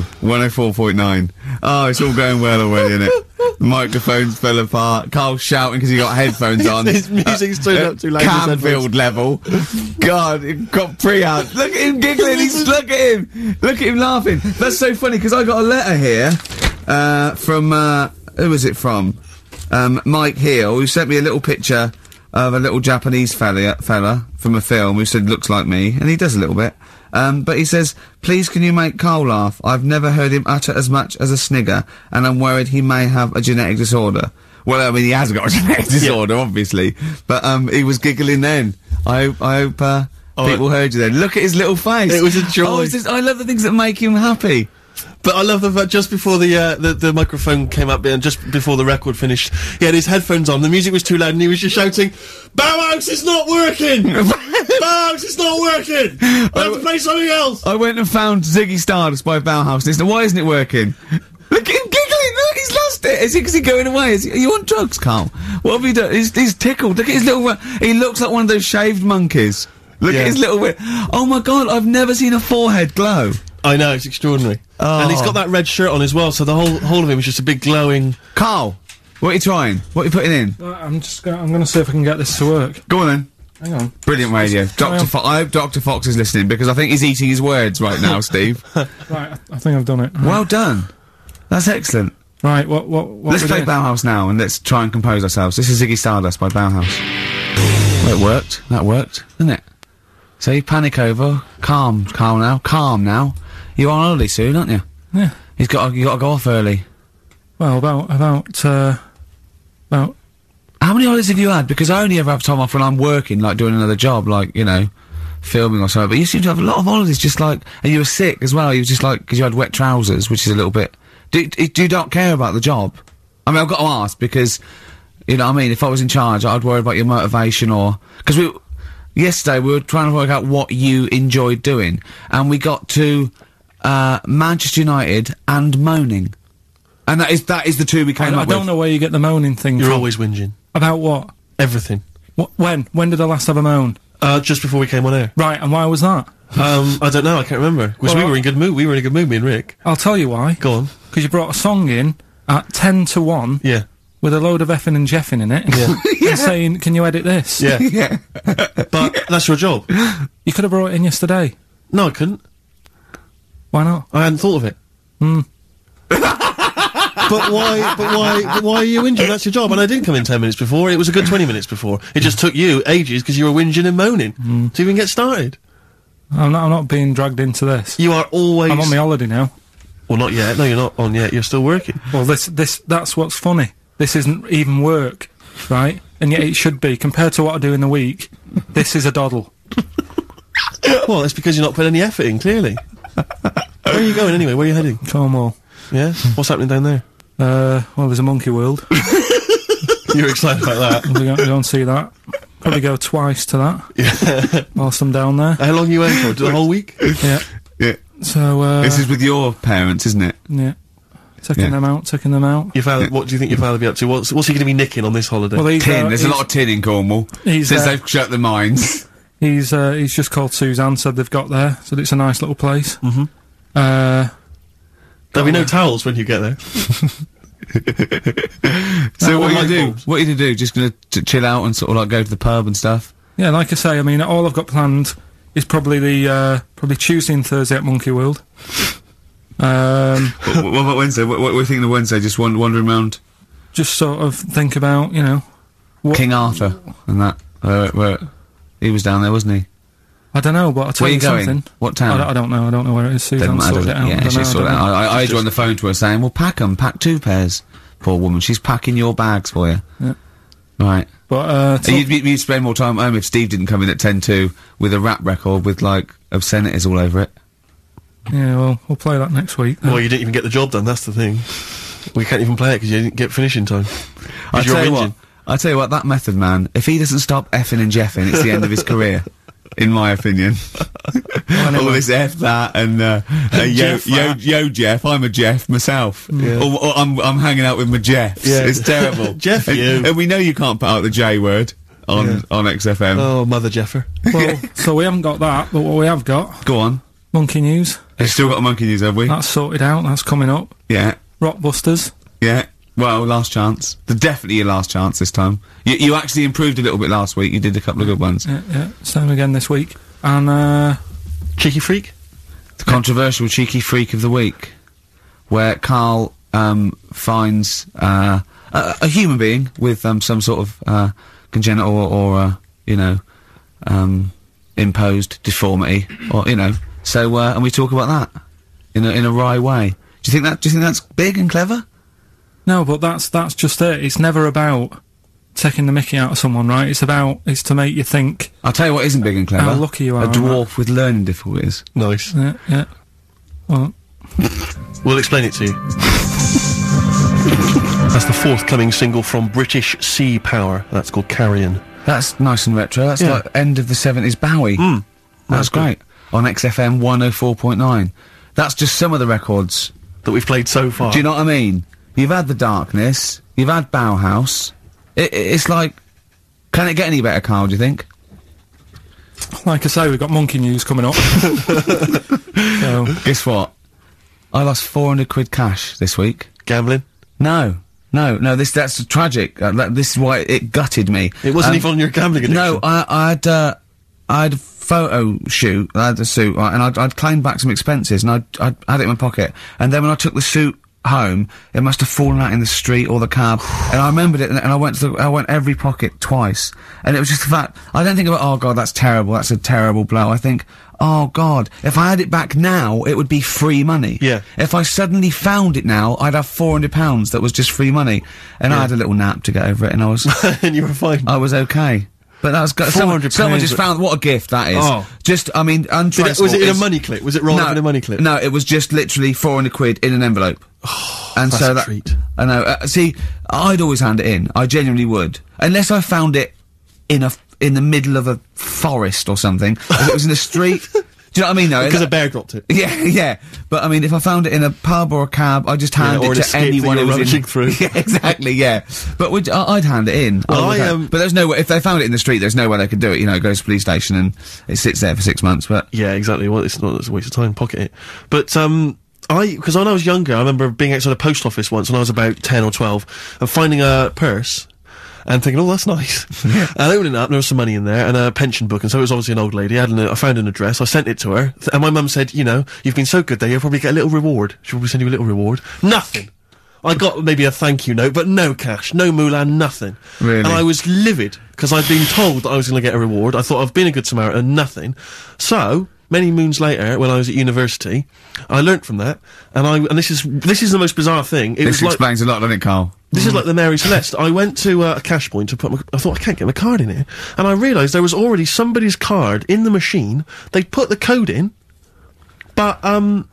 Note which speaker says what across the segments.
Speaker 1: 104.9. Oh, it's all going well already, isn't it? Microphones fell apart. Karl's shouting because he got headphones on.
Speaker 2: His music's turned up too loud,
Speaker 1: Canfield level. God, it got pre-out. Look at him giggling. He's look at him. Look at him laughing. That's so funny because I got a letter here uh, from uh, who was it from? Um, Mike Heel, who sent me a little picture of a little Japanese fella, fella from a film who said looks like me, and he does a little bit. Um, but he says, please can you make Karl laugh? I've never heard him utter as much as a snigger, and I'm worried he may have a genetic disorder. Well, I mean, he has got a genetic disorder, obviously, but um, he was giggling then. I hope, I hope uh, people heard you then. Look at his little face.
Speaker 2: It was a joy.
Speaker 1: Oh, it's just, I love the things that make him happy.
Speaker 2: But I love the fact just before the, uh, the the microphone came up and just before the record finished, he had his headphones on. The music was too loud, and he was just shouting, "Bauhaus is not working! Bauhaus is not working! I have to play something else."
Speaker 1: I went and found Ziggy Stardust by Bauhaus. Listen, why isn't it working? Look at him giggling. Look, he's lost it. Is he, is he going away? Is he, are you on drugs, Karl? What have you done? He's, he's tickled. Look at his little. He looks like one of those shaved monkeys. Look
Speaker 2: Yeah.
Speaker 1: at his little. Oh my god! I've never seen a forehead glow.
Speaker 2: I know it's extraordinary, and he's got that red shirt on as well. So the whole whole of him is just a big glowing.
Speaker 1: Karl, what are you trying? What are you putting in?
Speaker 3: Uh, I'm just gonna, I'm gonna see if I can get this to work.
Speaker 1: Go on then.
Speaker 3: Hang on.
Speaker 1: Brilliant radio. Doctor. Fo- I hope Doctor Fox is listening because I think he's eating his words right now, Steve.
Speaker 3: Right, I, I think I've done it. Right,
Speaker 1: well done. That's excellent.
Speaker 3: right what, what, what
Speaker 1: Let's play
Speaker 3: doing?
Speaker 1: Bauhaus now and let's try and compose ourselves. This is Ziggy Stardust by Bauhaus. Well, it worked. That worked, didn't it? See, panic over. Calm, calm now. Calm now. You're on holiday soon, aren't you?
Speaker 3: Yeah.
Speaker 1: He's got. You got to go off early.
Speaker 3: Well, about, about, uh, about,
Speaker 1: How many holidays have you had? Because I only ever have time off when I'm working, like doing another job, like you know, filming or something. But you seem to have a lot of holidays, just like, and you were sick as well. You were just like because you had wet trousers, which is a little bit. Do, do do you not care about the job? I mean, I've got to ask because, you know, what I mean, if I was in charge, I'd worry about your motivation or because we. Yesterday we were trying to work out what you enjoyed doing, and we got to uh, Manchester United and moaning, and that is that is the two we
Speaker 3: I,
Speaker 1: came
Speaker 3: I
Speaker 1: up
Speaker 3: don't
Speaker 1: with.
Speaker 3: know where you get the moaning thing
Speaker 2: You're
Speaker 3: from.
Speaker 2: always whinging.
Speaker 3: About what?
Speaker 2: Everything.
Speaker 3: Wh- when? When did I last have a moan?
Speaker 2: Uh, just before we came on air.
Speaker 3: Right, and why was that?
Speaker 2: Um, I don't know. I can't remember. Because we were in good mood. We were in a good mood, me and Rick.
Speaker 3: I'll tell you why.
Speaker 2: Go on.
Speaker 3: Because you brought a song in at 10 to 1
Speaker 2: Yeah.
Speaker 3: with a load of effing and jeffing in it.
Speaker 2: Yeah.
Speaker 3: and saying, can you edit this?
Speaker 2: Yeah.
Speaker 1: yeah.
Speaker 2: but that's your job.
Speaker 3: You could have brought it in yesterday.
Speaker 2: No, I couldn't.
Speaker 3: Why not?
Speaker 2: I hadn't thought of it.
Speaker 3: Hmm.
Speaker 2: but why? But why? But why are you whinging? That's your job. And I didn't come in ten minutes before. It was a good twenty minutes before. It just took you ages because you were whinging and moaning
Speaker 3: Hmm.
Speaker 2: to even get started.
Speaker 3: I'm not, I'm not being dragged into this.
Speaker 2: You are always.
Speaker 3: I'm on my holiday now.
Speaker 2: Well, not yet. No, you're not on yet. You're still working.
Speaker 3: Well, this, this, that's what's funny. This isn't even work, right? And yet it should be. Compared to what I do in the week, this is a doddle.
Speaker 2: well, it's because you're not putting any effort in. Clearly. Where are you going anyway? Where are you heading?
Speaker 3: Cornwall.
Speaker 2: Yeah. What's happening down there?
Speaker 3: Uh, well, there's a monkey world.
Speaker 2: You're excited about that.
Speaker 3: we, don't, to go and see that. Probably go twice to that.
Speaker 2: Yeah.
Speaker 3: Whilst I'm down there.
Speaker 2: How long are you in for? The whole week?
Speaker 3: Yeah.
Speaker 1: Yeah.
Speaker 3: So, uh,
Speaker 1: This is with your parents, isn't it?
Speaker 3: yeah. Taking
Speaker 1: Yeah.
Speaker 3: them out, taking them out.
Speaker 2: Your father. What do you think your father will be up to? What's What's he going to be nicking on this holiday?
Speaker 3: Well, he's,
Speaker 1: Tin.
Speaker 3: uh,
Speaker 1: There's a
Speaker 3: he's-
Speaker 1: lot of tin in Cornwall.
Speaker 3: He's,
Speaker 1: Since
Speaker 3: uh,
Speaker 1: they've shut the mines.
Speaker 3: He's uh, he's just called Suzanne. Said they've got there. Said it's a nice little place. Mm-hmm. Uh,
Speaker 2: There'll be no towels when you get there.
Speaker 1: so what are you gonna do?
Speaker 2: bulbs.
Speaker 1: What are you gonna do? Just gonna t- chill out and sort of like go to the pub and stuff?
Speaker 3: yeah, like I say, I mean, all I've got planned is probably the uh, probably Tuesday and Thursday at Monkey World. Um,
Speaker 1: what, what about Wednesday? What, what, what are you thinking of Wednesday? Just wan- wandering around
Speaker 3: just sort of think about, you know, what
Speaker 1: King Arthur and that. Where, where he was down there, wasn't he?
Speaker 3: I don't know, but I'll tell
Speaker 1: Where
Speaker 3: you
Speaker 1: you going?
Speaker 3: something.
Speaker 1: What
Speaker 3: I
Speaker 1: town?
Speaker 3: don't, I don't know. I don't know where it is.
Speaker 1: Doesn't
Speaker 3: sorted it
Speaker 1: it?
Speaker 3: out. I
Speaker 1: Yeah,
Speaker 3: don't
Speaker 1: she sorted it out. I, I, I had on the phone to her saying, "Well, pack 'em, pack two pairs." Poor woman, she's packing your bags for you.
Speaker 3: Yeah.
Speaker 1: Right.
Speaker 3: But uh,
Speaker 1: So you'd, be- you'd spend more time at home if Steve didn't come in at 10-2 with a rap record with like obscenities all over it.
Speaker 3: yeah, well, we'll play that next week. then.
Speaker 2: Well, you didn't even get the job done. That's the thing. We can't even play it because you didn't get finishing time.
Speaker 1: I
Speaker 2: 'Cause you're
Speaker 1: tell you what, I tell you what, that method man, if he doesn't stop effing and jeffing, it's the end of his career. In my opinion, all this f that and uh, uh, yo
Speaker 2: Jeff
Speaker 1: yo
Speaker 2: that.
Speaker 1: yo Jeff, I'm a Jeff myself. Or, or I'm I'm hanging out with my Jeffs.
Speaker 2: Yeah.
Speaker 1: It's terrible.
Speaker 2: Jeff
Speaker 1: and,
Speaker 2: you.
Speaker 1: and we know you can't put out the J word on
Speaker 2: Yeah.
Speaker 1: on XFM.
Speaker 2: Oh, Mother Jeffer.
Speaker 3: Well, so we haven't got that, but what we have got,
Speaker 1: Go on.
Speaker 3: Monkey News.
Speaker 1: They've still got a monkey news, have we?
Speaker 3: That's sorted out. That's coming up.
Speaker 1: Yeah.
Speaker 3: Rockbusters.
Speaker 1: Yeah. Well, last chance. The definitely your last chance this time. You, you actually improved a little bit last week. You did a couple of good ones.
Speaker 3: Yeah, yeah. Same again this week. And uh,
Speaker 2: Cheeky freak.
Speaker 1: The controversial cheeky freak of the week, where Karl um, finds uh, a, a human being with um, some sort of uh, congenital or, or uh, you know um, imposed deformity, or you know. So uh, and we talk about that in a in a wry way. Do you think that? Do you think that's big and clever?
Speaker 3: No, but that's that's just it. It's never about taking the Mickey out of someone, right? It's about it's to make you think.
Speaker 1: I'll tell you what isn't big and clever.
Speaker 3: How lucky you are
Speaker 1: A
Speaker 3: on
Speaker 1: dwarf with learning difficulties.
Speaker 2: Nice.
Speaker 3: Yeah, yeah. Well,
Speaker 2: We'll explain it to you. That's the forthcoming single from British Sea Power. That's called Carrion.
Speaker 1: That's nice and retro. That's
Speaker 2: Yeah.
Speaker 1: like end of the seventies Bowie.
Speaker 2: Mm.
Speaker 1: That's
Speaker 2: good.
Speaker 1: great. On XFM one oh four point nine. That's just some of the records.
Speaker 2: That we've played so far.
Speaker 1: Do you know what I mean? You've had the darkness. You've had Bauhaus. It, it, it's like, can it get any better, Karl? Do you think?
Speaker 3: like I say, we've got monkey news coming up. so,
Speaker 1: Guess what? I lost four hundred quid cash this week.
Speaker 2: Gambling?
Speaker 1: No, no, no. This that's tragic. Uh, that- this is why it gutted me.
Speaker 2: It wasn't
Speaker 1: Um,
Speaker 2: even on your gambling addiction.
Speaker 1: No, I, I had uh, I had a photo shoot. I had a suit, right, and I'd, I'd claimed back some expenses, and I'd, I'd had it in my pocket. And then when I took the suit home, it must have fallen out in the street or the cab. and I remembered it, and, and I went to the, I went every pocket twice, and it was just the fact. I don't think about oh god, that's terrible. That's a terrible blow. I think. Oh God! If I had it back now, it would be free money.
Speaker 2: Yeah.
Speaker 1: If I suddenly found it now, I'd have four hundred pounds that was just free money, and I had a little nap to get over it, and I was
Speaker 2: and you were fine.
Speaker 1: I was okay. But that's got someone,
Speaker 2: 400
Speaker 1: someone just found what a gift that is.
Speaker 2: Oh.
Speaker 1: Just, I mean,
Speaker 2: it, was it in a money clip? Was it rolled
Speaker 1: no,
Speaker 2: up in a money clip?
Speaker 1: No, it was just literally 400 quid in an envelope. And so that,
Speaker 2: treat.
Speaker 1: I know. Uh, see, I'd always hand it in. I genuinely would. Unless I found it in a in the middle of a forest or something. if it was in the street. Do you know what I mean though?
Speaker 2: Because a bear dropped it.
Speaker 1: yeah, yeah. But I mean, if I found it in a pub or a cab, I just hand
Speaker 2: or
Speaker 1: it to anyone who was in.
Speaker 2: through.
Speaker 1: Yeah, exactly. Yeah. But would, I, I'd hand it in.
Speaker 2: Well,
Speaker 1: would
Speaker 2: I, um,
Speaker 1: but there's no way. If they found it in the street, there's no way they could do it. You know, it goes to the police station and it sits there for six months. But
Speaker 2: Yeah, exactly. Well, it's not it's a waste of time. Pocket it. But um, I because when I was younger, I remember being outside a post office once when I was about ten or twelve, and finding a purse. And thinking, oh, that's nice. and opening it up, there was some money in there and a pension book, and so it was obviously an old lady. I, had an, I found an address, I sent it to her, and my mum said, you know, you've been so good there, you'll probably get a little reward. She'll probably send you a little reward. Nothing. I got maybe a thank you note, but no cash, no moolah, nothing.
Speaker 1: Really?
Speaker 2: And I was livid because I'd been told that I was going to get a reward. I thought I've been a good Samaritan, nothing. So many moons later, when I was at university, I learnt from that, and I and this is this is the most bizarre thing. It
Speaker 1: this
Speaker 2: was like
Speaker 1: explains a lot, doesn't it, Karl?
Speaker 2: this is like the Mary Celeste. I went to uh, a cash point to put my. I thought I can't get my card in here, and I realised there was already somebody's card in the machine. They put the code in, but um.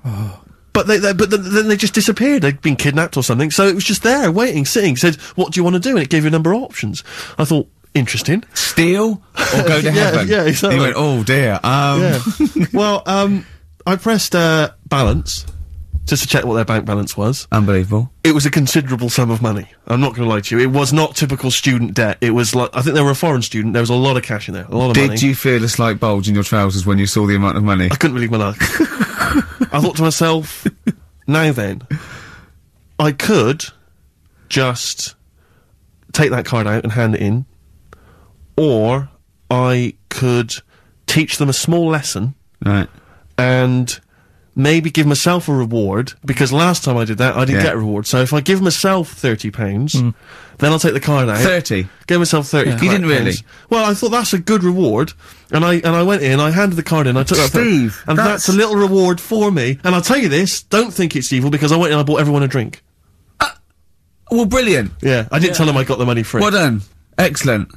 Speaker 2: But they, they but th- then they just disappeared. They'd been kidnapped or something. So it was just there, waiting, sitting. Said, "What do you want to do?" And it gave you a number of options. I thought, interesting.
Speaker 1: Steal or go to
Speaker 2: Yeah,
Speaker 1: heaven?
Speaker 2: yeah, exactly.
Speaker 1: He went, oh dear. Um,
Speaker 2: Yeah. well, um, I pressed uh, balance just to check what their bank balance was.
Speaker 1: Unbelievable.
Speaker 2: It was a considerable sum of money. I'm not going to lie to you. It was not typical student debt. It was like I think they were a foreign student. There was a lot of cash in there, a lot of
Speaker 1: Did
Speaker 2: money.
Speaker 1: you feel a slight bulge in your trousers when you saw the amount of money?
Speaker 2: I couldn't believe my luck. I thought to myself, now then, I could just take that card out and hand it in, or I could teach them a small lesson
Speaker 1: Right.
Speaker 2: and maybe give myself a reward because last time I did that I didn't
Speaker 1: Yeah.
Speaker 2: get a reward. So if I give myself thirty pounds, hmm. then I'll take the card out.
Speaker 1: 30.
Speaker 2: Give myself thirty.
Speaker 1: You didn't really?
Speaker 2: pounds. Well, I thought that's a good reward, and I and I went in. I handed the card in. I took that,
Speaker 1: Steve,
Speaker 2: and that's...
Speaker 1: that's-
Speaker 2: a little reward for me. And I'll tell you this: don't think it's evil because I went in. I bought everyone a drink.
Speaker 1: Uh, well, brilliant.
Speaker 2: Yeah, I didn't tell them I got the money free.
Speaker 1: Well done. Excellent.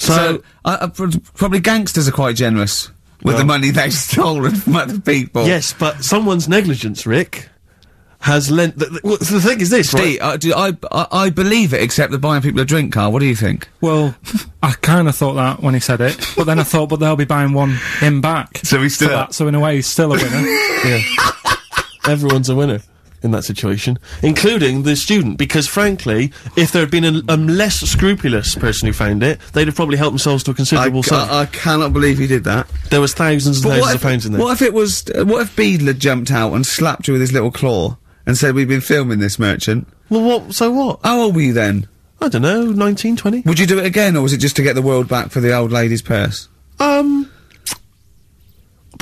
Speaker 2: So-
Speaker 1: So, uh, uh, probably gangsters are quite generous with the money they've stolen from other people.
Speaker 2: yes, but someone's negligence, Rick, has lent. The, the, well, the thing is this, right?
Speaker 1: Steve, uh, do, I, I I believe it, except that buying people a drink, Karl. What do you think?
Speaker 3: well, I kind of thought that when he said it, but then I thought, but they'll be buying one him back.
Speaker 1: So he's still-
Speaker 3: that. So in a way, he's still a winner.
Speaker 2: Yeah. Everyone's a winner. In that situation, including the student, because frankly, if there had been a, a less scrupulous person who found it, they'd have probably helped themselves to a considerable sum.
Speaker 1: I, I cannot believe he did that.
Speaker 2: there was thousands and
Speaker 1: But
Speaker 2: thousands
Speaker 1: what
Speaker 2: of
Speaker 1: if,
Speaker 2: pounds in there.
Speaker 1: what if it was? Uh, what if Beadler jumped out and slapped you with his little claw and said, "We've been filming this merchant"?
Speaker 2: Well, what? So what?
Speaker 1: How old were you then?
Speaker 2: I don't know, 19, 20?
Speaker 1: Would you do it again, or was it just to get the world back for the old lady's purse?
Speaker 2: Um,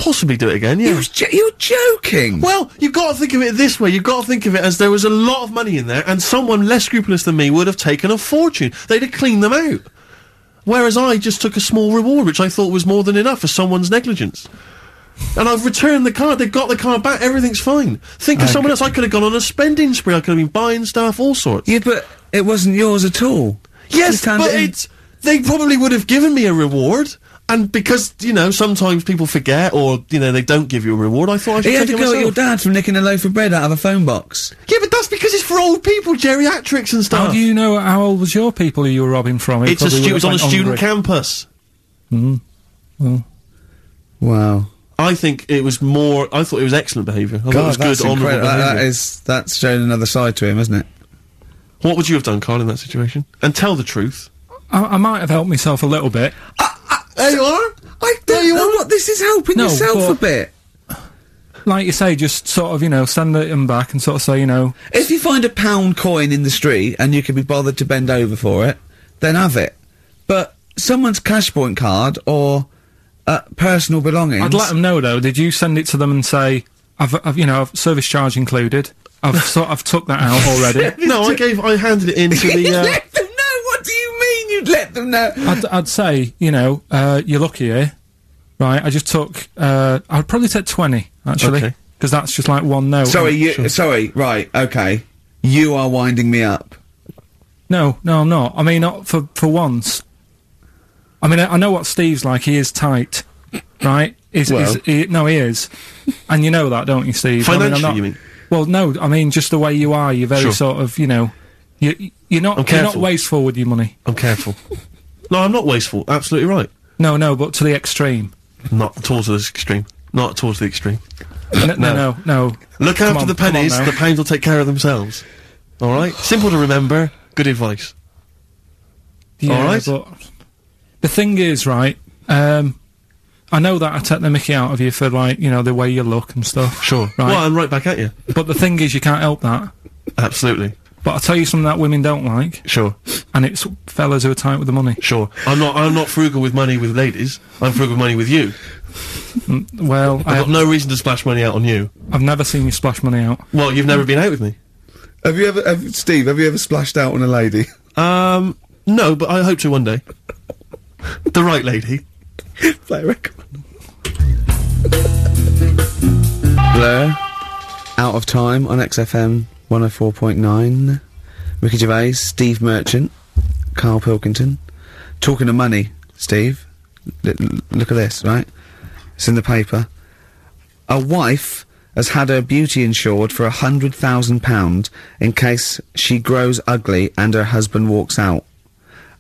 Speaker 2: possibly do it again,
Speaker 1: You
Speaker 2: yeah.
Speaker 1: jo- you're joking.
Speaker 2: Well, you've got to think of it this way. You've got to think of it as there was a lot of money in there, and someone less scrupulous than me would have taken a fortune. They'd have cleaned them out. Whereas I just took a small reward, which I thought was more than enough for someone's negligence. And I've returned the card. They've got the card back. Everything's fine. Think of someone else. I could have gone on a spending spree. I could have been buying stuff, all sorts.
Speaker 1: Yeah, but it wasn't yours at all.
Speaker 2: Yes, but
Speaker 1: in.
Speaker 2: it's they probably would have given me a reward, and because you know sometimes people forget or you know they don't give you a reward, I thought I should
Speaker 1: He had to
Speaker 2: it
Speaker 1: go at your dad for nicking a loaf of bread out of a phone box.
Speaker 2: Yeah, but that's because it's for old people, geriatrics and stuff.
Speaker 3: How do you know how old was your people who you were robbing from? Who
Speaker 2: it's a stu-
Speaker 3: would
Speaker 2: it's on a student
Speaker 3: hungry?
Speaker 2: campus. Hmm.
Speaker 1: Wow.
Speaker 2: I think it was more. I thought it was excellent behaviour. I thought it was
Speaker 1: that's
Speaker 2: good, honourable
Speaker 1: incredible. That, that
Speaker 2: behaviour.
Speaker 1: is that's showing another side to him, isn't it?
Speaker 2: What would you have done, Karl, in that situation? And tell the truth.
Speaker 3: I, I might have helped myself a little bit.
Speaker 2: There you are.
Speaker 1: I don't
Speaker 2: you
Speaker 1: know
Speaker 2: are.
Speaker 1: what this is helping
Speaker 3: No,
Speaker 1: yourself
Speaker 3: but-
Speaker 1: a bit.
Speaker 3: Like you say, just sort of, you know, stand it them back and sort of say, you know,
Speaker 1: If you find a pound coin in the street and you can be bothered to bend over for it, then have it. But someone's cash point card or uh, personal belongings.
Speaker 3: I'd let them know though. Did you send it to them and say, I've, I've you know, I've service charge included. I've sort, I've took that out already.
Speaker 2: No, I gave. I handed it in to the. Uh,
Speaker 1: let them know. What do you mean? You'd let them know.
Speaker 3: I'd, I'd say, you know, uh, you're lucky here, right? I just took, uh, I'd probably take twenty actually,
Speaker 2: Okay.
Speaker 3: because that's just like one note.
Speaker 1: Sorry, you. Sorry. Right. Okay. You are winding me up.
Speaker 3: No, no, I'm not. I mean, not for for once. I mean, I, I know what Steve's like. He is tight, right? He's,
Speaker 2: Well.
Speaker 3: he's, he, no, he is, and you know that, don't you, Steve? I mean, I'm
Speaker 2: Financially,
Speaker 3: not-
Speaker 2: you mean?
Speaker 3: Well, no, I mean just the way you are. You're very
Speaker 2: Sure.
Speaker 3: sort of, you know, you you're not
Speaker 2: I'm careful.
Speaker 3: you're not wasteful with your money.
Speaker 2: I'm careful. no, I'm not wasteful. Absolutely right.
Speaker 3: No, no, but to the extreme.
Speaker 2: Not towards the extreme. Not towards the extreme.
Speaker 3: no, no, no, no.
Speaker 2: Look
Speaker 3: Come
Speaker 2: after
Speaker 3: on,
Speaker 2: the pennies. The pounds will take care of themselves. All right. Simple to remember. Good advice.
Speaker 3: Yeah,
Speaker 2: All right.
Speaker 3: But the thing is, right? Um, I know that I take the Mickey out of you for like you know the way you look and stuff.
Speaker 2: Sure.
Speaker 3: Right.
Speaker 2: Well, I'm right back at you.
Speaker 3: But the thing is, you can't help that.
Speaker 2: Absolutely.
Speaker 3: But I'll tell you something that women don't like,
Speaker 2: Sure.
Speaker 3: and it's fellas who are tight with the money.
Speaker 2: Sure. I'm not. I'm not frugal with money with ladies. I'm frugal with money with you.
Speaker 3: Well,
Speaker 2: I've got no reason to splash money out on you.
Speaker 3: I've never seen you splash money out.
Speaker 2: Well, you've never been out with me.
Speaker 1: Have you ever, have, Steve? Have you ever splashed out on a lady?
Speaker 2: Um, no, but I hope to one day. the right lady.
Speaker 1: Play a record. Blur, out of time on XFM 104.9. Ricky Gervais, Steve Merchant, Karl Pilkington. Talking of money, Steve. L- look at this, right? It's in the paper. A wife has had her beauty insured for a hundred thousand pound in case she grows ugly and her husband walks out.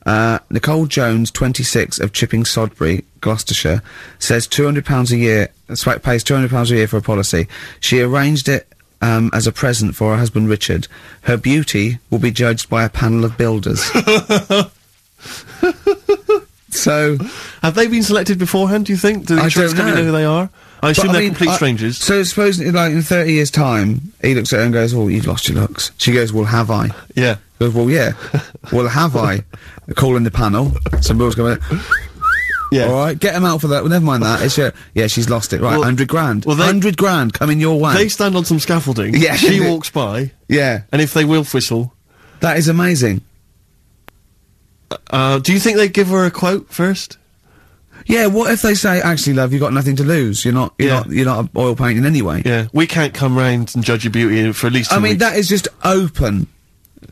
Speaker 1: Uh, Nicole Jones, 26, of Chipping Sodbury, Gloucestershire, says £200 a year, pays £200 a year for a policy. She arranged it um, as a present for her husband Richard. Her beauty will be judged by a panel of builders. so,
Speaker 2: Have they been selected beforehand? Do you think? Do the
Speaker 1: I
Speaker 2: insurance
Speaker 1: don't
Speaker 2: company
Speaker 1: know.
Speaker 2: know who they are? I assume
Speaker 1: but,
Speaker 2: they're
Speaker 1: mean,
Speaker 2: complete
Speaker 1: I-
Speaker 2: strangers.
Speaker 1: So suppose, like, in 30 years' time, he looks at her and goes, oh, you've lost your looks. She goes, well, have I?
Speaker 2: yeah.
Speaker 1: He goes, well, yeah. well, have I? Calling the panel. Some bills going,
Speaker 2: Yeah.
Speaker 1: All right, get him out for that. Well, never mind that. It's your, yeah, she's lost it. Right,
Speaker 2: Well-
Speaker 1: hundred grand.
Speaker 2: well,
Speaker 1: hundred grand coming your way.
Speaker 2: They stand on some scaffolding.
Speaker 1: Yeah.
Speaker 2: She walks by,
Speaker 1: yeah,
Speaker 2: and if they will whistle,
Speaker 1: that is amazing.
Speaker 2: uh, do you think they give her a quote first?
Speaker 1: Yeah, what if they say, actually, love, you've got nothing to lose. You're not, you're
Speaker 2: Yeah.
Speaker 1: not, you're not oil painting anyway.
Speaker 2: Yeah. We can't come round and judge your beauty for at least. Two
Speaker 1: I mean,
Speaker 2: weeks.
Speaker 1: that is just open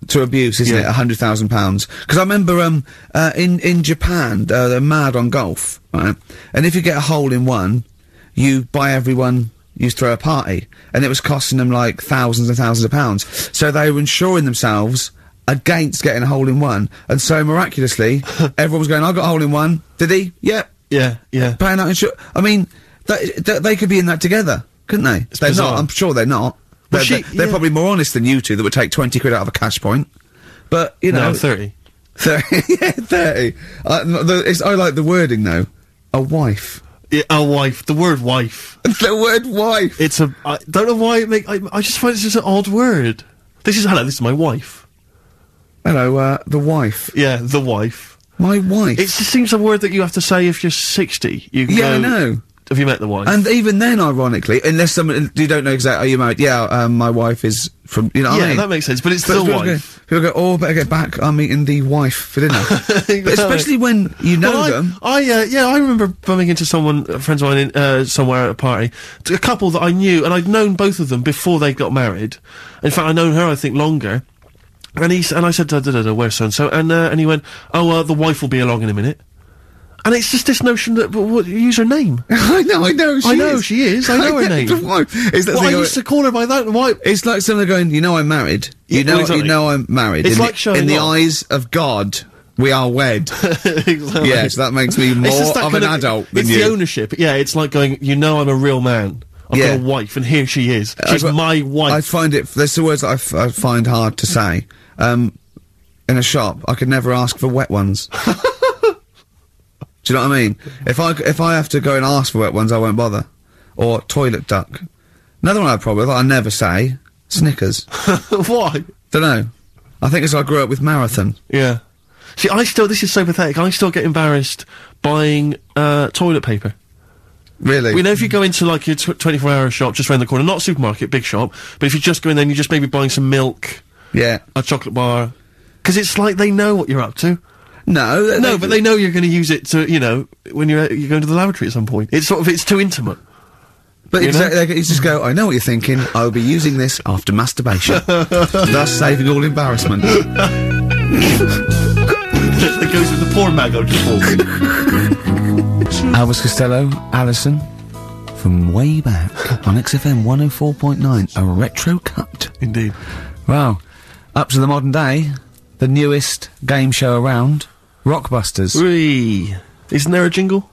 Speaker 1: to abuse, isn't
Speaker 2: Yeah.
Speaker 1: it? A hundred thousand pounds. Because I remember, um, uh, in in Japan, uh, they're mad on golf, right? And if you get a hole in one, you buy everyone. You throw a party, and it was costing them like thousands and thousands of pounds. So they were insuring themselves against getting a hole in one, and so miraculously, everyone was going, "I got a hole in one." Did he? Yep.
Speaker 2: Yeah. Yeah.
Speaker 1: Paying out insurance. I mean, that, that, they could be in that together, couldn't they? they're
Speaker 2: bizarre.
Speaker 1: not. I'm sure they're not. They're,
Speaker 2: she-
Speaker 1: they're, they're
Speaker 2: yeah.
Speaker 1: probably more honest than you two that would take 20 quid out of a cash point. But, you know.
Speaker 2: No, 30.
Speaker 1: 30. yeah, 30. Uh, the, it's, I like the wording though. A wife.
Speaker 2: Yeah, a wife. The word wife.
Speaker 1: the word wife.
Speaker 2: It's a. I don't know why it make. I, I just find it's just an odd word. This is hello. This is my wife.
Speaker 1: Hello, uh, the wife.
Speaker 2: Yeah, the wife.
Speaker 1: My wife.
Speaker 2: It just seems a word that you have to say if you're sixty. You
Speaker 1: Yeah, I know.
Speaker 2: Have you met the wife?
Speaker 1: and even then, ironically, unless someone you don't know exactly, are you married? Yeah, um, my wife is from. You know,
Speaker 2: yeah,
Speaker 1: I mean?
Speaker 2: that makes sense. But it's
Speaker 1: But people
Speaker 2: wife.
Speaker 1: Go, people go, oh, better get back. I'm meeting the wife for dinner. but especially when you know
Speaker 2: Well, I,
Speaker 1: them.
Speaker 2: I uh, yeah, I remember bumping into someone, uh, friends of mine, in, uh, somewhere at a party, a couple that I knew, and I'd known both of them before they got married. In fact, I'd known her, I think, longer. And he and I said, da, da, da, da, "Where's so and so?" And uh, and he went, "Oh, uh, the wife will be along in a minute." And it's just this notion that, but what, use her name.
Speaker 1: I know, I know. She
Speaker 2: I know
Speaker 1: is.
Speaker 2: she is. I know her name.
Speaker 1: wife. It's, that
Speaker 2: Well, I used to call her by that. Why?
Speaker 1: it's like someone going, you know, I'm married. You
Speaker 2: Yeah,
Speaker 1: know,
Speaker 2: exactly.
Speaker 1: you know, I'm married.
Speaker 2: It's
Speaker 1: in
Speaker 2: like
Speaker 1: the,
Speaker 2: showing
Speaker 1: in the eyes of God, we are wed.
Speaker 2: exactly.
Speaker 1: yes, that makes me more of an
Speaker 2: kind
Speaker 1: adult than
Speaker 2: it's
Speaker 1: you.
Speaker 2: the ownership. Yeah, it's like going, you know, I'm a real man. I've
Speaker 1: Yeah.
Speaker 2: got a wife, and here she is. She's
Speaker 1: I-
Speaker 2: my wife.
Speaker 1: I find it. There's the words that I, f- I find hard to say. Um, in a shop, I could never ask for wet ones. Do you know what I mean? If I if I have to go and ask for wet ones, I won't bother. Or toilet duck. Another one I have a problem with. I never say Snickers.
Speaker 2: Why?
Speaker 1: Don't know. I think as I grew up with marathon.
Speaker 2: Yeah. See, I still, this is so pathetic, I still get embarrassed buying, uh, toilet paper.
Speaker 1: Really?
Speaker 2: We know, if you go into like your 24 hour shop just round the corner, not a supermarket, big shop, but if you just go in there and you're just maybe buying some milk,
Speaker 1: yeah.
Speaker 2: a chocolate bar, because it's like they know what you're up to.
Speaker 1: No. they-
Speaker 2: No,
Speaker 1: they-
Speaker 2: but they know you're going to use it to, you know, when you're, you're going to the lavatory at some point. It's sort of, it's too intimate.
Speaker 1: But
Speaker 2: You know?
Speaker 1: exactly, they just go. I know what you're thinking. I'll be using this after masturbation, thus saving all embarrassment.
Speaker 2: it goes with the porn mag I just walked.
Speaker 1: Elvis Costello, Alison, from way back on XFM 104.9, a retro cut.
Speaker 2: Indeed.
Speaker 1: Wow. Up to the modern day, the newest game show around, Rockbusters.
Speaker 2: Isn't there a jingle?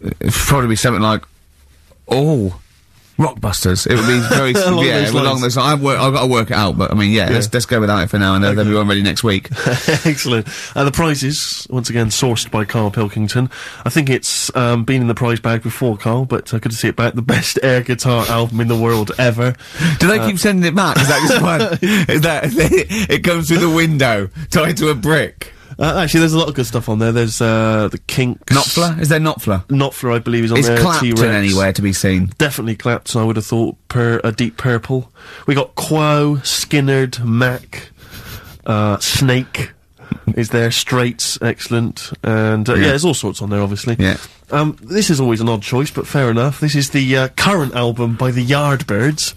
Speaker 1: It'd probably be something like, oh, Rockbusters. It would be very,
Speaker 2: Along
Speaker 1: yeah,
Speaker 2: those
Speaker 1: along those. I've, wor- I've got to work it out, but I mean, yeah, let's, let's go without it for now and uh, be on ready next week.
Speaker 2: Excellent. Uh, the prizes, once again, sourced by Karl Pilkington. I think it's um, been in the prize bag before, Karl, but uh, good to see it back. The best air guitar album in the world ever.
Speaker 1: Do they keep sending it back? Is that just one? Is that it comes through the window tied to a brick?
Speaker 2: Uh, actually, there's a lot of good stuff on there. There's uh, the Kinks.
Speaker 1: Knopfler? Is there Knopfler?
Speaker 2: Knopfler, I believe, is on
Speaker 1: Is
Speaker 2: there.
Speaker 1: Clapton
Speaker 2: T-Rex.
Speaker 1: anywhere to be seen?
Speaker 2: Definitely Clapton, I would have thought. Per a Deep Purple. We got Quo, Skynyrd, Mac, uh, Snake is there. Straits, excellent, and uh, yeah.
Speaker 1: Yeah.
Speaker 2: there's all sorts on there, obviously.
Speaker 1: Yeah.
Speaker 2: Um, this is always an odd choice, but fair enough. This is the uh, current album by the Yardbirds,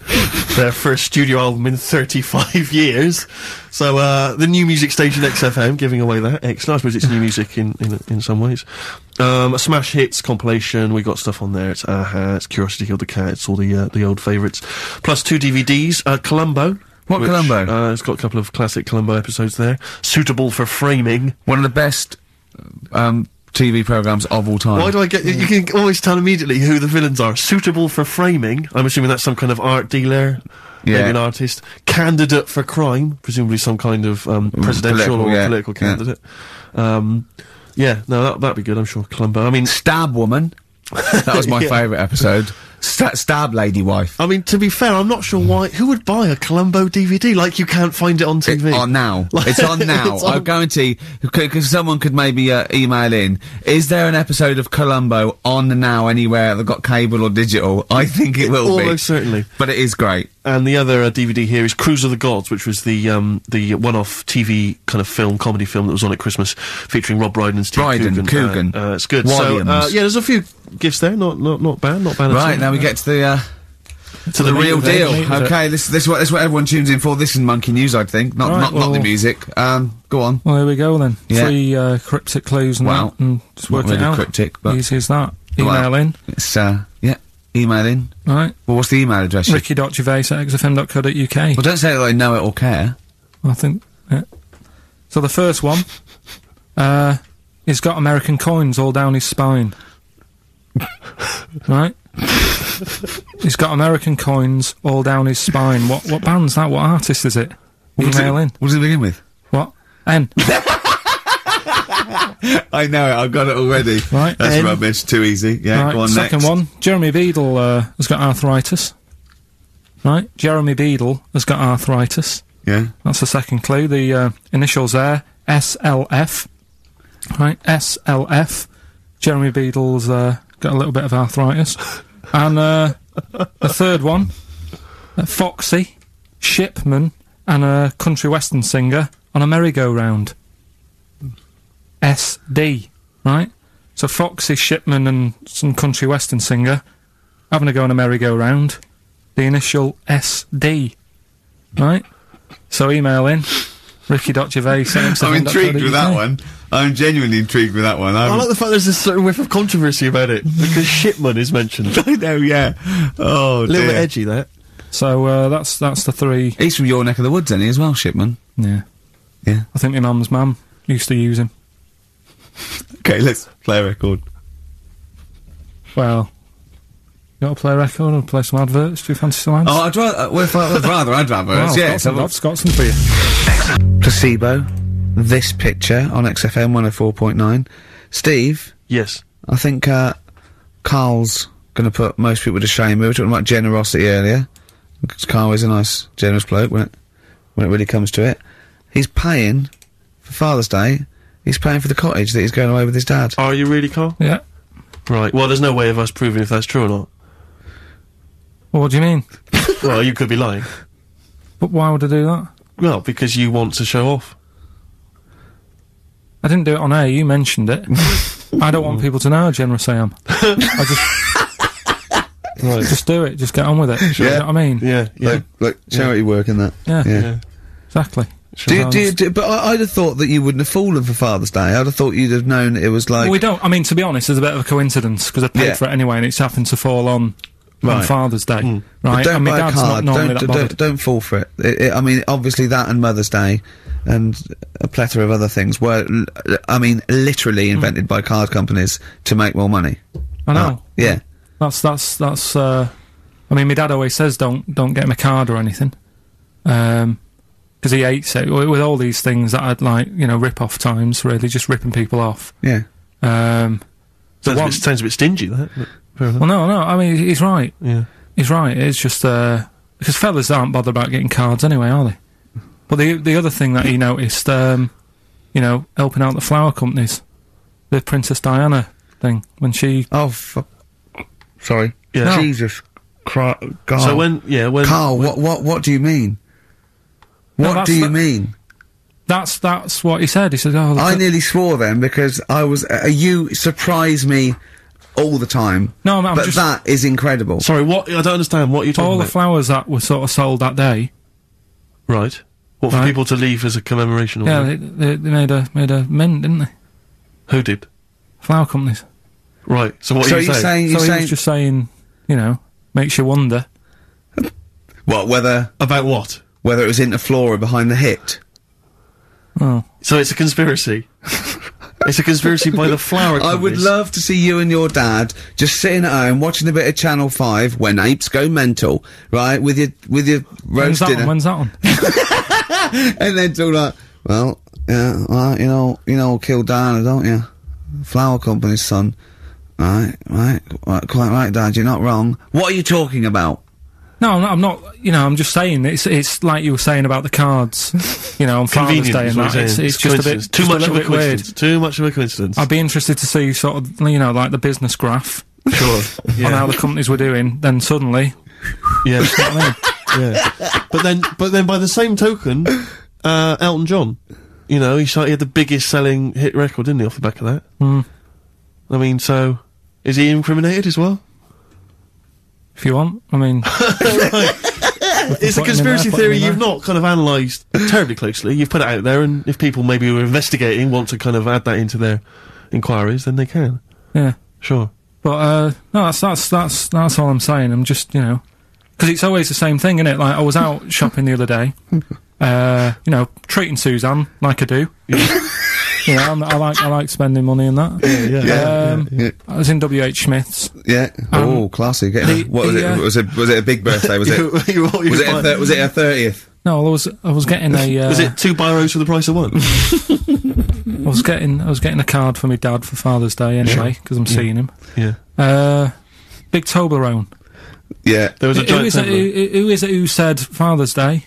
Speaker 2: their first studio album in 35 years. So uh, the new music station XFM giving away that. Excellent. I suppose it's new music in in, in some ways. Um, a smash hits compilation. We got stuff on there. It's Aha. It's Curiosity Killed the Cat. It's all the uh, the old favourites. Plus two DVDs. Uh, Columbo.
Speaker 1: What
Speaker 2: which,
Speaker 1: Columbo?
Speaker 2: Uh, it's got a couple of classic Columbo episodes there. Suitable for framing.
Speaker 1: One of the best um, TV programs of all time.
Speaker 2: Why do I get? You can always tell immediately who the villains are. Suitable for framing. I'm assuming that's some kind of art dealer,
Speaker 1: Yeah.
Speaker 2: maybe an artist. Candidate for crime, presumably some kind of um, presidential
Speaker 1: political,
Speaker 2: or
Speaker 1: yeah,
Speaker 2: political
Speaker 1: yeah.
Speaker 2: candidate. Um, yeah, no, that, that'd be good. I'm sure. Columbo. I mean,
Speaker 1: Stab Woman. That was my
Speaker 2: Yeah.
Speaker 1: favourite episode. Sta- stab Lady Wife.
Speaker 2: I mean, to be fair, I'm not sure why. Who would buy a Columbo DVD? Like you can't find it on
Speaker 1: It-
Speaker 2: TV.
Speaker 1: on now. it's on now.
Speaker 2: It's
Speaker 1: I
Speaker 2: on-
Speaker 1: guarantee, because someone could maybe uh, email in. Is there an episode of Columbo on now anywhere that got cable or digital? I think it will be.
Speaker 2: Almost certainly.
Speaker 1: But it is great.
Speaker 2: And the other uh, DVD here is Cruise of the Gods, which was the um, the one-off TV kind of film, comedy film that was on at Christmas, featuring Rob Brydon and Steve
Speaker 1: Brydon,
Speaker 2: Coogan.
Speaker 1: Coogan.
Speaker 2: Uh, uh, it's good. So, uh, yeah, there's a few gifts there. Not not not bad. Not bad. at
Speaker 1: Right,
Speaker 2: all.
Speaker 1: now we get to the, uh, to the,
Speaker 2: the
Speaker 1: real deal.
Speaker 2: meat of it.
Speaker 1: Okay, this, this, is what, this what everyone tunes in for. This is Monkey News, I think. Not,
Speaker 3: Right,
Speaker 1: not, not the music. Um, go on.
Speaker 3: Well, here we go then.
Speaker 1: Yeah.
Speaker 3: Three uh, cryptic clues and
Speaker 1: Wow.
Speaker 3: that, and just
Speaker 1: Not
Speaker 3: work
Speaker 1: really
Speaker 3: it out.
Speaker 1: cryptic, but-
Speaker 3: Easy as that.
Speaker 1: Wow.
Speaker 3: Email in,
Speaker 1: It's, uh, yeah, email in.
Speaker 3: right?
Speaker 1: Well, what's the email address?
Speaker 3: Ricky.gervais at xfm.co.uk.
Speaker 1: Well, don't say that I know it or care.
Speaker 3: I think. Yeah. So the first one, uh, he's got American coins all down his spine. right? He's got American coins all down his spine. What what band's that? What artist is it?
Speaker 1: What's
Speaker 3: Email
Speaker 1: it,
Speaker 3: in.
Speaker 1: What does it begin with?
Speaker 3: What? N.
Speaker 1: I know it. I've got it already.
Speaker 3: Right,
Speaker 1: That's
Speaker 3: N.
Speaker 1: rubbish. Too easy. Yeah.
Speaker 3: right,
Speaker 1: go on
Speaker 3: second
Speaker 1: next.
Speaker 3: one. Jeremy Beadle uh, has got arthritis. Right, Jeremy Beadle has got arthritis.
Speaker 1: Yeah.
Speaker 3: That's the second clue. The uh, initials there, SLF. Right, SLF. Jeremy Beadle's uh, got a little bit of arthritis. and uh, the third one, uh, Foxy, Shipman, and a country western singer on a merry-go-round. SD, right? So Foxy, Shipman, and some country western singer having a go on a merry-go-round. The initial SD, right? So email in Ricky ricky.gervais.
Speaker 1: I'm intrigued with that one. I'm genuinely intrigued with that one.
Speaker 2: I
Speaker 1: I'm,
Speaker 2: like the fact there's a certain whiff of controversy about it because Shipman is mentioned. A
Speaker 1: I know. Yeah. Oh, a
Speaker 2: little
Speaker 1: dear.
Speaker 2: bit edgy there.
Speaker 3: So uh, that's that's the three.
Speaker 1: He's from your neck of the woods, isn't he, as well, Shipman?
Speaker 3: Yeah,
Speaker 1: Yeah.
Speaker 3: I think my mum's mum used to use him.
Speaker 1: Okay, let's play a record.
Speaker 3: Well, you got to play a record or play some adverts? Do you fancy some ads?
Speaker 1: Oh, I'd rather. Uh, well, if I- I'd rather. I'd rather.
Speaker 3: Well, I've,
Speaker 1: yeah.
Speaker 3: got some,
Speaker 1: so-
Speaker 3: I've got some for you.
Speaker 1: placebo. This picture on XFM 104.9. Steve,
Speaker 2: Yes.
Speaker 1: I think uh, Karl's going to put most people to shame. We were talking about generosity earlier. Because Karl is a nice, generous bloke when it when it really comes to it. He's paying for Father's Day. He's paying for the cottage that he's going away with his dad.
Speaker 2: Are you really, Karl?
Speaker 3: Yeah.
Speaker 2: Right. Well, there's no way of us proving if that's true or not.
Speaker 3: Well, what do you mean?
Speaker 2: well, you could be lying.
Speaker 3: But why would I do that?
Speaker 2: Well, because you want to show off.
Speaker 3: I didn't do it on air. You mentioned it. I don't want mm. people to know how generous I am. I just
Speaker 2: Right.
Speaker 3: just do it. Just get on with it. You know what I mean?
Speaker 2: yeah. Yeah.
Speaker 1: Look, look charity work in that.
Speaker 3: Yeah.
Speaker 1: Yeah.
Speaker 2: yeah.
Speaker 3: Exactly.
Speaker 1: Do, do, do, but I, I'd have thought that you wouldn't have fallen for Father's Day. I'd have thought you'd have known it was like.
Speaker 3: Well, we don't. I mean, to be honest, there's a bit of a coincidence because I paid
Speaker 1: Yeah.
Speaker 3: for it anyway, and it's happened to fall on on Father's Day,
Speaker 1: But
Speaker 3: right?
Speaker 1: don't
Speaker 3: and my
Speaker 1: buy a card. Don't, don't, don't fall for it. It- it- I mean, obviously that and Mother's Day, and a plethora of other things were, I mean, literally invented by card companies to make more money.
Speaker 3: I know.
Speaker 1: Uh, yeah.
Speaker 3: That's that's that's. Uh, I mean, my dad always says don't don't get him a card or anything, um, because he hates it with, with all these things that I'd like, you know, rip off times. Really, just ripping people off.
Speaker 1: Yeah.
Speaker 3: Um, the
Speaker 2: Sounds, a bit, sounds a bit stingy, that. but Fair enough.
Speaker 3: well, no, no. I mean, he's right.
Speaker 2: Yeah.
Speaker 3: He's right. It's just uh, because fellas aren't bothered about getting cards anyway, are they? But the the other thing that he noticed, um, you know, helping out the flower companies, the Princess Diana thing when she.
Speaker 1: Oh, fu- sorry.
Speaker 2: Yeah.
Speaker 3: No.
Speaker 1: Jesus Christ. God.
Speaker 2: So when, yeah, when.
Speaker 1: Karl, what, what, what do you mean?
Speaker 3: No,
Speaker 1: What
Speaker 3: that's
Speaker 1: do you
Speaker 3: the-
Speaker 1: mean?
Speaker 3: That's that's what he said. He said, "Oh,
Speaker 1: I nearly swore then because I was. Uh, you surprise me all the time.
Speaker 3: No, I'm- I'm
Speaker 1: but
Speaker 3: just-
Speaker 1: that is incredible.
Speaker 2: Sorry, what? I don't understand. What you're you talking
Speaker 3: all the flowers that were sort of sold that day.
Speaker 2: right. What, for people to leave as a commemoration? Or
Speaker 3: Yeah, they, they, they made a made a mint, didn't they?
Speaker 2: Who did?
Speaker 3: Flower companies.
Speaker 2: Right. So what
Speaker 1: so
Speaker 2: are you
Speaker 1: you're
Speaker 2: saying?
Speaker 1: saying
Speaker 3: so
Speaker 1: you're
Speaker 3: he
Speaker 1: saying
Speaker 3: was just saying, you know, makes you wonder.
Speaker 1: what whether
Speaker 2: About what?
Speaker 1: Whether it was Interflora behind the hit?
Speaker 3: Oh,
Speaker 2: So it's a conspiracy. it's a conspiracy by the flower
Speaker 1: I would love to see you and your dad just sitting at home watching a bit of Channel Five when apes go mental, right? With your with your
Speaker 3: when's
Speaker 1: roast
Speaker 3: that on?
Speaker 1: dinner,
Speaker 3: When's that on?
Speaker 1: and then talk like, well, yeah, well, you know, you know, kill Diana, don't you? Flower company's son. Right, right, right, quite right, Dad. You're not wrong. What are you talking about?
Speaker 3: No, I'm not, I'm not. You know, I'm just saying it's it's like you were saying about the cards. You know, on Father's Day and that. It's, it's just a bit
Speaker 2: too much of a
Speaker 3: bit weird.
Speaker 2: coincidence. Too much of a coincidence.
Speaker 3: I'd be interested to see sort of you know like the business graph
Speaker 2: sure.
Speaker 3: on how the companies were doing. Then suddenly,
Speaker 2: yeah.
Speaker 3: you know what I mean?
Speaker 2: yeah. But then, but then, by the same token, uh, Elton John, you know, he, he had the biggest selling hit record, didn't he, off the back of that?
Speaker 3: Hmm.
Speaker 2: I mean, so is he incriminated as well?
Speaker 3: If you want, I mean,
Speaker 2: It's a
Speaker 3: put him in
Speaker 2: conspiracy
Speaker 3: there,
Speaker 2: theory you've not kind of analysed terribly closely. You've put it out there, and if people maybe who are investigating want to kind of add that into their inquiries, then they can.
Speaker 3: yeah.
Speaker 2: Sure.
Speaker 3: But uh, no, that's that's that's that's all I'm saying. I'm just you know, because it's always the same thing, isn't it? Like I was out shopping the other day, uh, you know, treating Suzanne like I do, you know, I'm, I like I like spending money in that.
Speaker 2: yeah.
Speaker 3: Um,
Speaker 1: yeah.
Speaker 3: I was in WH Smith's.
Speaker 1: Yeah. oh, classy. Get-
Speaker 3: the-
Speaker 1: what was
Speaker 3: the,
Speaker 1: it?
Speaker 3: uh,
Speaker 1: Was it? Was it a big birthday? Was it?
Speaker 2: You- you- you
Speaker 1: Was it? A thir- was it a thirtieth?
Speaker 3: No, I was I was getting a uh,
Speaker 2: Was it two biros for the price of one?
Speaker 3: I was getting I was getting a card for my dad for Father's Day anyway because I'm seeing him.
Speaker 2: yeah.
Speaker 3: Uh, big Toblerone.
Speaker 1: Yeah.
Speaker 2: There was a
Speaker 3: Who
Speaker 2: giant
Speaker 3: it, who, who is it who said Father's Day?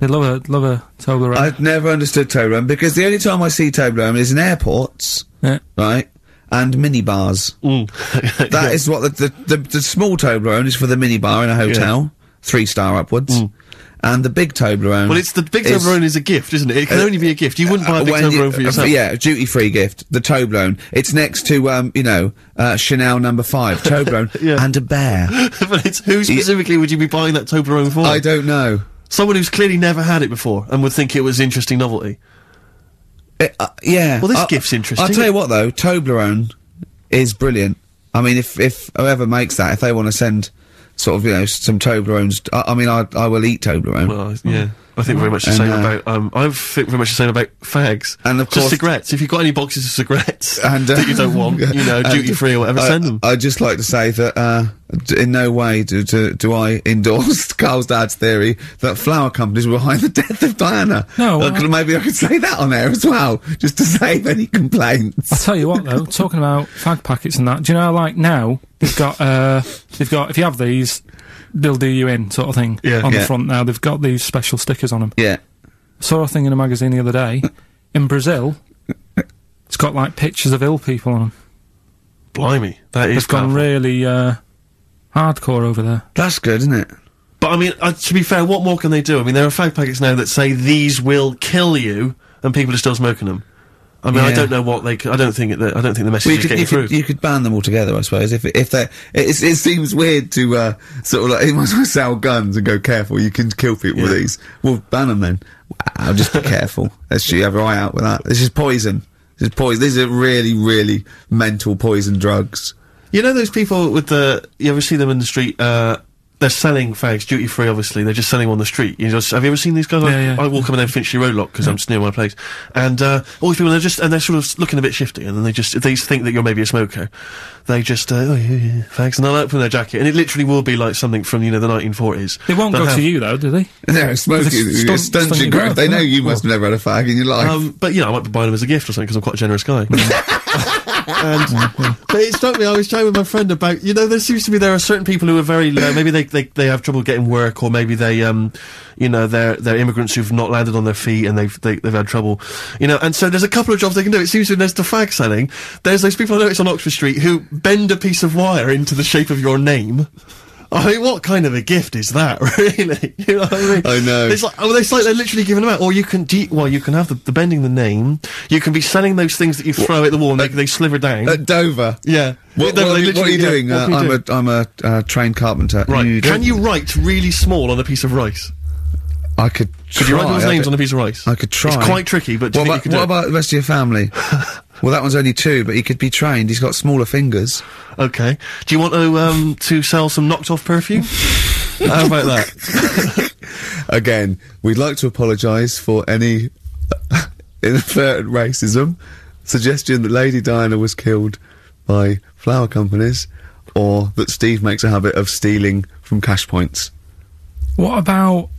Speaker 3: They love a love a Toblerone.
Speaker 1: I've never understood Toblerone because the only time I see Toblerone is in airports,
Speaker 3: yeah.
Speaker 1: right? And minibars.
Speaker 2: Mm.
Speaker 1: That is what the, the the the small Toblerone is for the minibar in a hotel, three star upwards, and the big Toblerone.
Speaker 2: Well, it's the big
Speaker 1: is-
Speaker 2: Toblerone is a gift, isn't it? It can
Speaker 1: Uh,
Speaker 2: only be a gift. You wouldn't buy a big
Speaker 1: when you-
Speaker 2: Toblerone for
Speaker 1: uh,
Speaker 2: yourself.
Speaker 1: yeah, a duty free gift. The Toblerone. It's next to um, you know, uh, Chanel number five, Toblerone,
Speaker 2: Yeah.
Speaker 1: and a bear.
Speaker 2: but it's who specifically would you be buying that Toblerone for?
Speaker 1: I don't know.
Speaker 2: Someone who's clearly never had it before and would think it was interesting novelty.
Speaker 1: It- uh, yeah.
Speaker 2: Well, this
Speaker 1: I-
Speaker 2: gift's interesting.
Speaker 1: I'll tell you what though, Toblerone is brilliant. I mean, if if whoever makes that, if they want to send sort of you know some Toblerones, I, I mean, I I will eat Toblerone.
Speaker 2: Well, yeah. I think very much the
Speaker 1: And,
Speaker 2: same
Speaker 1: uh,
Speaker 2: about, um, I think very much the same about fags.
Speaker 1: And of
Speaker 2: Just
Speaker 1: course-
Speaker 2: cigarettes. If you've got any boxes of cigarettes
Speaker 1: and uh,
Speaker 2: that you don't want, you know, duty free or whatever,
Speaker 1: I,
Speaker 2: send them.
Speaker 1: I'd just like to say that uh, in no way do, do, do I endorse Karl's dad's theory that flower companies were behind the death of Diana.
Speaker 3: No,
Speaker 1: Uh,
Speaker 3: I-
Speaker 1: maybe I could say that on air as well, just to save any complaints.
Speaker 3: I'll tell you what though, talking about fag packets and that, do you know like now they've got uh they've got if you have these they'll do you in sort of thing
Speaker 2: Yeah.
Speaker 3: on
Speaker 1: Yeah.
Speaker 3: the front now they've got these special stickers on them.
Speaker 1: Yeah.
Speaker 3: Saw a thing in a magazine the other day in Brazil. It's got like pictures of ill people on them.
Speaker 2: Blimey. That is
Speaker 3: They've gone really uh hardcore over there.
Speaker 1: That's good, isn't it?
Speaker 2: But I mean, uh, to be fair, what more can they do? I mean, there are fag packets now that say these will kill you, and people are still smoking them. I mean, I don't know what they. I don't think it, I don't think the message
Speaker 1: Well, you
Speaker 2: is
Speaker 1: could,
Speaker 2: getting
Speaker 1: you,
Speaker 2: through.
Speaker 1: could, you could ban them altogether, I suppose. If if they, it, it seems weird to uh, sort of like you might as well sell guns and go careful. You can kill people with these. Well, ban them then. Wow, just be careful. Let's you have your eye out with that. This is poison. This is poison. These are really, really mental poison drugs.
Speaker 2: You know those people with the. You ever see them in the street? Uh, they're selling fags duty free. Obviously, they're just selling them on the street. You just have you ever seen these guys? I,
Speaker 3: Yeah, yeah.
Speaker 2: I walk up and down Finchley Road lot because I'm just near my place, and uh, all these people they're just and they're sort of looking a bit shifty, and then they just they think that you're maybe a smoker, they just uh, oh yeah, yeah fags, and they'll open their jacket, and it literally will be like something from you know the 1940s.
Speaker 3: They won't
Speaker 2: They'll
Speaker 3: go
Speaker 2: have-
Speaker 3: to you though, do they?
Speaker 1: No, smoking
Speaker 3: It's
Speaker 1: it
Speaker 3: stun-
Speaker 1: stunts
Speaker 3: stun
Speaker 1: your
Speaker 3: your
Speaker 1: growth.
Speaker 3: growth,
Speaker 1: They know you must have never had a fag in your life.
Speaker 2: Um, but you know, I might be buying them as a gift or something because I'm quite a generous guy. and but it struck me. I was chatting with my friend about you know there seems to be there are certain people who are very low. Maybe they, they they have trouble getting work, or maybe they um you know they're they're immigrants who've not landed on their feet and they've they, they've had trouble. You know, and so there's a couple of jobs they can do. It seems to there's the fag selling. There's those people I know it's on Oxford Street who bend a piece of wire into the shape of your name. I mean, what kind of a gift is that, really? You know what I mean?
Speaker 1: I know.
Speaker 2: It's like, oh, it's like they're literally giving them out. Or you can, de- well, you can have the, the bending the name. You can be selling those things that you throw at the wall and they, they sliver down.
Speaker 1: At Dover.
Speaker 2: yeah.
Speaker 1: What, what, are, you- what are you
Speaker 2: literally-
Speaker 1: doing?
Speaker 2: yeah,
Speaker 1: Uh,
Speaker 2: what
Speaker 1: I'm
Speaker 2: do?
Speaker 1: a I'm a uh, trained carpenter.
Speaker 2: Right.
Speaker 1: You
Speaker 2: can you write really small on a piece of rice?
Speaker 1: I could.
Speaker 2: Could you write those names on a piece of rice?
Speaker 1: I could try.
Speaker 2: It's quite tricky, but do
Speaker 1: What
Speaker 2: you
Speaker 1: about,
Speaker 2: you
Speaker 1: what about the rest of your family? well, that one's only two, but he could be trained. He's got smaller fingers.
Speaker 2: Okay. Do you want to um to sell some knocked off perfume? How about that?
Speaker 1: Again, we'd like to apologise for any inadvertent racism. Suggestion that Lady Diana was killed by flower companies, or that Steve makes a habit of stealing from cash points.
Speaker 3: What about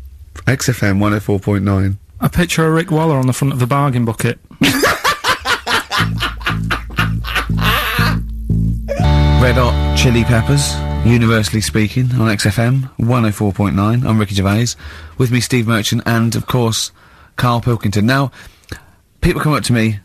Speaker 1: XFM 104.9.
Speaker 3: a picture of Rick Waller on the front of the bargain bucket?
Speaker 1: Red Hot Chili Peppers, universally speaking, on XFM 104.9. I'm Ricky Gervais. With me, Steve Merchant, and of course, Karl Pilkington. Now, people come up to me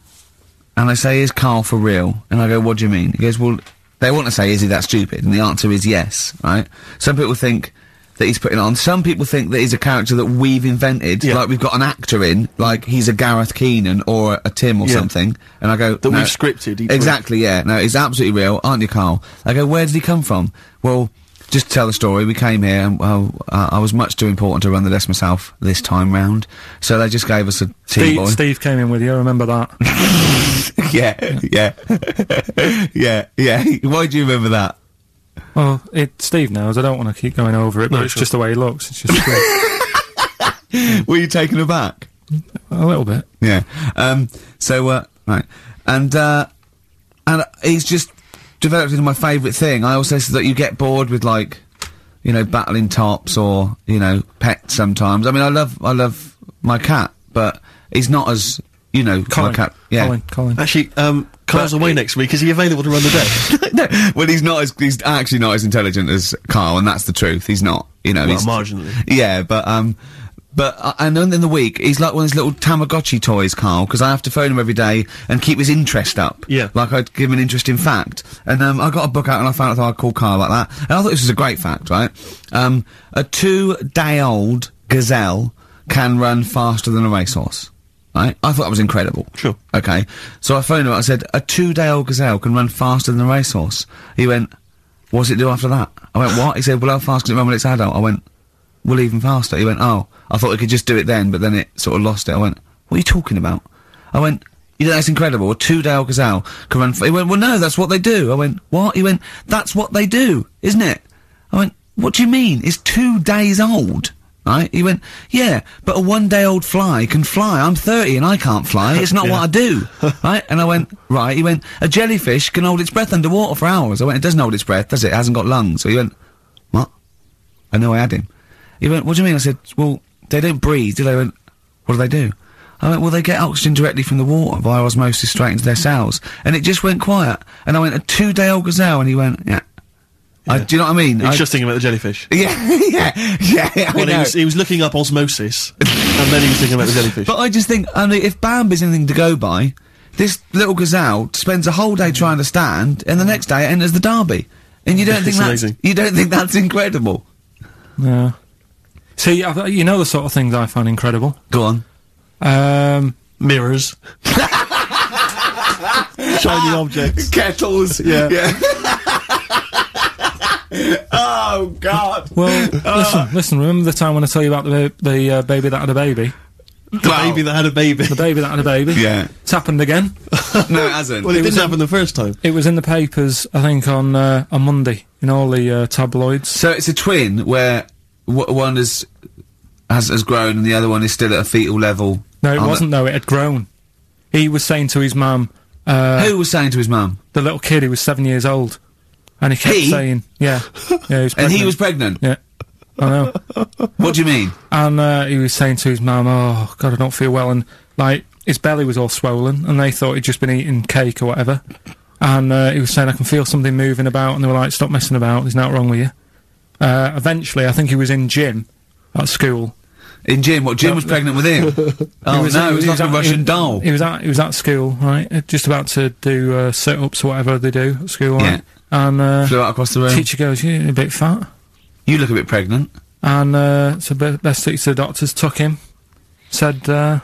Speaker 1: and they say, Is Karl for real? And I go, What do you mean? He goes, Well, they want to say, Is he that stupid? And the answer is yes, right? Some people think that he's putting on. Some people think that he's a character that we've invented,
Speaker 2: Yeah.
Speaker 1: like we've got an actor in, like he's a Gareth Keenan or a Tim or
Speaker 2: Yeah.
Speaker 1: something. And I go,
Speaker 2: That
Speaker 1: "No."
Speaker 2: we've scripted week.
Speaker 1: Exactly, yeah. No, it's absolutely real, aren't you, Karl? I go, where did he come from? Well, just to tell the story, we came here and, well, uh, I was much too important to run the desk myself this time round. So they just gave us a tea boy.
Speaker 3: Steve, Steve came in with you, I remember that.
Speaker 1: yeah, yeah. yeah, yeah. Why do you remember that?
Speaker 3: Well, it, Steve knows, I don't want to keep going over it, but
Speaker 2: No,
Speaker 3: it's
Speaker 2: sure.
Speaker 3: just the way he looks. It's just great.
Speaker 1: Were you taken aback?
Speaker 3: A little bit.
Speaker 1: Yeah. Um, so, uh, right. And, uh, and he's just developed into my favourite thing. I also said that you get bored with, like, you know, battling tops or, you know, pets sometimes. I mean, I love, I love my cat, but he's not as, you know,
Speaker 3: Colin.
Speaker 1: my cat. Yeah.
Speaker 3: Colin. Colin.
Speaker 2: Actually, um,
Speaker 1: Karl's
Speaker 2: away
Speaker 1: it-
Speaker 2: next week. Is he available to run the day?
Speaker 1: no, well, he's not as, he's actually not as intelligent as Karl, and that's the truth. He's not, you know.
Speaker 2: well,
Speaker 1: he's,
Speaker 2: marginally.
Speaker 1: Yeah, but um, but uh, and then in the week he's like one of his little Tamagotchi toys, Karl, because I have to phone him every day and keep his interest up.
Speaker 2: Yeah.
Speaker 1: like I'd give him an interesting fact, and um, I got a book out and I found out I'd call Karl like that, and I thought this was a great fact, right? Um, a two-day-old gazelle can run faster than a racehorse. Right? I thought that was incredible.
Speaker 2: Sure.
Speaker 1: Okay. So I phoned him. I said, a two-day-old gazelle can run faster than a racehorse. He went, "What's it do after that?" I went, "What?" He said, "Well, how fast can it run when it's adult?" I went, "Well, even faster." He went, "Oh, I thought it could just do it then, but then it sort of lost it." I went, "What are you talking about?" I went, "You know that's incredible. A two-day-old gazelle can run." He went, "Well, no, that's what they do." I went, "What?" He went, "That's what they do, isn't it?" I went, "What do you mean? It's two days old." Right? He went, yeah, but a one-day-old fly can fly. I'm 30 and I can't fly. It's not what I do. right? And I went, right. He went, a jellyfish can hold its breath underwater for hours. I went, it doesn't hold its breath, does it? It hasn't got lungs. So he went, what? I know I had him. He went, what do you mean? I said, well, they don't breathe, do they? He went, what do they do? I went, well, they get oxygen directly from the water via osmosis straight into their cells. And it just went quiet. And I went, a two-day-old gazelle? And he went, yeah. I, do you know what I mean?
Speaker 2: He's
Speaker 1: I-
Speaker 2: just thinking about the jellyfish.
Speaker 1: yeah, yeah, yeah, I
Speaker 2: Well, he
Speaker 1: know.
Speaker 2: was, he was looking up osmosis, and then he was thinking about the jellyfish.
Speaker 1: But I just think, I mean, if Bambi's anything to go by, this little gazelle spends a whole day trying to stand, and the next day it enters the derby. And you don't think
Speaker 2: It's
Speaker 1: that's
Speaker 2: amazing.
Speaker 1: you don't think that's incredible?
Speaker 3: Yeah. See, I've, you know the sort of things I find incredible.
Speaker 1: Go on.
Speaker 3: Um,
Speaker 2: Mirrors. Shiny objects.
Speaker 1: Kettles.
Speaker 2: Yeah.
Speaker 1: oh God.
Speaker 3: well, listen, listen. Remember the time when I tell you about the the uh, baby that had a baby?
Speaker 2: The baby that had a baby.
Speaker 3: The baby that had a baby.
Speaker 1: Yeah.
Speaker 3: It's happened again.
Speaker 1: No, it hasn't.
Speaker 2: Well, it,
Speaker 3: It was
Speaker 2: didn't happen the first time.
Speaker 3: It was in the papers, I think, on uh, on Monday in all the uh, tabloids.
Speaker 1: so it's a twin where w- one is has has grown and the other one is still at a fetal level.
Speaker 3: No, it wasn't. though. it had grown. He was saying to his mum, uh,
Speaker 1: Who was saying to his mum?
Speaker 3: the little kid who was seven years old, and he kept
Speaker 1: He?
Speaker 3: saying, "Yeah, yeah." He was
Speaker 1: And he was pregnant.
Speaker 3: yeah. I know.
Speaker 1: What do you mean?
Speaker 3: And uh, he was saying to his mum, "Oh God, I don't feel well," and like his belly was all swollen, and they thought he'd just been eating cake or whatever. And uh, he was saying, "I can feel something moving about," and they were like, "Stop messing about. There's nothing wrong with you." Uh, eventually, I think he was in gym at school.
Speaker 1: In gym? what Jim was pregnant with him? oh
Speaker 3: was-
Speaker 1: no,
Speaker 3: he
Speaker 1: it was like a
Speaker 3: at-
Speaker 1: Russian
Speaker 3: he,
Speaker 1: doll.
Speaker 3: He was at he was at school, right? Just about to do uh, sit ups or whatever they do at school, right? And uh,
Speaker 1: Flew out across the room.
Speaker 3: teacher goes, "You're a bit fat,"
Speaker 1: You look a bit pregnant.
Speaker 3: and uh, so be- best take to the doctors, took him, said, uh,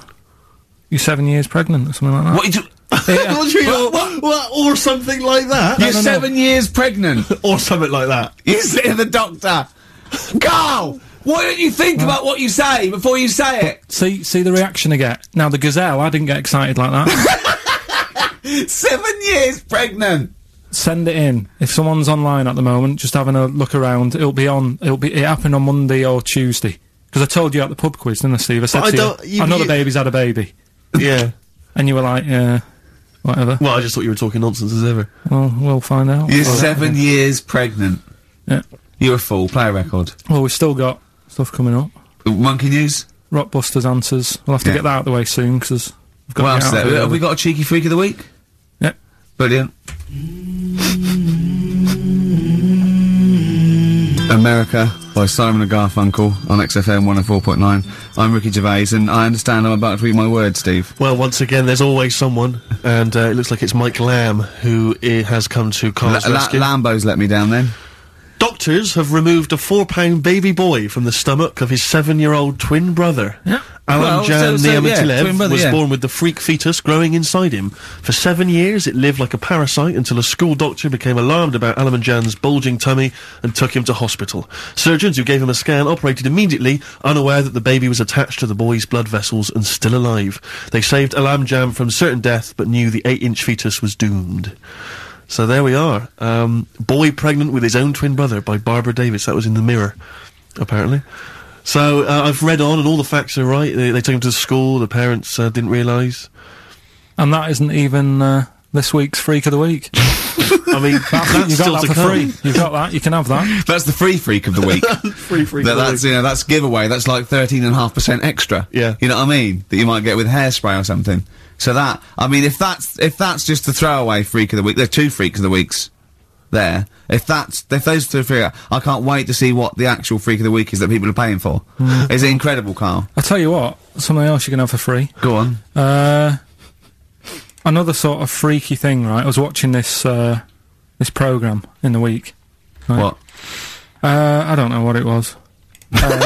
Speaker 3: "You're seven years pregnant" or something like that.
Speaker 1: What? You
Speaker 3: Yeah.
Speaker 2: What or, what- or something like that.
Speaker 1: You're
Speaker 3: no, no.
Speaker 1: seven years pregnant.
Speaker 2: Or something like that.
Speaker 1: you to the doctor, Karl. Why don't you think about what you say before you say it?
Speaker 3: See, see the reaction I get. Now the gazelle, I didn't get excited like that.
Speaker 1: Seven years pregnant.
Speaker 3: Send it in. If someone's online at the moment, just having a look around, it'll be on. It'll be. It happened on Monday or Tuesday. Because I told you at the pub quiz, didn't I, Steve? I said
Speaker 2: But I
Speaker 3: to
Speaker 2: don't-
Speaker 3: you,
Speaker 2: you-
Speaker 3: I know
Speaker 2: you-
Speaker 3: the baby's had a baby,
Speaker 2: Yeah.
Speaker 3: and you were like, yeah, whatever.
Speaker 2: Well, I just thought you were talking nonsense as ever.
Speaker 3: Well, we'll find out.
Speaker 1: You're
Speaker 3: Well,
Speaker 1: seven years pregnant.
Speaker 3: Yeah.
Speaker 1: You're a fool. Play a record.
Speaker 3: Well, we've still got stuff coming up.
Speaker 1: Monkey news.
Speaker 3: Rockbusters answers. We'll have to
Speaker 1: Yeah.
Speaker 3: get that out of the way soon because we've got
Speaker 1: What
Speaker 3: to
Speaker 1: else
Speaker 3: get out
Speaker 1: there?
Speaker 3: of
Speaker 1: Have we got a cheeky freak of the week?
Speaker 3: Yep.
Speaker 1: Brilliant. America by Simon and Garfunkel on XFM 104.9. I'm Ricky Gervais, and I understand I'm about to read my words, Steve.
Speaker 2: Well, once again, there's always someone, and uh, it looks like it's Mike Lamb who has come to
Speaker 1: La-
Speaker 2: Karl's
Speaker 1: La-
Speaker 2: rescue.
Speaker 1: Lambo's let me down then.
Speaker 2: Doctors have removed a four-pound baby boy from the stomach of his seven-year-old twin brother.
Speaker 3: Yeah.
Speaker 2: Alan
Speaker 1: Well,
Speaker 2: Jan
Speaker 1: so- so, yeah, brother,
Speaker 2: was
Speaker 1: yeah.
Speaker 2: born with the freak fetus growing inside him. For seven years, it lived like a parasite until a school doctor became alarmed about Alan Jan's bulging tummy and took him to hospital. Surgeons who gave him a scan operated immediately, unaware that the baby was attached to the boy's blood vessels and still alive. They saved Alam Jam from certain death, but knew the eight-inch fetus was doomed. So there we are. Um, boy pregnant with his own twin brother by Barbara Davis. That was in the Mirror, apparently. So uh, I've read on, and all the facts are right. They, they took him to school. The parents uh, didn't realise.
Speaker 3: And that isn't even uh, this week's freak of the week.
Speaker 2: I mean, that's
Speaker 3: you
Speaker 2: still
Speaker 3: got
Speaker 2: to
Speaker 3: that for
Speaker 2: come.
Speaker 3: free. You've got that. You can have that.
Speaker 1: That's the free freak of the week.
Speaker 2: Free, free.
Speaker 1: That,
Speaker 2: free.
Speaker 1: that's you know that's giveaway. That's like thirteen and a half percent extra.
Speaker 2: Yeah.
Speaker 1: you know what I mean. That you might get with hairspray or something. So that I mean, if that's if that's just the throwaway freak of the week, there are two freaks of the weeks there. If that's if those two freak, I can't wait to see what the actual freak of the week is that people are paying for. Is it incredible, Karl?
Speaker 3: I tell you what, something else you can have for free.
Speaker 1: Go on.
Speaker 3: Uh, another sort of freaky thing, right? I was watching this uh, this program in the week. Right.
Speaker 1: What?
Speaker 3: Uh, I don't know what it was. Um,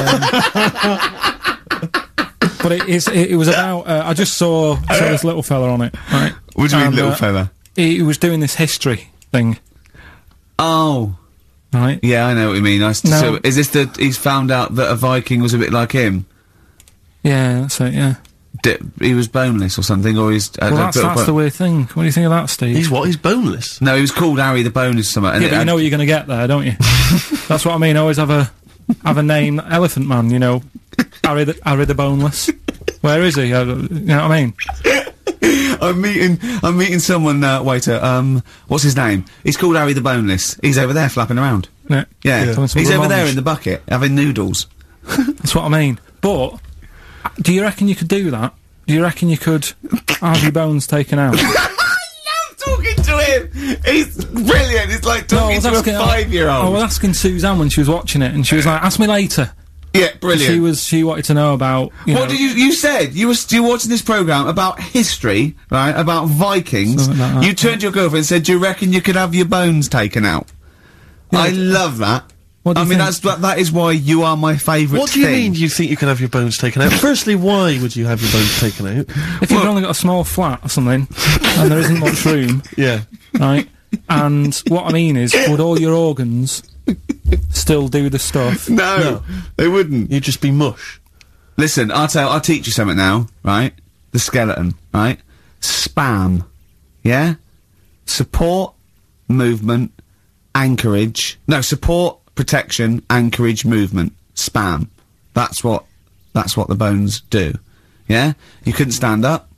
Speaker 3: but it is. It, it was about. Uh, I just saw saw this little fella on it. Right.
Speaker 1: What do you mean, little
Speaker 3: uh,
Speaker 1: fella?
Speaker 3: He, he was doing this history thing.
Speaker 1: Oh,
Speaker 3: Right.
Speaker 1: yeah, I know what you mean. I s-
Speaker 3: No.
Speaker 1: So is this the he's found out that a Viking was a bit like him?
Speaker 3: Yeah. That's it. Yeah.
Speaker 1: Di- he was boneless or something, or he's. Uh,
Speaker 3: Well, that's
Speaker 1: bit of
Speaker 3: that's
Speaker 1: bo-
Speaker 3: the weird thing. What do you think of that, Steve?
Speaker 2: He's what? He's boneless.
Speaker 1: No, he was called Harry the Boneless. Something.
Speaker 3: Yeah,
Speaker 1: it
Speaker 3: but you know what you're going to get there, don't you? That's what I mean. Always have a have a name, Elephant Man. You know, Harry the Harry the Boneless. Where is he? Uh, you know what I mean?
Speaker 1: I'm meeting. I'm meeting someone. Uh, waiter. Um, what's his name? He's called Harry the Boneless. He's over there flapping around.
Speaker 3: Yeah,
Speaker 1: Yeah,
Speaker 3: some
Speaker 1: he's over there in the bucket having noodles.
Speaker 3: That's what I mean. But do you reckon you could do that? Do you reckon you could have your bones taken out?
Speaker 1: I love talking to him. He's brilliant. It's like talking
Speaker 3: was
Speaker 1: to a
Speaker 3: five-year-old. I was asking Suzanne when she was watching it, and she was like, "Ask me later."
Speaker 1: Yeah, brilliant.
Speaker 3: She was. She wanted to know about. You
Speaker 1: what
Speaker 3: know,
Speaker 1: did you? You said you were you were watching this program about history, right? About Vikings.
Speaker 3: Like that,
Speaker 1: you turned to your girlfriend and said, "Do you reckon you could have your bones taken out?" I love that.
Speaker 3: What do
Speaker 1: I
Speaker 3: you
Speaker 1: mean,
Speaker 3: think?
Speaker 1: that's that, that is why you are my favourite.
Speaker 2: What do you
Speaker 1: thing.
Speaker 2: mean you think you can have your bones taken out? Firstly, why would you have your bones taken out?
Speaker 3: If you've only got a small flat or something, and there isn't much room,
Speaker 2: Yeah.
Speaker 3: right? And what I mean is, would all your organs still do the stuff?
Speaker 1: No,
Speaker 2: No.
Speaker 1: they wouldn't.
Speaker 2: You'd just be mush.
Speaker 1: Listen, I'll tell. I'll teach you something now, right? The skeleton, right? Spam, yeah. Support, movement, anchorage. No, support, protection, anchorage, movement. Spam. That's what. That's what the bones do. Yeah. You couldn't stand up.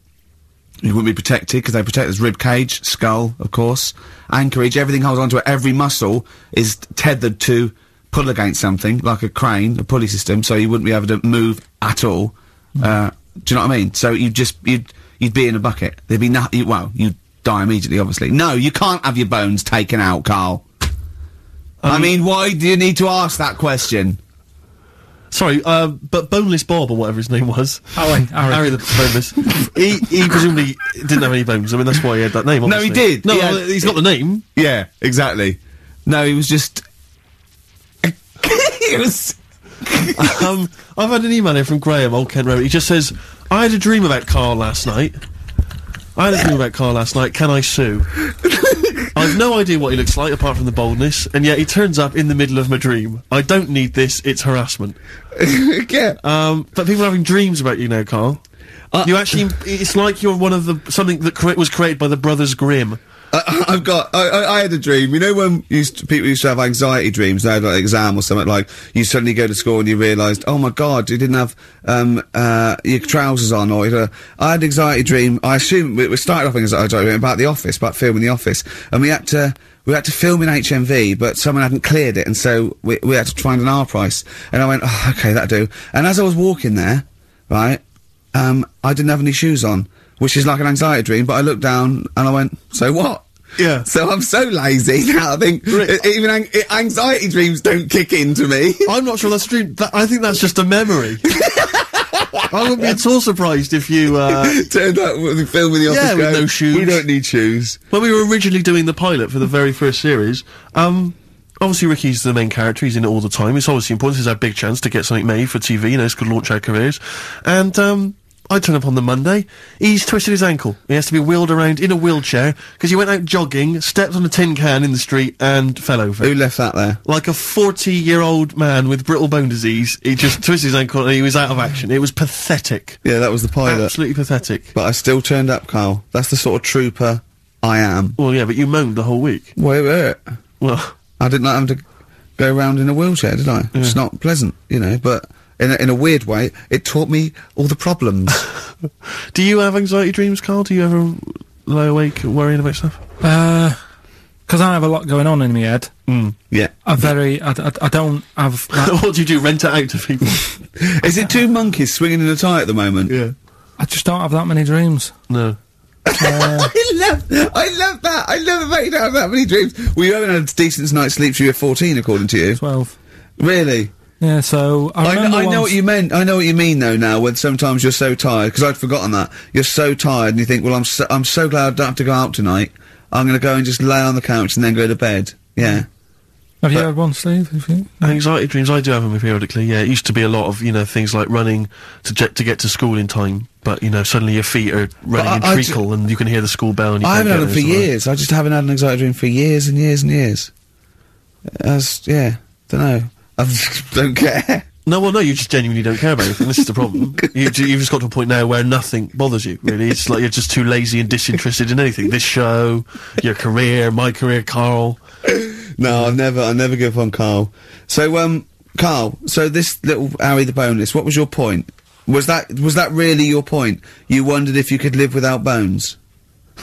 Speaker 1: You wouldn't be protected because they protect his rib cage, skull, of course. Anchorage, everything holds onto it. Every muscle is tethered to pull against something, like a crane, a pulley system, so you wouldn't be able to move at all. Uh, do you know what I mean? So you'd just, you'd, you'd be in a bucket. There'd be no, you, well, you'd die immediately, obviously. No, you can't have your bones taken out, Karl. I mean, why do you need to ask that question?
Speaker 2: Sorry, uh, but Boneless Bob, or whatever his name was.
Speaker 3: Harry, Harry.
Speaker 2: Harry the Boneless. he, he presumably didn't have any bones. I mean, that's why he had that name,
Speaker 1: No, he did.
Speaker 2: No,
Speaker 1: He
Speaker 2: well, he's got the name.
Speaker 1: Yeah, exactly. No, he was just. he was.
Speaker 2: um, I've had an email here from Graham, Old Kent Road. He just says, I had a dream about Karl last night. I had a dream about Karl last night. Can I sue? I've no idea what he looks like apart from the boldness, and yet he turns up in the middle of my dream. I don't need this. It's harassment.
Speaker 1: yeah.
Speaker 2: Um, but people are having dreams about you now, Karl.
Speaker 1: Uh,
Speaker 2: you actually, it's like you're one of the something that cre- was created by the brothers Grimm.
Speaker 1: I, I've got. I, I, had a dream. You know when used to, people used to have anxiety dreams. They had like an exam or something. Like you suddenly go to school and you realised, oh my god, you didn't have um uh your trousers on. Or uh, I had an anxiety dream. I assume we, we started off an anxiety dream about the office, about filming the office, and we had to. We had to film in HMV, but someone hadn't cleared it, and so we, we had to find an Our Price. And I went, oh, okay, that'll do. And as I was walking there, right, um, I didn't have any shoes on, which is like an anxiety dream. But I looked down and I went, so what?
Speaker 2: Yeah.
Speaker 1: So I'm so lazy now. I think e- even an- anxiety dreams don't kick into me.
Speaker 2: I'm not sure that's a dream. That, I think that's just a memory. I wouldn't be at all surprised if you, uh,
Speaker 1: Turned up with the film in the office.
Speaker 2: Yeah, with
Speaker 1: going,
Speaker 2: no shoes.
Speaker 1: We don't need shoes.
Speaker 2: when we were originally doing the pilot for the very first series, um, obviously Ricky's the main character. He's in it all the time. It's obviously important. It's our big chance to get something made for TV. You know, this could launch our careers. And um, I turn up on the Monday. He's twisted his ankle. He has to be wheeled around in a wheelchair because he went out jogging, stepped on a tin can in the street, and fell over.
Speaker 1: Who left that there?
Speaker 2: like a 40 year old man with brittle bone disease. He just twisted his ankle and he was out of action. It was pathetic.
Speaker 1: Yeah, that was the pilot.
Speaker 2: Absolutely pathetic.
Speaker 1: But I still turned up, Karl. That's the sort of trooper I am.
Speaker 2: Well, yeah, but you moaned the whole week.
Speaker 1: Wait, wait.
Speaker 2: Well,
Speaker 1: I didn't like having to go around in a wheelchair, did I? It's not pleasant, you know. But in a, in a weird way, it taught me all the problems.
Speaker 2: Do you have anxiety dreams, Karl? Do you ever lie awake worrying about stuff?
Speaker 3: Uh 'cause I have a lot going on in my head.
Speaker 1: yeah.
Speaker 3: I very, I, I, I don't have that,
Speaker 2: what do you do? Rent it out to people?
Speaker 1: Is it two monkeys swinging in a tie at the moment?
Speaker 2: yeah.
Speaker 3: I just don't have that many dreams.
Speaker 2: No.
Speaker 1: I love, I love that. I love the fact you don't have that many dreams. Well, you haven't had a decent night's sleep till you're 14, according to you.
Speaker 3: 12.
Speaker 1: Really?
Speaker 3: Yeah, so I
Speaker 1: I,
Speaker 3: remember
Speaker 1: know, I know what you meant. I know what you mean though. Now, when sometimes you're so tired, because I'd forgotten that you're so tired, and you think, "Well, I'm so, I'm so glad I don't have to go out tonight. I'm going to go and just lay on the couch and then go to bed." Yeah. Mm.
Speaker 3: Have you had one, Steve? Have you?
Speaker 2: Uh, anxiety dreams, I do have them periodically, yeah. It used to be a lot of, you know, things like running to get, to get to school in time, but, you know, suddenly your feet are running
Speaker 1: I-
Speaker 2: in treacle and you can hear the school bell and you
Speaker 1: I
Speaker 2: can't
Speaker 1: haven't had them for
Speaker 2: there, so- uh,
Speaker 1: years. I just haven't had an anxiety dream for years and years and years. As yeah, don't know. I don't care.
Speaker 2: No, well, no, you just genuinely don't care about anything. This is the problem. you, you've just got to a point now where nothing bothers you, really. It's like you're just too lazy and disinterested in anything. This show, your career, my career, Karl.
Speaker 1: No, I've never, I never give up on Karl. So, um, Karl. So this little Harry the Boneless. What was your point? Was that was that really your point? You wondered if you could live without bones.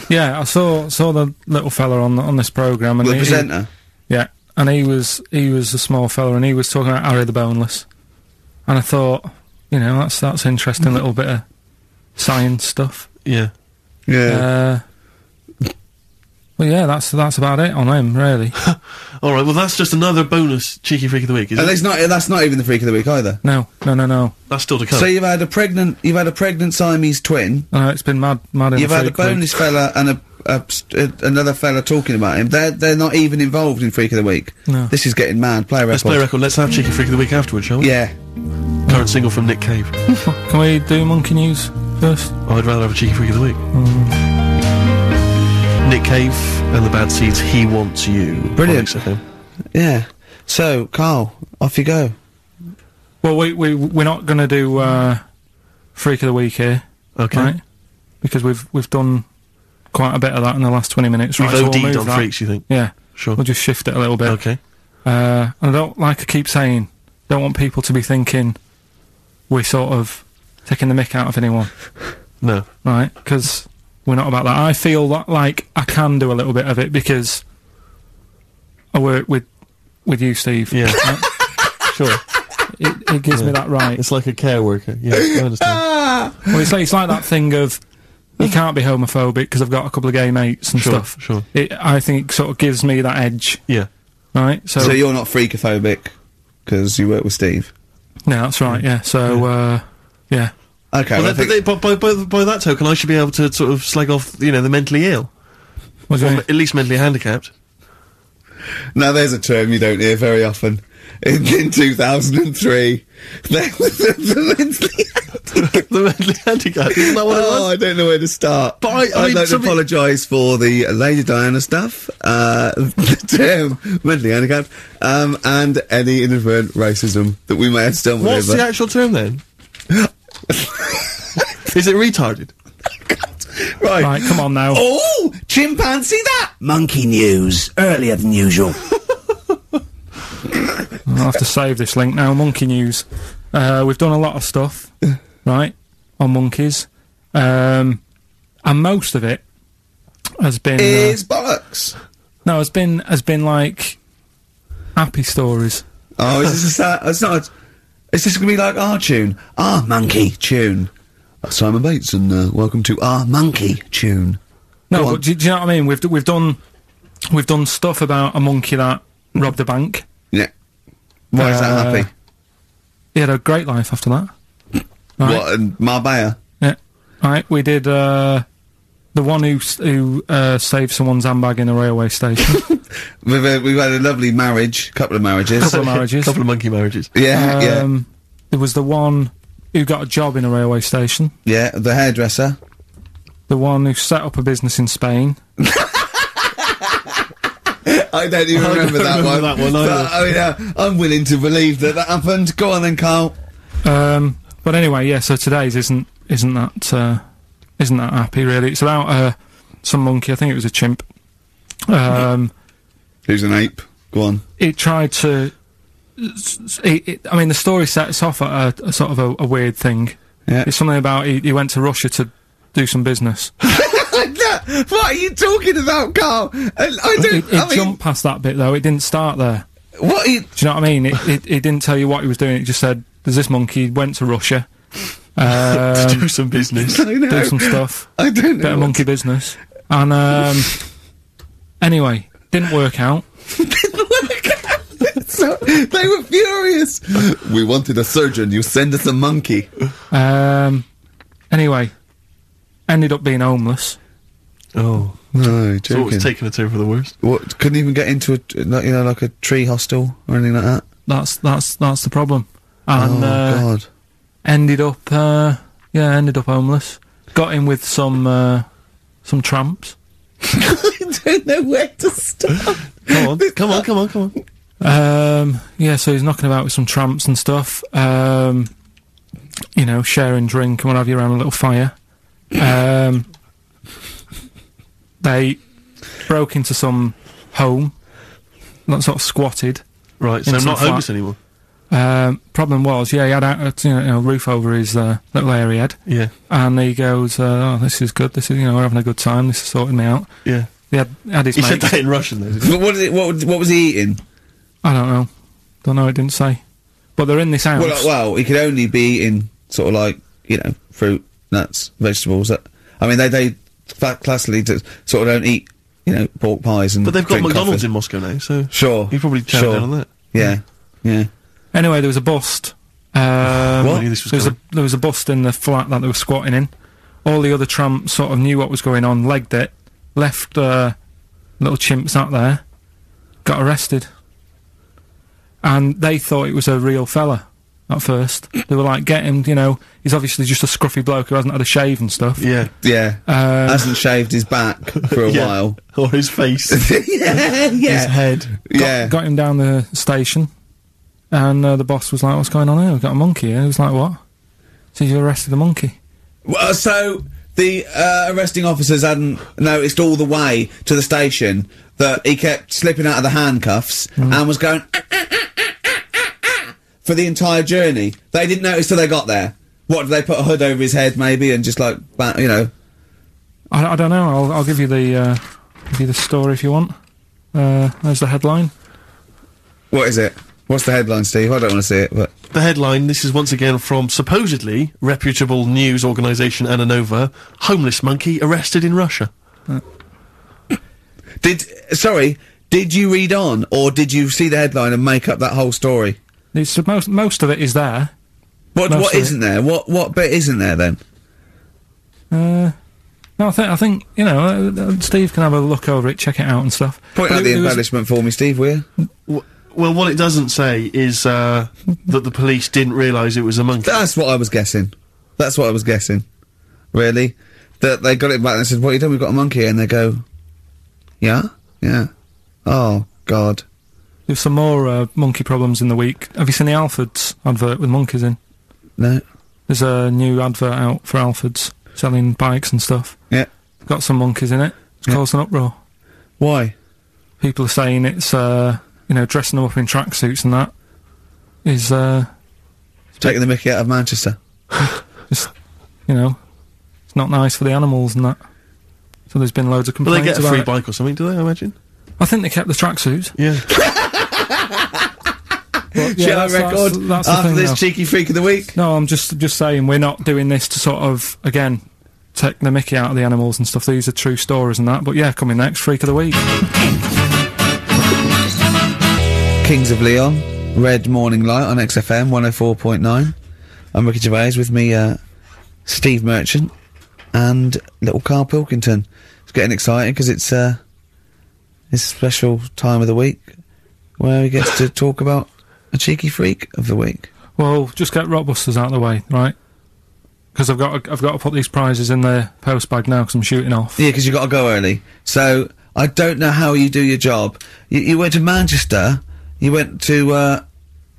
Speaker 3: Yeah, I saw saw the little fella on on this program, and
Speaker 1: The
Speaker 3: he- he-
Speaker 1: presenter.
Speaker 3: yeah, and he was he was a small fella, and he was talking about Harry the Boneless, and I thought, you know, that's that's interesting little bit of science stuff.
Speaker 2: Yeah.
Speaker 1: Yeah.
Speaker 3: Uh, well, yeah, that's that's about it on him, really.
Speaker 2: All right, well, that's just another bonus cheeky freak of the week, is
Speaker 1: and
Speaker 2: it?
Speaker 1: that's not that's not even the freak of the week either.
Speaker 3: No, no, no, no.
Speaker 2: That's still to come.
Speaker 1: So you've had a pregnant you've had a pregnant Siamese twin.
Speaker 3: No, it's been mad, mad in
Speaker 1: You've
Speaker 3: the
Speaker 1: had a
Speaker 3: bonus week.
Speaker 1: fella and a, a, st- another fella talking about him. They're they're not even involved in freak of the week.
Speaker 3: No.
Speaker 1: This is getting mad. Play a record.
Speaker 2: Let's play a record. Let's have cheeky freak of the week afterwards, shall we?
Speaker 1: Yeah.
Speaker 2: Current single from Nick Cave.
Speaker 3: Can we do monkey news first?
Speaker 2: Oh, I'd rather have a cheeky freak of the week. Mm. Nick Cave and the Bad Seeds. He wants you.
Speaker 1: Brilliant. Yeah. So, Karl, off you go.
Speaker 3: Well, we we we're not going to do uh, freak of the week here,
Speaker 2: Okay.
Speaker 3: right? Because we've we've done quite a bit of that in the last twenty minutes.
Speaker 2: We've
Speaker 3: right, so we'll
Speaker 2: OD'd
Speaker 3: move
Speaker 2: on
Speaker 3: that.
Speaker 2: freaks, you think?
Speaker 3: Yeah,
Speaker 2: Sure.
Speaker 3: we'll just shift it a little bit.
Speaker 2: Okay.
Speaker 3: Uh, and I don't like I keep saying, don't want people to be thinking we're sort of taking the mick out of anyone,
Speaker 2: No.
Speaker 3: right? Because we're not about that. I feel that, like I can do a little bit of it because I work with with you, Steve.
Speaker 2: Yeah.
Speaker 3: Sure. It, it gives me that right.
Speaker 2: it's like a care worker. Yeah, I understand.
Speaker 3: Well, it's like, it's like that thing of you can't be homophobic because I've got a couple of gay mates and
Speaker 2: Sure,
Speaker 3: stuff.
Speaker 2: sure.
Speaker 3: It, I think it sort of gives me that edge,
Speaker 2: Yeah.
Speaker 3: right? So,
Speaker 1: So you're not freakophobic because you work with Steve.
Speaker 3: yeah, that's right. Yeah. So, uh, yeah.
Speaker 1: Okay.
Speaker 2: Well,
Speaker 1: well, I
Speaker 2: that, but
Speaker 1: think-
Speaker 2: they, by, by, by that token, I should be able to sort of slag off, you know, the mentally ill.
Speaker 3: What do
Speaker 2: Or
Speaker 3: you
Speaker 2: at least mentally handicapped.
Speaker 1: now there's a term you don't hear very often. In, in 2003, there the mentally
Speaker 2: the mentally handicapped. Isn't that what it
Speaker 1: Oh,
Speaker 2: was?
Speaker 1: I don't know where to start.
Speaker 2: But I- I
Speaker 1: would
Speaker 2: mean,
Speaker 1: like to apologise for the Lady Diana stuff, uh, the term mentally handicapped, um, and any inadvertent racism that we may have stumbled
Speaker 2: What's
Speaker 1: over.
Speaker 2: the actual term then? Is it retarded?
Speaker 1: right.
Speaker 3: Right, come on now.
Speaker 1: Oh, chimpanzee that!
Speaker 4: Monkey news, earlier than usual.
Speaker 3: I'll have to save this link now. Monkey news. Uh, we've done a lot of stuff, right, on monkeys, um, and most of it has been uh,
Speaker 1: Is bollocks.
Speaker 3: no, has been has been like happy stories.
Speaker 1: Oh, is this a sad, it's not, a, is this going to be like our tune? Our monkey tune. Uh, Simon Bates and uh, welcome to our monkey tune.
Speaker 3: No, but do, do you know what I mean? We've we've done we've done stuff about a monkey that robbed a bank.
Speaker 1: Yeah. Why is that
Speaker 3: Uh,
Speaker 1: happy?
Speaker 3: He had a great life after that. Right.
Speaker 1: What, and Marbella?
Speaker 3: Yeah. Right. We did uh, the one who who uh, saved someone's handbag in a railway station.
Speaker 1: We've, uh, we've had a lovely marriage, couple of marriages.
Speaker 3: Couple of marriages.
Speaker 2: couple of monkey marriages.
Speaker 1: yeah, yeah.
Speaker 3: um, There was the one who got a job in a railway station.
Speaker 1: Yeah, the hairdresser.
Speaker 3: The one who set up a business in Spain.
Speaker 1: I don't even
Speaker 2: I don't
Speaker 1: remember that
Speaker 2: remember
Speaker 1: one.
Speaker 2: that one either.
Speaker 1: But, I mean, uh, I'm willing to believe that that happened. Go on then, Karl.
Speaker 3: Um, but anyway, yeah. So today's isn't isn't that uh, isn't that happy really? It's about uh, some monkey. I think it was a chimp. Um,
Speaker 1: Who's an ape? Go on.
Speaker 3: it tried to it, it, I mean, the story sets off at a, a sort of a, a weird thing.
Speaker 1: Yeah.
Speaker 3: It's something about he, he went to Russia to do some business.
Speaker 1: what are you talking about, Karl? I, I don't.
Speaker 3: it it
Speaker 1: I mean,
Speaker 3: jumped past that bit though. It didn't start there.
Speaker 1: what?
Speaker 3: Do you know what I mean? It, it, it didn't tell you what he was doing. It just said, "There's this monkey went to Russia,
Speaker 2: to
Speaker 3: um,
Speaker 2: do some business.
Speaker 1: I know.
Speaker 3: do some stuff,
Speaker 1: I don't know.
Speaker 3: bit of
Speaker 1: what-
Speaker 3: monkey business." And um, anyway, didn't work out.
Speaker 1: so, they were furious. we wanted a surgeon. You send us a monkey.
Speaker 3: Um, anyway, ended up being homeless.
Speaker 2: Oh,
Speaker 1: No,
Speaker 2: so it was taking a turn for the worst.
Speaker 1: What? Couldn't even get into a, like, you know, like a tree hostel or anything like that.
Speaker 3: That's that's that's the problem. And
Speaker 1: oh
Speaker 3: uh,
Speaker 1: God.
Speaker 3: Ended up, uh, yeah, ended up homeless. Got in with some uh, some tramps.
Speaker 1: I don't know where to start.
Speaker 2: Come on, come on, come on, come on.
Speaker 3: Um, yeah, so he's knocking about with some tramps and stuff. Um, you know, sharing drink and what have you around a little fire. Um, they broke into some home, not sort of squatted.
Speaker 2: Right, so
Speaker 3: In
Speaker 2: I'm not
Speaker 3: some
Speaker 2: homeless
Speaker 3: flat.
Speaker 2: anymore.
Speaker 3: Um, problem was, yeah, he had a, you know, you know, roof over his uh, little area, head,
Speaker 2: Yeah,
Speaker 3: and he goes, uh, "Oh, this is good. This is, you know, we're having a good time. This is sorting me out."
Speaker 2: yeah.
Speaker 3: He had, had his
Speaker 2: He said
Speaker 3: mates.
Speaker 2: that in Russian, though. didn't he?
Speaker 1: But what, is it, what, what was he eating?
Speaker 3: I don't know, don't know. It didn't say, but they're in this house.
Speaker 1: Well, like, well, he could only be eating sort of like you know fruit, nuts, vegetables. That I mean, they they classically d- sort of don't eat you know pork pies and.
Speaker 2: But they've got McDonald's
Speaker 1: coffee.
Speaker 2: in Moscow now, so
Speaker 1: Sure,
Speaker 2: he probably chowed
Speaker 1: sure.
Speaker 2: down on that.
Speaker 1: Yeah, yeah.
Speaker 3: Anyway, there was a bust. Um,
Speaker 2: I knew this was
Speaker 3: there, was a, there was a bust in the flat that they were squatting in. All the other tramps sort of knew what was going on, legged it, left uh, little chimps out there, got arrested. And they thought it was a real fella at first. They were like, get him, you know, he's obviously just a scruffy bloke who hasn't had a shave and stuff.
Speaker 2: Yeah,
Speaker 1: Yeah,
Speaker 3: Um,
Speaker 1: hasn't shaved his back for a
Speaker 2: yeah.
Speaker 1: while.
Speaker 2: or his face,
Speaker 1: yeah, yeah.
Speaker 2: his
Speaker 1: yeah,
Speaker 2: head.
Speaker 1: yeah.
Speaker 3: got him down the station, and uh, the boss was like, "What's going on here? We've got a monkey." here." He was like, "What?" So you arrested the monkey.
Speaker 1: Well, so the uh, arresting officers hadn't noticed all the way to the station that he kept slipping out of the handcuffs and was going "Ah, ah, ah, ah, ah, ah, ah," for the entire journey. They didn't notice till they got there. What did they put a hood over his head, maybe, and just like, you know?
Speaker 3: I, I don't know. I'll, I'll give you the uh, give you the story if you want. Uh, there's the headline.
Speaker 1: What is it? What's the headline, Steve? I don't want to see it, but
Speaker 2: The headline, this is once again from supposedly reputable news organisation Ananova, homeless monkey arrested in Russia.
Speaker 1: did sorry, did you read on, or did you see the headline and make up that whole story?
Speaker 3: It's most most of it is there.
Speaker 1: What
Speaker 3: Most
Speaker 1: what
Speaker 3: of it.
Speaker 1: isn't there? What what bit isn't there then?
Speaker 3: Uh, no, I think I think you know uh, uh, Steve can have a look over it, check it out and stuff.
Speaker 1: Point
Speaker 3: But
Speaker 1: out
Speaker 3: it-
Speaker 1: the
Speaker 3: it was-
Speaker 1: embellishment for me, Steve, will you?
Speaker 2: W- well, what it doesn't say is uh, that the police didn't realise it was a monkey.
Speaker 1: That's what I was guessing. That's what I was guessing. Really? That they got it back and said, What are you done? We've got a monkey here. And they go, Yeah? Yeah. Oh, God.
Speaker 3: There's some more uh, monkey problems in the week. Have you seen the Halfords advert with monkeys in?
Speaker 1: No.
Speaker 3: There's a new advert out for Halfords selling bikes and stuff.
Speaker 1: Yeah.
Speaker 3: Got some monkeys in it. It's
Speaker 1: Yeah.
Speaker 3: caused an uproar.
Speaker 1: Why?
Speaker 3: People are saying it's uh, you know dressing them up in tracksuits and that is uh,
Speaker 1: Taking the mickey out of Manchester.
Speaker 3: just you know it's not nice for the animals and that. So there's been loads of
Speaker 2: Will they
Speaker 3: complaints
Speaker 2: get a free
Speaker 3: it.
Speaker 2: bike or something, do they, I imagine?
Speaker 3: I think they kept the tracksuits.
Speaker 2: Yeah.
Speaker 3: But,
Speaker 1: Shall I
Speaker 3: that's-
Speaker 1: record
Speaker 3: that's, that's
Speaker 1: after
Speaker 3: thing
Speaker 1: this
Speaker 3: now.
Speaker 1: cheeky freak of the week?
Speaker 3: No, I'm just just saying we're not doing this to sort of again take the Mickey out of the animals and stuff. These are true stories and that. But yeah, coming next, freak of the week.
Speaker 1: Kings of Leon, Red Morning Light on XFM 104.9. I'm Ricky Gervais with me, uh, Steve Merchant and little Karl Pilkington. It's getting exciting because it's, uh, it's a special time of the week where he gets to talk about a cheeky freak of the week.
Speaker 3: Well, just get Rockbusters out of the way, right? Because I've got to, I've got to put these prizes in the post bag now because I'm shooting off.
Speaker 1: Yeah, because you've got to go early. So I don't know how you do your job. You, you went to Manchester. You went to uh,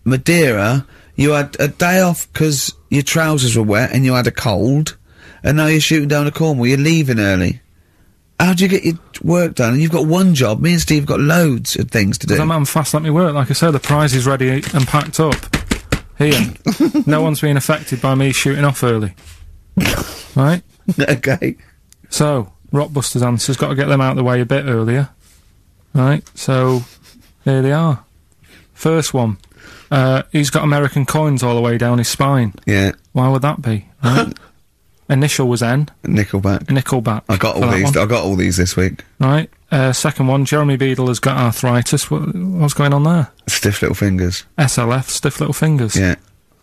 Speaker 1: Madeira. You had a day off because your trousers were wet and you had a cold. And now you're shooting down to Cornwall. You're leaving early. how do you get your work done? And you've got one job. Me and Steve have got loads of things to do.
Speaker 3: The man fast let me work. Like I said, the prize is ready and packed up. Here. no one's been affected by me shooting off early. right?
Speaker 1: okay.
Speaker 3: So, Rockbusters answers, got to get them out of the way a bit earlier. Right? So, there they are. First one. Uh, he's got American coins all the way down his spine.
Speaker 1: Yeah.
Speaker 3: Why would that be? Right? Initial was N,
Speaker 1: Nickelback.
Speaker 3: Nickelback.
Speaker 1: I got all these. I got all these this week.
Speaker 3: Right. Uh, second one, Jeremy Beadle has got arthritis. What, what's going on there?
Speaker 1: Stiff little fingers.
Speaker 3: SLF, stiff little fingers.
Speaker 1: Yeah.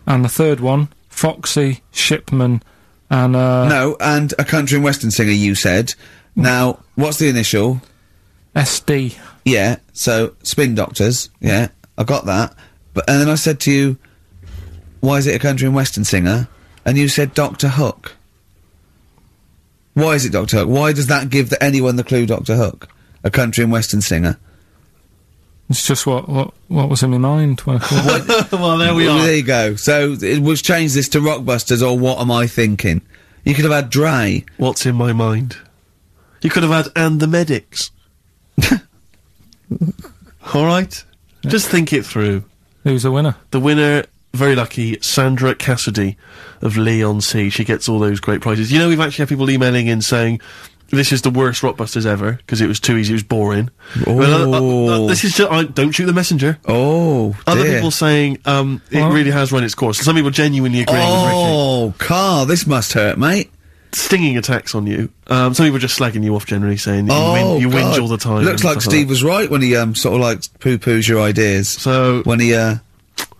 Speaker 3: And the third one, Foxy, Shipman, and uh,
Speaker 1: No, and a country and western singer. You said. Now, what's the initial?
Speaker 3: SD.
Speaker 1: Yeah. So spin doctors. Yeah, I got that. But and then I said to you, why is it a country and western singer? And you said Doctor Hook. Why is it Doctor Hook? Why does that give the, anyone the clue Doctor Hook? A country and western singer.
Speaker 3: It's just what what, what was in my mind when I thought,
Speaker 2: well, there we
Speaker 1: Well,
Speaker 2: are.
Speaker 1: there you go. So it was changed this to Rockbusters or what am I thinking? You could have had Dre.
Speaker 2: What's in my mind? You could have had and the medics. All right, just think it through.
Speaker 3: who's the winner?
Speaker 2: The winner, very lucky, Sandra Cassidy of Leigh-on-Sea. She gets all those great prizes. You know, we've actually had people emailing in saying this is the worst Rockbusters ever because it was too easy, it was boring. Well, uh, uh, uh,
Speaker 1: Oh.
Speaker 2: this is just I, don't shoot the messenger.
Speaker 1: Oh,
Speaker 2: Other
Speaker 1: dear.
Speaker 2: people saying um, it
Speaker 3: Well-
Speaker 2: really has run its course. Some people genuinely Ricky.
Speaker 1: Oh, Karl, this must hurt, mate.
Speaker 2: Stinging attacks on you. Um, some people just slagging you off generally, saying that
Speaker 1: Oh,
Speaker 2: you, win, you whinge all the time.
Speaker 1: Looks like Steve
Speaker 2: that.
Speaker 1: was right when he um sort of like poo poos your ideas.
Speaker 2: So
Speaker 1: when he uh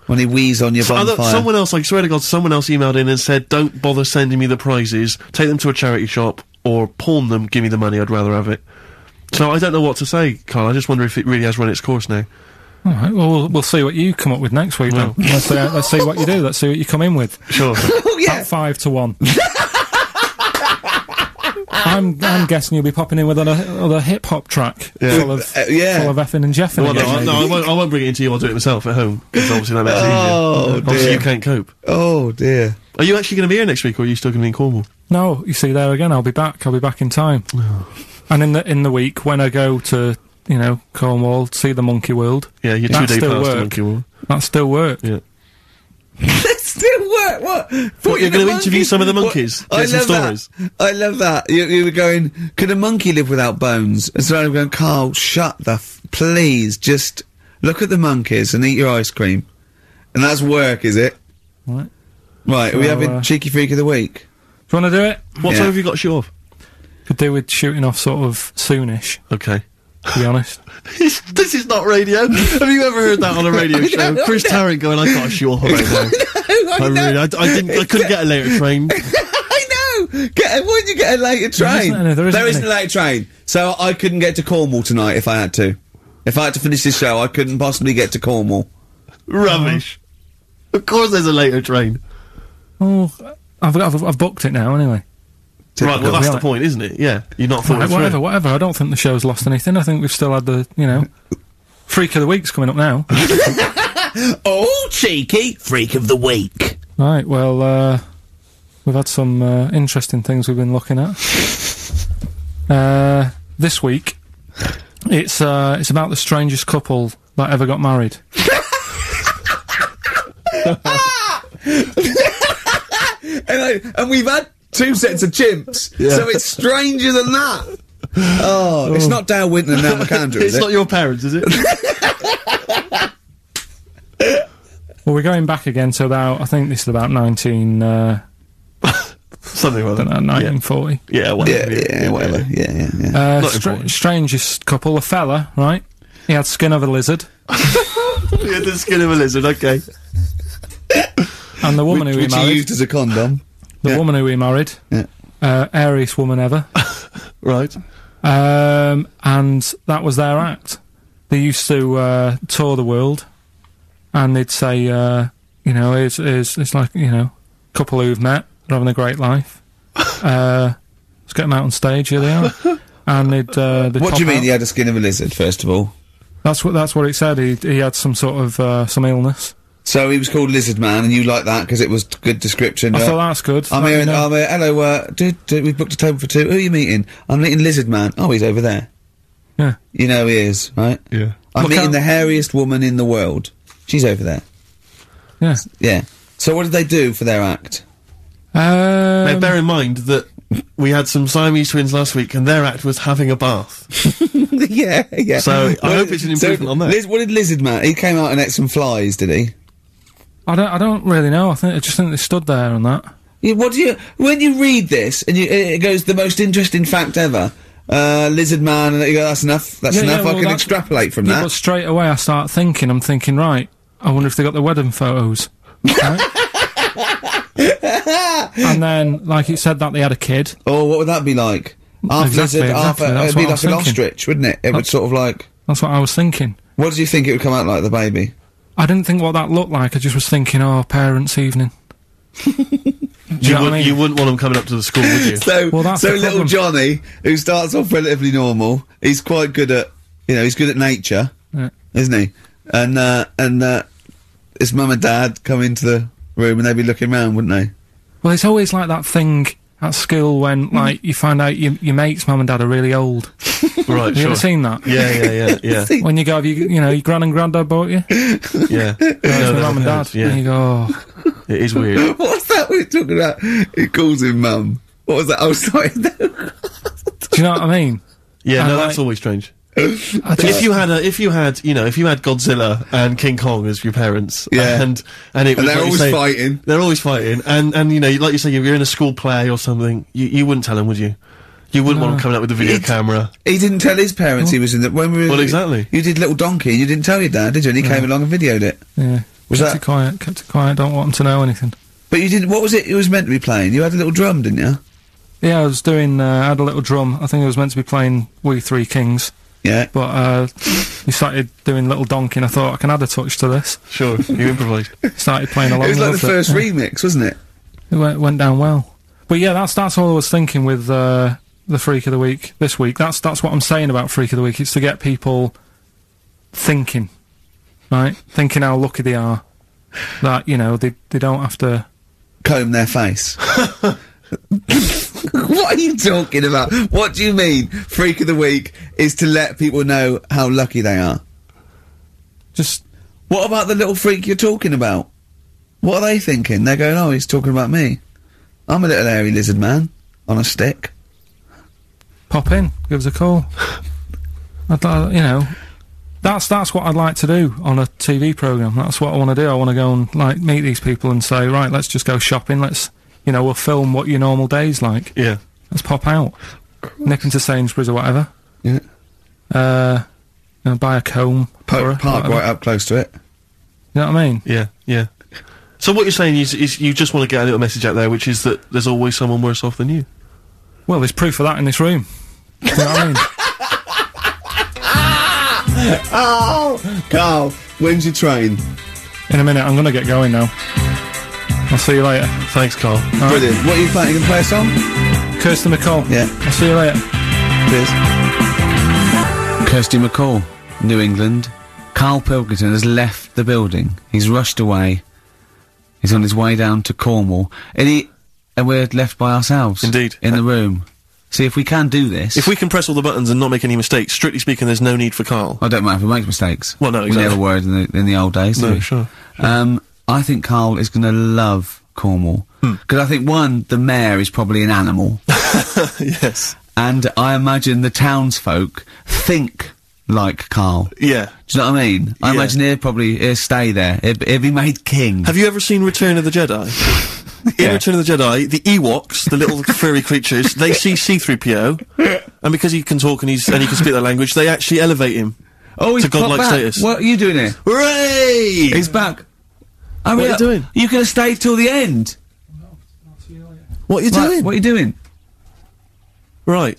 Speaker 1: when he wheezed on your
Speaker 2: So other-
Speaker 1: bonfire.
Speaker 2: someone else, I swear to God, someone else emailed in and said, "Don't bother sending me the prizes. Take them to a charity shop or pawn them. Give me the money. I'd rather have it." So I don't know what to say, Karl. I just wonder if it really has run its course now.
Speaker 3: All right. Well, we'll, we'll see what you come up with next week.
Speaker 2: Well.
Speaker 3: Let's, see, let's see what you do. Let's see what you come in with.
Speaker 2: Sure.
Speaker 1: oh yeah.
Speaker 3: About five to one. I'm I'm guessing you'll be popping in with another, another hip hop track
Speaker 2: Yeah.
Speaker 3: full of
Speaker 1: Uh, yeah.
Speaker 3: full of effing and jeffing.
Speaker 2: well, no,
Speaker 3: again,
Speaker 2: I, no, I won't, I won't bring it into you. I'll do it myself at home because obviously that makes it
Speaker 1: Oh,
Speaker 2: easier. Obviously,
Speaker 1: dear.
Speaker 2: you can't cope.
Speaker 1: Oh dear.
Speaker 2: Are you actually going to be here next week, or are you still going to be in Cornwall?
Speaker 3: No, you see there again. I'll be back. I'll be back in time. and in the in the week when I go to you know Cornwall see the Monkey World,
Speaker 2: Yeah, you're
Speaker 3: That
Speaker 2: two day
Speaker 3: still
Speaker 2: past the
Speaker 3: work.
Speaker 2: Monkey Wall.
Speaker 3: that still work.
Speaker 2: Yeah.
Speaker 1: Still work. What? Thought
Speaker 2: you're
Speaker 1: the
Speaker 2: gonna interview some of the
Speaker 1: What?
Speaker 2: monkeys?
Speaker 1: I
Speaker 2: Get some
Speaker 1: love
Speaker 2: stories?
Speaker 1: that. I love that. You, you were going. Could a monkey live without bones? And so I'm going. Karl, shut the. F- please, just look at the monkeys and eat your ice cream. And that's work, is it?
Speaker 3: Right.
Speaker 1: Right. are we having
Speaker 3: uh,
Speaker 1: cheeky freak of the week?
Speaker 3: Do you want to do it?
Speaker 2: What
Speaker 1: Yeah.
Speaker 2: time have you got to shoot off?
Speaker 3: Could do with shooting off sort of soonish.
Speaker 2: Okay.
Speaker 3: To be honest.
Speaker 2: this is not radio. Have you ever heard that on a radio show? Chris Tarrant going, I got a shoot off right now.
Speaker 1: I,
Speaker 2: I really, I, I didn't, I couldn't get a later train.
Speaker 1: I know. Get a, why did you get a later train?
Speaker 3: isn't any, there isn't
Speaker 1: a
Speaker 3: any.
Speaker 1: later train, so I couldn't get to Cornwall tonight if I had to. If I had to finish this show, I couldn't possibly get to Cornwall.
Speaker 2: Rubbish. Uh-huh. Of course there's a later train.
Speaker 3: Oh, I've, I've I've booked it now anyway.
Speaker 2: Right, well that's the point, isn't it? Yeah. You're not thought
Speaker 3: Right,
Speaker 2: it through.
Speaker 3: whatever, whatever. I don't think the show's lost anything. I think we've still had the you know freak of the week's coming up now.
Speaker 1: Oh, cheeky!
Speaker 4: Freak of the week.
Speaker 3: right. Well, uh, we've had some uh, interesting things we've been looking at. Uh, this week, it's uh, it's about the strangest couple that ever got married.
Speaker 1: And, I, and we've had two sets of chimps, so it's stranger than that. Oh, it's not Dale Winton and Nell McAndrew, is
Speaker 2: It's
Speaker 1: it?
Speaker 2: not your parents, is it?
Speaker 3: Well, we're going back again to about I think this is about nineteen uh,
Speaker 2: Something like
Speaker 3: I
Speaker 2: that.
Speaker 3: know, nineteen forty.
Speaker 2: Yeah,
Speaker 1: yeah,
Speaker 2: whatever.
Speaker 1: yeah, whatever. Yeah, yeah, yeah.
Speaker 3: Uh,
Speaker 2: Not
Speaker 3: stra- strangest couple, a fella, right? He had skin of a lizard,
Speaker 2: yeah, the skin of a lizard, okay.
Speaker 3: and the woman
Speaker 1: which
Speaker 3: who he
Speaker 1: he
Speaker 3: married,
Speaker 1: used as a condom.
Speaker 3: the
Speaker 1: yeah.
Speaker 3: woman who he married,
Speaker 1: Yeah.
Speaker 3: uh, airiest woman ever,
Speaker 2: Right.
Speaker 3: um, and that was their act. They used to uh, tour the world, and they'd say, uh, you know, it's, it's it's like you know, couple who've met, they're having a great life. Uh, let's get them out on stage. Here they are. And they'd, uh, they'd
Speaker 1: What do you mean
Speaker 3: out.
Speaker 1: he had a skin of a lizard, first of all?
Speaker 3: That's what that's what it said. He he had some sort of uh, some illness,
Speaker 1: So he was called Lizard Man, and you like that because it was good description.
Speaker 3: I
Speaker 1: uh,
Speaker 3: thought that's good.
Speaker 1: I'm
Speaker 3: Let
Speaker 1: here.
Speaker 3: me
Speaker 1: and-
Speaker 3: know.
Speaker 1: I'm here. Hello. Uh, dude, dude, we've booked a table for two. Who are you meeting? I'm meeting Lizard Man. Oh, he's over there.
Speaker 3: Yeah.
Speaker 1: You know he is, right?
Speaker 2: Yeah.
Speaker 1: I'm
Speaker 3: Look
Speaker 1: meeting
Speaker 3: out.
Speaker 1: the hairiest woman in the world. She's over there.
Speaker 3: Yeah.
Speaker 1: Yeah. So what did they do for their act?
Speaker 2: Now,
Speaker 3: Um,
Speaker 2: bear in mind that we had some Siamese twins last week, and their act was having a bath.
Speaker 1: yeah, yeah.
Speaker 2: So, I hope it's an improvement on that.
Speaker 1: Liz, what did Lizard Man? He came out and ate some flies, did he?
Speaker 3: I don't. I don't really know. I think I just think they stood there on that.
Speaker 1: Yeah, what do you when you read this and you, it goes the most interesting fact ever? Uh, lizard man, and you go, that's enough. That's
Speaker 3: Yeah, yeah,
Speaker 1: enough.
Speaker 3: well,
Speaker 1: I can extrapolate from
Speaker 3: Yeah,
Speaker 1: that.
Speaker 3: but straight away I start thinking. I'm thinking, right. I wonder if they got the wedding photos. Right? and then, like it said that they had a kid.
Speaker 1: Or what would that be like? Half
Speaker 3: Exactly,
Speaker 1: lizard, half.
Speaker 3: exactly, that's
Speaker 1: it'd be like an
Speaker 3: thinking.
Speaker 1: ostrich, wouldn't it? It would sort of like.
Speaker 3: That's what I was thinking.
Speaker 1: What did you think it would come out like, the baby?
Speaker 3: I didn't think what that looked like. I just was thinking, oh, parents' evening. Do you
Speaker 2: You,
Speaker 3: know what I
Speaker 2: would,
Speaker 3: mean?
Speaker 2: you wouldn't want them coming up to the school, would you?
Speaker 1: So,
Speaker 3: Well,
Speaker 1: so little
Speaker 3: problem.
Speaker 1: Johnny, who starts off relatively normal, he's quite good at, you know, he's good at nature,
Speaker 3: Yeah.
Speaker 1: isn't he? And uh, and uh, his mum and dad come into the room and they'd be looking round, wouldn't they?
Speaker 3: Well, it's always like that thing at school when,
Speaker 1: Mm-hmm.
Speaker 3: like, you find out your, your mate's mum and dad are really old.
Speaker 2: right,
Speaker 3: Have you
Speaker 2: sure.
Speaker 3: ever seen that?
Speaker 2: Yeah, yeah, yeah, yeah,
Speaker 3: When you go, have you, you know, your gran and granddad bought you?
Speaker 2: yeah. No, no,
Speaker 3: mum and
Speaker 2: no,
Speaker 3: dad. And you
Speaker 2: Yeah,
Speaker 3: go, oh,
Speaker 2: it is weird.
Speaker 1: What's that we're talking about? He calls him mum. What was that? Oh, sorry.
Speaker 3: do you know what I mean?
Speaker 2: Yeah,
Speaker 3: I
Speaker 2: no,
Speaker 3: like-
Speaker 2: that's always strange.
Speaker 3: I just,
Speaker 2: If you had a, if you had, you know, if you had Godzilla and King Kong as your parents,
Speaker 1: Yeah.
Speaker 2: and and it
Speaker 1: And
Speaker 2: was
Speaker 1: they're
Speaker 2: like
Speaker 1: always
Speaker 2: say-
Speaker 1: fighting.
Speaker 2: they're always fighting, and and you know, like you say, you're in a school play or something, you you wouldn't tell them, would you? You wouldn't want them coming up with a video
Speaker 1: It-
Speaker 2: camera.
Speaker 1: he didn't tell his parents he was in the. When we were,
Speaker 2: Well, exactly.
Speaker 1: You did Little Donkey and you didn't tell your dad, did you? And he came along and videoed it.
Speaker 3: yeah.
Speaker 1: Was
Speaker 3: kept
Speaker 1: that-
Speaker 3: it quiet, kept it quiet, don't want them to know anything.
Speaker 1: But you didn't. What was it? It was meant to be playing. You had a little drum, didn't you?
Speaker 3: Yeah, I was doing, uh, I had a little drum. I think it was meant to be playing We Three Kings,
Speaker 1: Yeah.
Speaker 3: but, uh, he started doing Little Donkey and I thought I can add a touch to this.
Speaker 2: Sure, you improvised.
Speaker 3: Started playing along
Speaker 1: It was like the first
Speaker 3: Yeah.
Speaker 1: remix, wasn't it?
Speaker 3: It went, went down well. But yeah, that's that's all I was thinking with uh, the Freak of the Week this week. That's that's what I'm saying about Freak of the Week. It's to get people thinking, right? Thinking how lucky they are that you know they they don't have to.
Speaker 1: Comb their face. what are you talking about? What do you mean? Freak of the week is to let people know how lucky they are.
Speaker 3: Just
Speaker 1: What about the little freak you're talking about? What are they thinking? They're going, oh, he's talking about me. I'm a little hairy lizard man on a stick.
Speaker 3: pop in, give us a call. I'd, uh, you know, that's that's what I'd like to do on a TV program. That's what I want to do. I want to go and like meet these people and say, right, let's just go shopping. Let's, you know, we'll film what your normal day's like.
Speaker 2: Yeah.
Speaker 3: Let's pop out, nip into Sainsbury's or whatever.
Speaker 1: Yeah.
Speaker 3: Uh, you know, buy a comb,
Speaker 1: Park,
Speaker 3: a-
Speaker 1: park right up close to it.
Speaker 3: You know what I mean?
Speaker 2: Yeah, yeah. So what you're saying is, is you just want to get a little message out there, which is that there's always someone worse off than you.
Speaker 3: Well, there's proof of that in this room. you know what I mean?
Speaker 1: Oh, Karl, when's your train?
Speaker 3: In a minute, I'm gonna get going now. I'll see you later.
Speaker 2: Thanks, Karl.
Speaker 1: Brilliant. What are you playing? You gonna play a song?
Speaker 3: Kirsty MacColl.
Speaker 1: Yeah.
Speaker 3: I'll see you later.
Speaker 1: Cheers. Kirsty MacColl, New England. Karl Pilkington has left the building. He's rushed away. He's on his way down to Cornwall. And he, and we're left by ourselves.
Speaker 2: Indeed.
Speaker 1: In the room. See, if we can do this.
Speaker 2: If we can press all the buttons and not make any mistakes, strictly speaking, there's no need for Karl.
Speaker 1: I don't mind if we make mistakes.
Speaker 2: Well, no,
Speaker 1: We
Speaker 2: exactly.
Speaker 1: never were in the, in the old days, did
Speaker 2: No,
Speaker 1: we?
Speaker 2: sure,
Speaker 1: Um, I think Karl is going to love Cornwall.
Speaker 2: Hmm.
Speaker 1: Because I think, one, the mayor is probably an animal.
Speaker 2: yes.
Speaker 1: and I imagine the townsfolk think like Karl.
Speaker 2: Yeah.
Speaker 1: Do you know what I mean? I
Speaker 2: Yeah.
Speaker 1: imagine he'll probably he'll stay there. He'll, he'll be made king.
Speaker 2: Have you ever seen Return of the Jedi? In Return of the Jedi, the Ewoks, the little furry creatures, they see C-3PO, and because he can talk and he's and he can speak their language, they actually elevate him.
Speaker 1: oh, he's
Speaker 2: to godlike
Speaker 1: back.
Speaker 2: status.
Speaker 1: What are you doing here?
Speaker 2: Hooray!
Speaker 1: He's back. I
Speaker 2: What are you doing?
Speaker 1: You could have stayed till the end.
Speaker 2: what are you
Speaker 1: Right,
Speaker 2: doing?
Speaker 1: what are you doing?
Speaker 2: Right.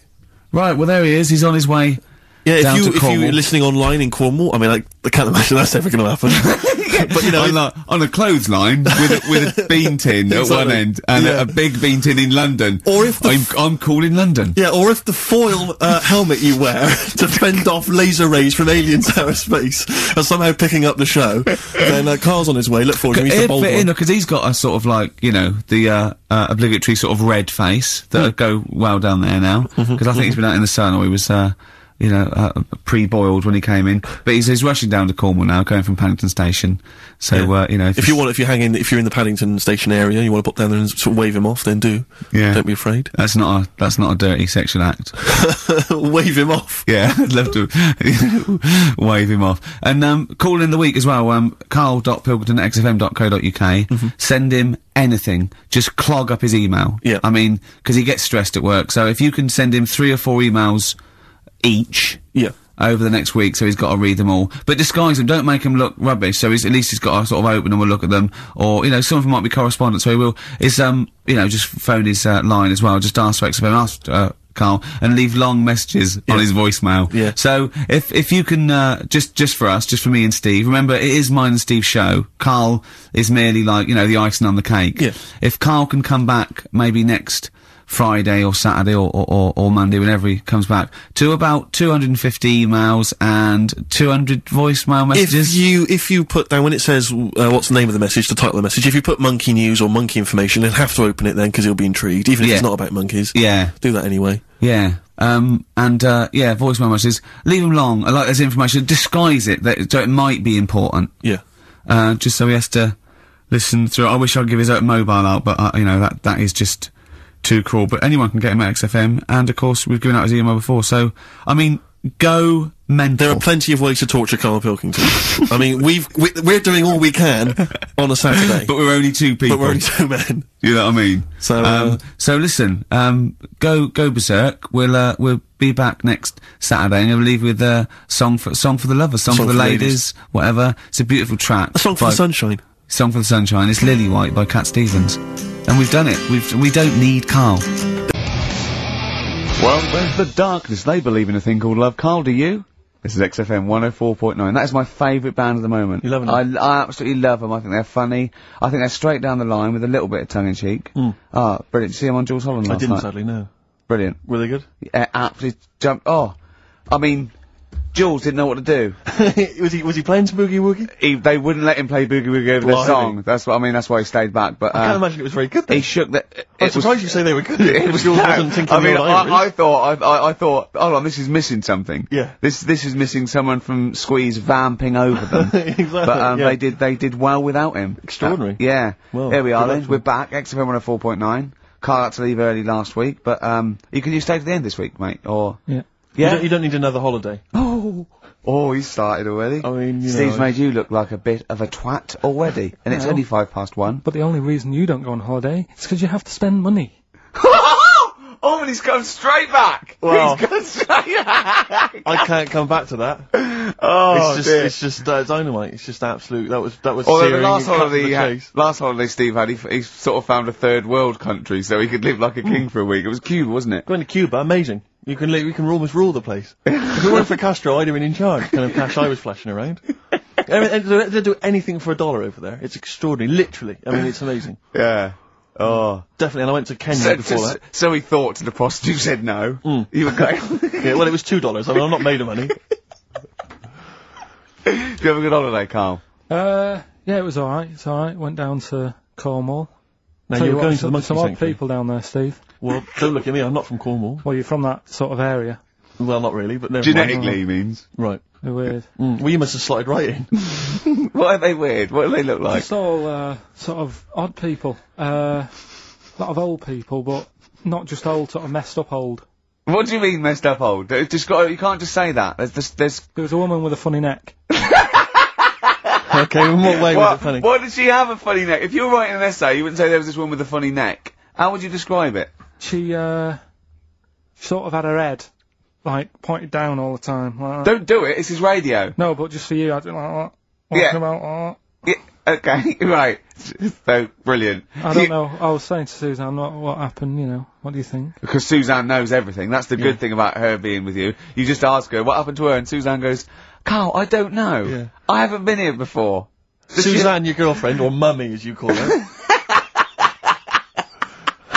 Speaker 1: Right, well there he is. He's on his way
Speaker 2: Yeah, if you if you're listening online in Cornwall, I mean, like, I can't imagine that's ever going to happen. but you know,
Speaker 1: on, a, on a clothesline with a, with a bean tin at one end and
Speaker 2: Yeah.
Speaker 1: a, a big bean tin in London.
Speaker 2: Or if the
Speaker 1: I'm, I'm cool in London.
Speaker 2: yeah, or if the foil uh, helmet you wear to fend off laser rays from aliens space are somehow picking up the show, then uh, Karl's on his way. Look forward to him. He's the
Speaker 1: It'd
Speaker 2: bold
Speaker 1: fit
Speaker 2: one.
Speaker 1: because he's got a sort of like you know the uh, uh, obligatory sort of red face that
Speaker 2: Hmm.
Speaker 1: would go well down there now because
Speaker 2: Mm-hmm,
Speaker 1: I think he's been out in the sun or he was uh, you know uh, pre-boiled when he came in. But he's, he's rushing down to Cornwall now, going from Paddington Station. So
Speaker 2: Yeah.
Speaker 1: uh, you know
Speaker 2: If you want, if you hang in, if you're in the Paddington Station area, you want to pop down there and sort of wave him off, then do.
Speaker 1: Yeah.
Speaker 2: Don't be afraid.
Speaker 1: that's not a that's not a dirty sexual act.
Speaker 2: wave him off.
Speaker 1: Yeah, I'd love to wave him off. And um, call in the week as well, um, carl.pilkington at xfm.co.uk. Send him anything. Just clog up his email.
Speaker 2: Yeah.
Speaker 1: I mean, because he gets stressed at work. So if you can send him three or four emails each.
Speaker 2: Yeah.
Speaker 1: Over the next week, so he's got to read them all. But disguise them, don't make them look rubbish. So he's, at least he's got to sort of open them and look at them. Or, you know, some of them might be correspondence, so he will. Is, um, you know, just phone his uh, line as well. Just ask for XFM, ask, uh, Karl, and leave long messages on his voicemail.
Speaker 2: Yeah.
Speaker 1: So if if you can uh, just just for us, just for me and Steve, remember it is mine and Steve's show. Karl is merely like you know the icing on the cake.
Speaker 2: Yeah.
Speaker 1: If Karl can come back maybe next Friday or Saturday or or, or, Monday whenever he comes back to about 250 emails and 200 voicemail messages.
Speaker 2: If you if you put down when it says uh, what's the name of the message, the title of the message, if you put monkey news or monkey information, he'll have to open it then because he'll be intrigued, even if
Speaker 1: Yeah.
Speaker 2: it's not about monkeys.
Speaker 1: yeah.
Speaker 2: Do that anyway.
Speaker 1: Yeah. Um, and, uh, yeah, voicemail messages. Leave them long. I like this information. Disguise it, that, so it might be important.
Speaker 2: Yeah.
Speaker 1: uh, just so he has to listen through. I wish I'd give his own mobile out, but uh, you know that that is just too cruel. But anyone can get him at XFM, and of course we've given out his email before. So I mean, go mental.
Speaker 2: There are plenty of ways to torture Karl Pilkington. I mean, we've we, we're doing all we can on a Saturday,
Speaker 1: but we're only two people.
Speaker 2: but we're only two men.
Speaker 1: you know what I mean?
Speaker 2: So, uh,
Speaker 1: um, so listen, um, go go berserk. We'll uh, we'll be back next Saturday, and we'll leave with a song for song for the lovers, song,
Speaker 2: Song
Speaker 1: for the
Speaker 2: for the
Speaker 1: ladies, whatever. It's a beautiful track.
Speaker 2: A song for the sunshine.
Speaker 1: Song for the Sunshine. It's Lily White by Cat Stevens. And we've done it. We've, we don't need Karl. Well, where's the darkness? They believe in a thing called love. Karl, do you? This is XFM 104.9. That is my favourite band at the moment.
Speaker 2: You loving
Speaker 1: I,
Speaker 2: them?
Speaker 1: I I, absolutely love them. I think they're funny. I think they're straight down the line with a little bit of tongue in cheek. Ah, brilliant. See them on Jools Holland.
Speaker 2: I
Speaker 1: last
Speaker 2: didn't
Speaker 1: night?
Speaker 2: sadly know.
Speaker 1: Brilliant.
Speaker 2: Were they good?
Speaker 1: Yeah, absolutely jumped. Oh, I mean, Jools didn't know what to do.
Speaker 2: was he was he playing some boogie woogie?
Speaker 1: He, they wouldn't let him play Boogie Woogie over the song. That's what I mean. That's why he stayed back. But
Speaker 2: I can't
Speaker 1: uh,
Speaker 2: imagine it was very good. Then.
Speaker 1: he shook the.
Speaker 2: I'm
Speaker 1: it was-
Speaker 2: surprised you say they were good.
Speaker 1: It was
Speaker 2: Jools
Speaker 1: no,
Speaker 2: wasn't thinking
Speaker 1: I mean, I, I thought, I, I, I thought, hold on, this is missing something.
Speaker 2: Yeah.
Speaker 1: This, this is missing someone from Squeeze vamping over them.
Speaker 2: Exactly,
Speaker 1: But um,
Speaker 2: yeah.
Speaker 1: they did, they did well without him.
Speaker 2: Extraordinary.
Speaker 1: Uh, yeah.
Speaker 2: Well,
Speaker 1: There we are then. We're
Speaker 2: them.
Speaker 1: back. XFM 104.9. Karl had to leave early last week, but um, you can you stay to the end this week, mate? Or
Speaker 3: Yeah.
Speaker 2: You,
Speaker 1: yeah.
Speaker 2: don't, you don't need another holiday.
Speaker 1: Oh, oh, he started already.
Speaker 2: I mean, you
Speaker 1: Steve's
Speaker 2: know,
Speaker 1: made you look like a bit of a twat already, and it's
Speaker 3: Well.
Speaker 1: only five past one.
Speaker 3: But the only reason you don't go on holiday is because you have to spend money.
Speaker 1: oh, and he's come straight back.
Speaker 2: Well.
Speaker 1: he's come straight back.
Speaker 2: I can't come back to that.
Speaker 1: oh,
Speaker 2: it's just,
Speaker 1: dear.
Speaker 2: it's just uh, dynamite. It's just absolute. That was, that was.
Speaker 1: Although the last holiday,
Speaker 2: the
Speaker 1: he had, last holiday Steve had, he, he sort of found a third world country so he could live like a king for a week. It was Cuba, wasn't it?
Speaker 2: Going to Cuba, amazing. You can, li- we can almost rule the place. if it weren't for Castro, I'd have been in charge. Kind of cash I was flashing around. I mean, they do anything for a dollar over there. It's extraordinary, literally. I mean, it's amazing.
Speaker 1: Yeah. Oh.
Speaker 2: Definitely. And I went to Kenya
Speaker 1: So,
Speaker 2: before
Speaker 1: so,
Speaker 2: that.
Speaker 1: so he thought to the prostitute said no. You were going.
Speaker 2: Yeah, well, it was two dollars. I mean, I'm not made of money.
Speaker 1: Do you have a good holiday, Karl?
Speaker 3: Uh, yeah, it was alright. It's alright. Went down to Cornwall.
Speaker 2: Now
Speaker 3: Tell
Speaker 2: you're
Speaker 3: you what,
Speaker 2: going to
Speaker 3: some,
Speaker 2: the monkey
Speaker 3: some odd
Speaker 2: sanctuary.
Speaker 3: people down there, Steve.
Speaker 2: Well, don't look at me. I'm not from Cornwall.
Speaker 3: Well, you're from that sort of area.
Speaker 2: Well, not really, but never
Speaker 1: Genetically,
Speaker 2: mind.
Speaker 1: he means.
Speaker 2: Right.
Speaker 3: They're weird.
Speaker 2: Mm. Well, you must have slotted right in.
Speaker 1: What are they weird? What do they look like?
Speaker 3: Just all uh, sort of odd people. Uh, a lot of old people, but not just old, sort of messed up old.
Speaker 1: What do you mean messed up old? Just got, you can't just say that. There's, there's, there's
Speaker 3: There was a woman with a funny neck.
Speaker 2: okay, in what way was it funny?
Speaker 1: what did she have a funny neck? If you were writing an essay, you wouldn't say there was this woman with a funny neck. How would you describe it?
Speaker 3: She uh, sort of had her head like pointed down all the time. Like.
Speaker 1: Don't do it. It's his radio.
Speaker 3: No, but just for you, I do like that. Walking
Speaker 1: Yeah.
Speaker 3: about like
Speaker 1: Yeah, Okay, right. So brilliant.
Speaker 3: I don't know. I was saying to Suzanne, what, what happened, you know, what do you think?
Speaker 1: Because Suzanne knows everything. That's the
Speaker 2: Yeah.
Speaker 1: good thing about her being with you. You just ask her what happened to her, and Suzanne goes, "Karl, I don't know.
Speaker 2: Yeah.
Speaker 1: I haven't been here before." Does she-
Speaker 2: Suzanne, your girlfriend, or mummy as you call her.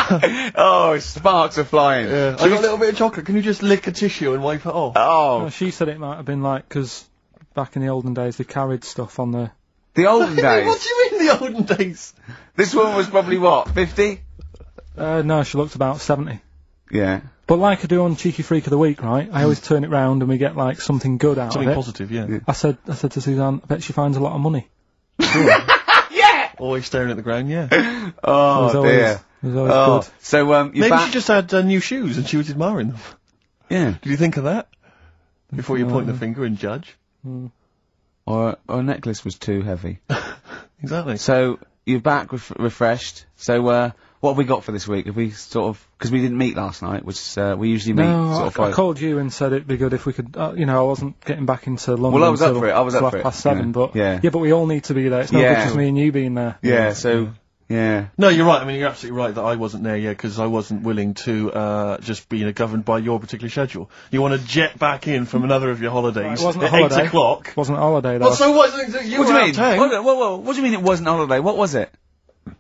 Speaker 1: oh, sparks are flying.
Speaker 2: yeah. I got a little bit of chocolate. Can you just lick a tissue and wipe it off?
Speaker 1: Oh,
Speaker 3: Well, she said it might have been like, because back in the olden days they carried stuff on the...
Speaker 1: the olden days.
Speaker 2: what do you mean the olden days?
Speaker 1: this woman was probably what, fifty?
Speaker 3: Uh, no, she looked about 70.
Speaker 1: Yeah.
Speaker 3: But like I do on Cheeky Freak of the Week, right, I always turn it round and we get like something good out
Speaker 2: Something
Speaker 3: of it.
Speaker 2: positive, yeah.
Speaker 1: Yeah.
Speaker 3: I said, I said to Suzanne, I bet she finds a lot of money. Yeah.
Speaker 2: Always staring at the ground, yeah.
Speaker 1: Oh
Speaker 3: always,
Speaker 1: dear.
Speaker 3: It was always
Speaker 1: Oh,
Speaker 3: good.
Speaker 1: so um, you're
Speaker 2: Maybe
Speaker 1: back.
Speaker 2: she just had uh, new shoes and she was admiring them.
Speaker 1: Yeah.
Speaker 2: Did you think of that? Before you point the finger and judge?
Speaker 1: Or or a necklace was too heavy.
Speaker 2: Exactly.
Speaker 1: So you're back ref- refreshed. So uh, what have we got for this week? Have we sort of because we didn't meet last night, which uh, we usually meet
Speaker 3: No,
Speaker 1: sort
Speaker 3: I,
Speaker 1: of.
Speaker 3: I called you and said it'd be good if we could. Uh, you know, I wasn't getting back into London.
Speaker 1: Well, I was up
Speaker 3: until-
Speaker 1: for it, I was up
Speaker 3: till
Speaker 1: for
Speaker 3: half
Speaker 1: it,
Speaker 3: past seven,
Speaker 1: yeah.
Speaker 3: but
Speaker 1: Yeah.
Speaker 3: yeah, but we all need to be there. It's not
Speaker 1: Yeah.
Speaker 3: good just me and you being there.
Speaker 1: yeah. So yeah.
Speaker 2: No, you're right. I mean, you're absolutely right that I wasn't there yet because I wasn't willing to uh, just be you know, governed by your particular schedule. You want to jet back in from another of your holidays
Speaker 3: It wasn't a
Speaker 2: at eight
Speaker 3: holiday.
Speaker 2: o'clock.
Speaker 3: wasn't a holiday though.
Speaker 2: Well, so what? You
Speaker 1: What do you mean?
Speaker 2: of town.
Speaker 1: What, whoa, whoa, what do you mean it wasn't a holiday? What was it?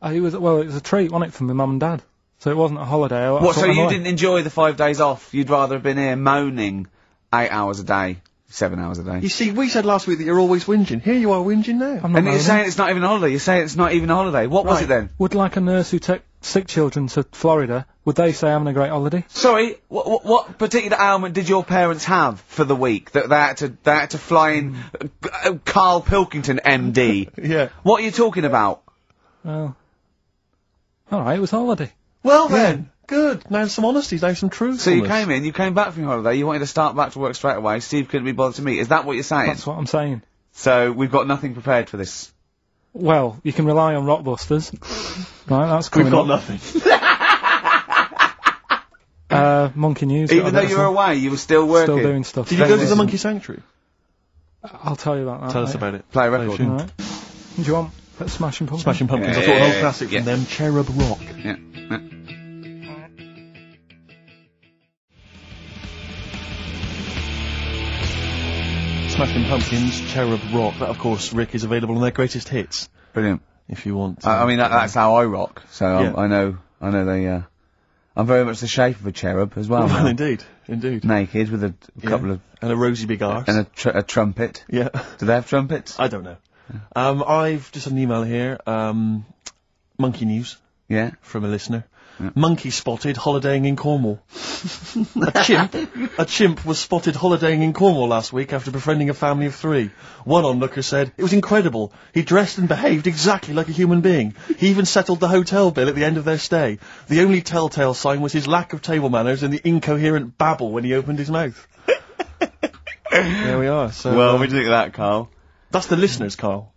Speaker 3: Uh, it was well, it was a treat, wasn't it, from my mum and dad? So it wasn't a holiday. I, I
Speaker 1: What?
Speaker 3: took
Speaker 1: So you
Speaker 3: away.
Speaker 1: didn't enjoy the five days off? You'd rather have been here moaning eight hours a day, seven hours a day.
Speaker 2: You see, we said last week that you're always whinging. Here you are whinging now.
Speaker 3: I'm not
Speaker 1: And you're
Speaker 3: moaning.
Speaker 1: saying it's not even a holiday. You're saying it's not even a holiday. What was it then?
Speaker 3: Would like a nurse who took sick children to Florida? Would they say I'm having a great holiday?
Speaker 1: Sorry, what, what, what particular ailment did your parents have for the week that they had to they had to fly in? Uh, uh, Karl Pilkington, MD.
Speaker 2: Yeah.
Speaker 1: what are you talking about?
Speaker 3: Well, all right, it was holiday.
Speaker 2: Well then, good. Now some honesty. Now some truth.
Speaker 1: So you came in, you came back from your holiday, you wanted to start back to work straight away. Steve couldn't be bothered to meet. Is that what you're saying?
Speaker 3: That's what I'm saying.
Speaker 1: So we've got nothing prepared for this.
Speaker 3: Well, you can rely on Rockbusters. right, that's coming
Speaker 2: We've got
Speaker 3: up.
Speaker 2: nothing.
Speaker 3: Uh, Monkey News.
Speaker 1: Even though you were away, you were still working.
Speaker 3: Still doing stuff.
Speaker 2: Did you go to the Monkey Sanctuary?
Speaker 3: I'll tell you about that.
Speaker 2: Tell us about it.
Speaker 1: Play a record.
Speaker 2: Sure.
Speaker 3: All right. Do you want a Smashing Pumpkins?
Speaker 2: Smashing Pumpkins.
Speaker 1: Yeah,
Speaker 2: I thought an old classic
Speaker 1: yeah.
Speaker 2: from them, Cherub Rock.
Speaker 1: Yeah. yeah.
Speaker 2: Smashing Pumpkins, Cherub Rock. That, of course, Rick is available on their greatest hits.
Speaker 1: Brilliant.
Speaker 2: If you want.
Speaker 1: I, I mean, that, that's how I rock. So I'm-
Speaker 2: Yeah.
Speaker 1: I know, I know they. Uh, I'm very much the shape of a cherub as well.
Speaker 2: well,
Speaker 1: now.
Speaker 2: indeed, indeed.
Speaker 1: Naked with a, a
Speaker 2: Yeah.
Speaker 1: couple of
Speaker 2: and a rosy big arse.
Speaker 1: and a, tr- a trumpet.
Speaker 2: yeah.
Speaker 1: Do they have trumpets?
Speaker 2: I don't know. Um, I've just had an email here. Um, monkey news
Speaker 1: Yeah.
Speaker 2: from a listener. Monkey spotted holidaying in Cornwall. a chimp, a chimp was spotted holidaying in Cornwall last week after befriending a family of three. One onlooker said, it was incredible. He dressed and behaved exactly like a human being. He even settled the hotel bill at the end of their stay. The only telltale sign was his lack of table manners and the incoherent babble when he opened his mouth. there we are. So,
Speaker 1: Well,
Speaker 2: uh,
Speaker 1: we do think of that, Karl.
Speaker 2: that's the listeners, Karl.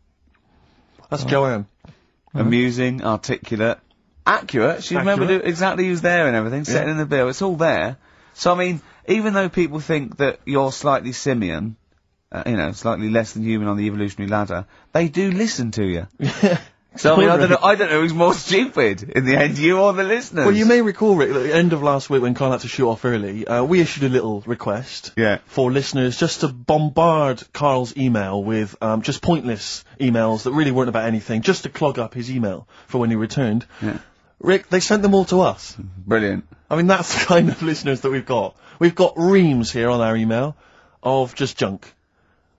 Speaker 2: That's Joanne.
Speaker 1: Amusing, articulate, accurate. She remembered
Speaker 2: Accurate.
Speaker 1: who- exactly who's there and everything, setting in the bill. It's all there. So I mean, even though people think that you're slightly simian, uh, you know, slightly less than human on the evolutionary ladder, they do listen to you. So I mean, I don't know. I don't know who's more stupid in the end, you or the listeners.
Speaker 2: Well, you may recall, Rick, at the end of last week when Karl had to shoot off early, uh, we issued a little request
Speaker 1: Yeah.
Speaker 2: for listeners just to bombard Karl's email with um, just pointless emails that really weren't about anything, just to clog up his email for when he returned.
Speaker 1: Yeah.
Speaker 2: Rick, they sent them all to us.
Speaker 1: Brilliant.
Speaker 2: I mean, that's the kind of listeners that we've got. We've got reams here on our email of just junk.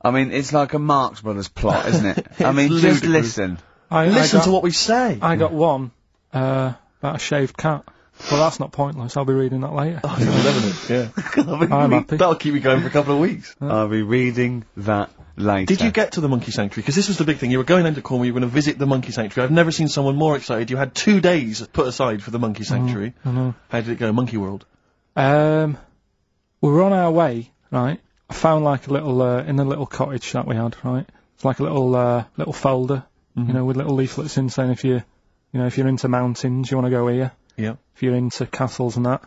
Speaker 1: I mean, it's like a Marx Brothers plot, isn't it? I
Speaker 2: It's
Speaker 1: mean, just
Speaker 2: ludicrous.
Speaker 1: listen.
Speaker 3: I,
Speaker 2: Listen
Speaker 3: I got,
Speaker 2: to what we say.
Speaker 3: I got one uh, about a shaved cat. Well, that's not pointless. I'll be reading that later.
Speaker 2: Oh, you're loving it, yeah.
Speaker 3: I'm happy.
Speaker 2: That'll keep me going for a couple of weeks.
Speaker 1: I'll be reading that later.
Speaker 2: Did you get to the monkey sanctuary? Because this was the big thing. You were going into Cornwall. You were going to visit the monkey sanctuary. I've never seen someone more excited. You had two days put aside for the monkey sanctuary.
Speaker 3: I know.
Speaker 2: How did it go? Monkey World.
Speaker 3: Um, we were on our way, right? I found like a little uh, in the little cottage that we had, right? It's like a little uh, little folder, you know, with little leaflets in saying if you, you know, if you're into mountains, you want to go here.
Speaker 2: Yeah.
Speaker 3: If you're into castles and that.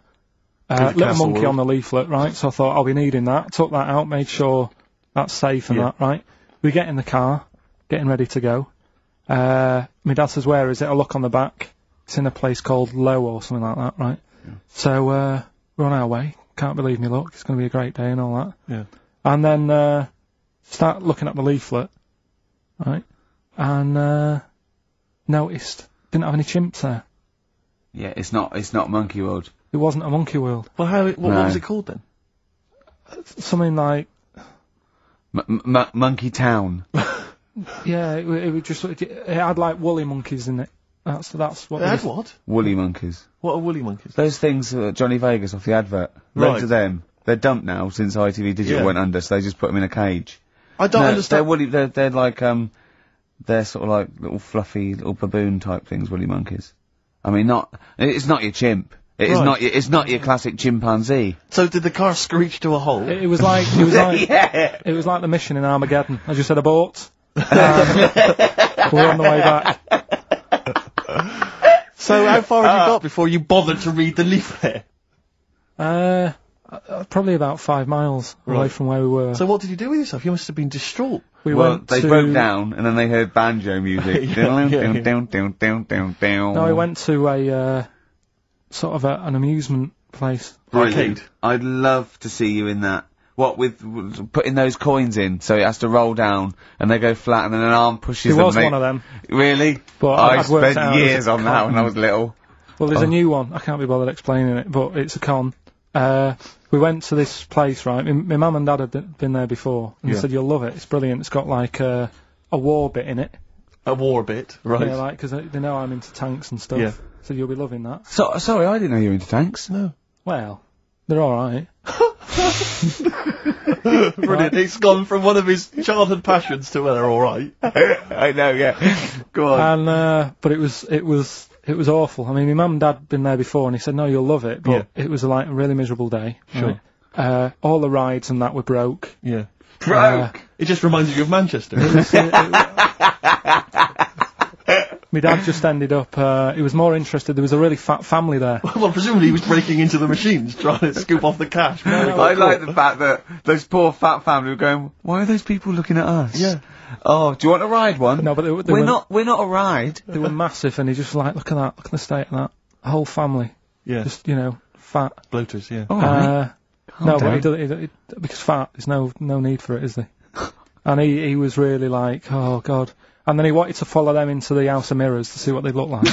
Speaker 2: to
Speaker 3: Uh, little monkey
Speaker 2: World.
Speaker 3: on the leaflet, right? So I thought I'll be needing that. Took that out, made sure that's safe and
Speaker 2: Yeah.
Speaker 3: that, right? We get in the car, getting ready to go. Uh, my dad says, where is it? I look on the back. It's in a place called Looe or something like that, right? So, uh, we're on our way. Can't believe me luck. It's going to be a great day and all that.
Speaker 2: Yeah.
Speaker 3: And then, uh, start looking at the leaflet, right? And, uh, noticed didn't have any chimps there.
Speaker 1: Yeah, it's not. It's not Monkey World.
Speaker 3: It wasn't a monkey world.
Speaker 2: Well, how? What, what was it called then?
Speaker 3: Something like,
Speaker 1: M- m- Monkey Town.
Speaker 3: yeah, it, wa- it was just, it, it had like woolly monkeys in it. That's, that's what
Speaker 2: It
Speaker 3: it
Speaker 2: had what?
Speaker 1: Woolly monkeys.
Speaker 2: What are woolly monkeys?
Speaker 1: Those things, uh, Johnny Vegas off the advert. Loads
Speaker 2: Right.
Speaker 1: of them. They're dumped now since ITV Digital
Speaker 2: Yeah.
Speaker 1: went under, so they just put them in a cage.
Speaker 2: I don't
Speaker 1: No, They're
Speaker 2: understand.
Speaker 1: woolly. They're, they're like um, they're sort of like little fluffy little baboon type things. Woolly monkeys. I mean, not. It's not your chimp. It is
Speaker 2: Right.
Speaker 1: not. Your, it's not your classic chimpanzee.
Speaker 2: So did the car screech to a halt?
Speaker 3: It, it was like, it was like,
Speaker 1: yeah.
Speaker 3: it was like the mission in Armageddon. I just said, a boat. Um, we're on the way back.
Speaker 2: So how far had you got before you bothered to read the leaflet?
Speaker 3: Uh, uh, probably about five miles away from where we were.
Speaker 2: So what did you do with yourself? You must have been distraught.
Speaker 3: we
Speaker 1: well,
Speaker 3: went
Speaker 1: they
Speaker 3: to,
Speaker 1: broke down and then they heard banjo music.
Speaker 2: Yeah, yeah, yeah.
Speaker 1: Down, down, down, down, down.
Speaker 3: No, I went to a uh, sort of a, an amusement place.
Speaker 2: Arcade.
Speaker 1: I'd love to see you in that. What with, with putting those coins in, so it has to roll down and they go flat, and then an arm pushes
Speaker 3: There was
Speaker 1: and they-
Speaker 3: one of them.
Speaker 1: Really?
Speaker 3: But
Speaker 1: I
Speaker 3: I'd
Speaker 1: spent
Speaker 3: out it was
Speaker 1: years on that when I was little.
Speaker 3: Well, there's
Speaker 1: Oh.
Speaker 3: a new one. I can't be bothered explaining it, but it's a con. Uh, we went to this place, right? My, my mum and dad had been, been there before, and
Speaker 2: Yeah.
Speaker 3: they said you'll love it. It's brilliant. It's got like uh, a war bit in it.
Speaker 2: A war bit, right?
Speaker 3: Yeah, like because they, they know I'm into tanks and stuff.
Speaker 2: Yeah.
Speaker 3: So you'll be loving that.
Speaker 1: So, sorry, I didn't know you were into tanks.
Speaker 2: no.
Speaker 3: Well, they're all right.
Speaker 2: Brilliant. It's gone from one of his childhood passions to well, they're all right.
Speaker 1: I know, yeah. Go on.
Speaker 3: And uh, but it was it was it was awful. I mean, my mum and dad had been there before, and he said, "No, you'll love it." But
Speaker 2: Yeah.
Speaker 3: it was like a really miserable day.
Speaker 2: Sure.
Speaker 3: right? Uh, all the rides and that were broke.
Speaker 2: Yeah.
Speaker 1: Broke.
Speaker 2: It just reminds you of Manchester.
Speaker 3: My dad just ended up. Uh, he was more interested. There was a really fat family there.
Speaker 2: well, presumably he was breaking into the machines trying to scoop off the cash.
Speaker 1: I like the fact that those poor fat family were going, why are those people looking at us?
Speaker 2: Yeah.
Speaker 1: Oh, do you want to ride one?
Speaker 3: No, but they, they
Speaker 1: we're
Speaker 3: were
Speaker 1: not, we're not a ride.
Speaker 3: They were massive, and he just like, look at that, look at the state of that whole family.
Speaker 2: Yeah.
Speaker 3: Just you know, fat.
Speaker 2: bloaters, yeah.
Speaker 1: All right.
Speaker 3: Uh, no, but he does, he, he, because fat, there's no no need for it, is there? and he he was really like, oh god. And then he wanted to follow them into the House of Mirrors to see what they look like.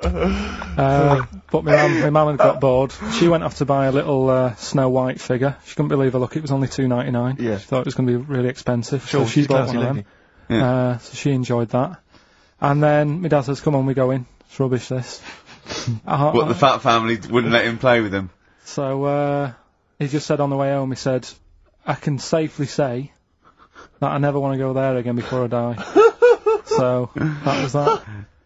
Speaker 3: uh, but my mum, my mum had got bored. She went off to buy a little uh, Snow White figure. She couldn't believe her luck. It was only two ninety nine.
Speaker 2: Yeah.
Speaker 3: She thought it was going to be really expensive.
Speaker 2: Sure,
Speaker 3: so she bought one of them.
Speaker 1: Yeah.
Speaker 3: Uh, so she enjoyed that. And then my dad says, "Come on, we go in. It's rubbish this." Uh,
Speaker 1: What, the fat family wouldn't let him play with them?
Speaker 3: so uh, he just said on the way home, he said, "I can safely say I never want to go there again before I die." so that was that.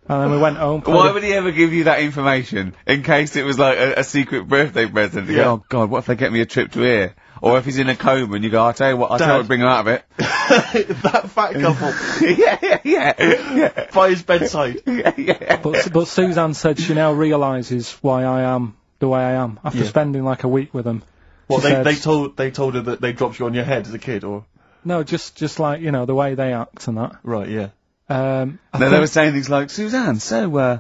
Speaker 3: And then we went home.
Speaker 1: Why would he ever give you that information? In case it was like a, a secret birthday present. You go, oh god, what if they get me a trip to here? Or if he's in a coma and you go, I'll tell you what, I'll tell you
Speaker 2: Dad.
Speaker 1: what, bring him out of it.
Speaker 2: that fat couple
Speaker 1: yeah, yeah, yeah, yeah,
Speaker 2: by his bedside.
Speaker 1: yeah, yeah.
Speaker 3: but, but Suzanne said she now realises why I am the way I am after
Speaker 2: Yeah.
Speaker 3: spending like a week with him.
Speaker 2: Well, they,
Speaker 3: said-
Speaker 2: they told they told her that they dropped you on your head as a kid, or
Speaker 3: No, just just like you know the way they act and that.
Speaker 2: right? Yeah.
Speaker 3: Um, I
Speaker 1: No, they
Speaker 3: think-
Speaker 1: were saying things like, Suzanne, so, uh,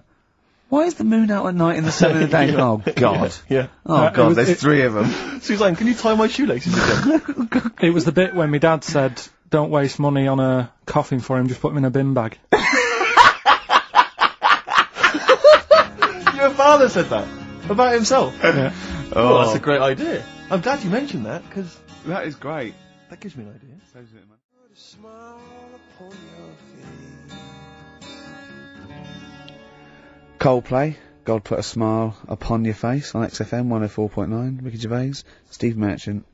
Speaker 1: why is the moon out at night and the sun in the day?
Speaker 2: Yeah.
Speaker 1: Oh god.
Speaker 2: Yeah.
Speaker 1: Oh
Speaker 3: Uh, it
Speaker 1: god,
Speaker 3: was-
Speaker 1: there's
Speaker 3: it-
Speaker 1: three of them.
Speaker 2: Suzanne, can you tie my shoelaces again?
Speaker 3: It was the bit when my dad said, "Don't waste money on a coffin for him. Just put him in a bin bag."
Speaker 2: Your father said that about himself.
Speaker 3: yeah.
Speaker 2: Oh, that's a great idea. I'm glad you mentioned that because
Speaker 1: That is great.
Speaker 2: That gives me an idea.
Speaker 1: Coldplay, God put a smile upon your face on XFM 104.9. Ricky Gervais, Steve Merchant,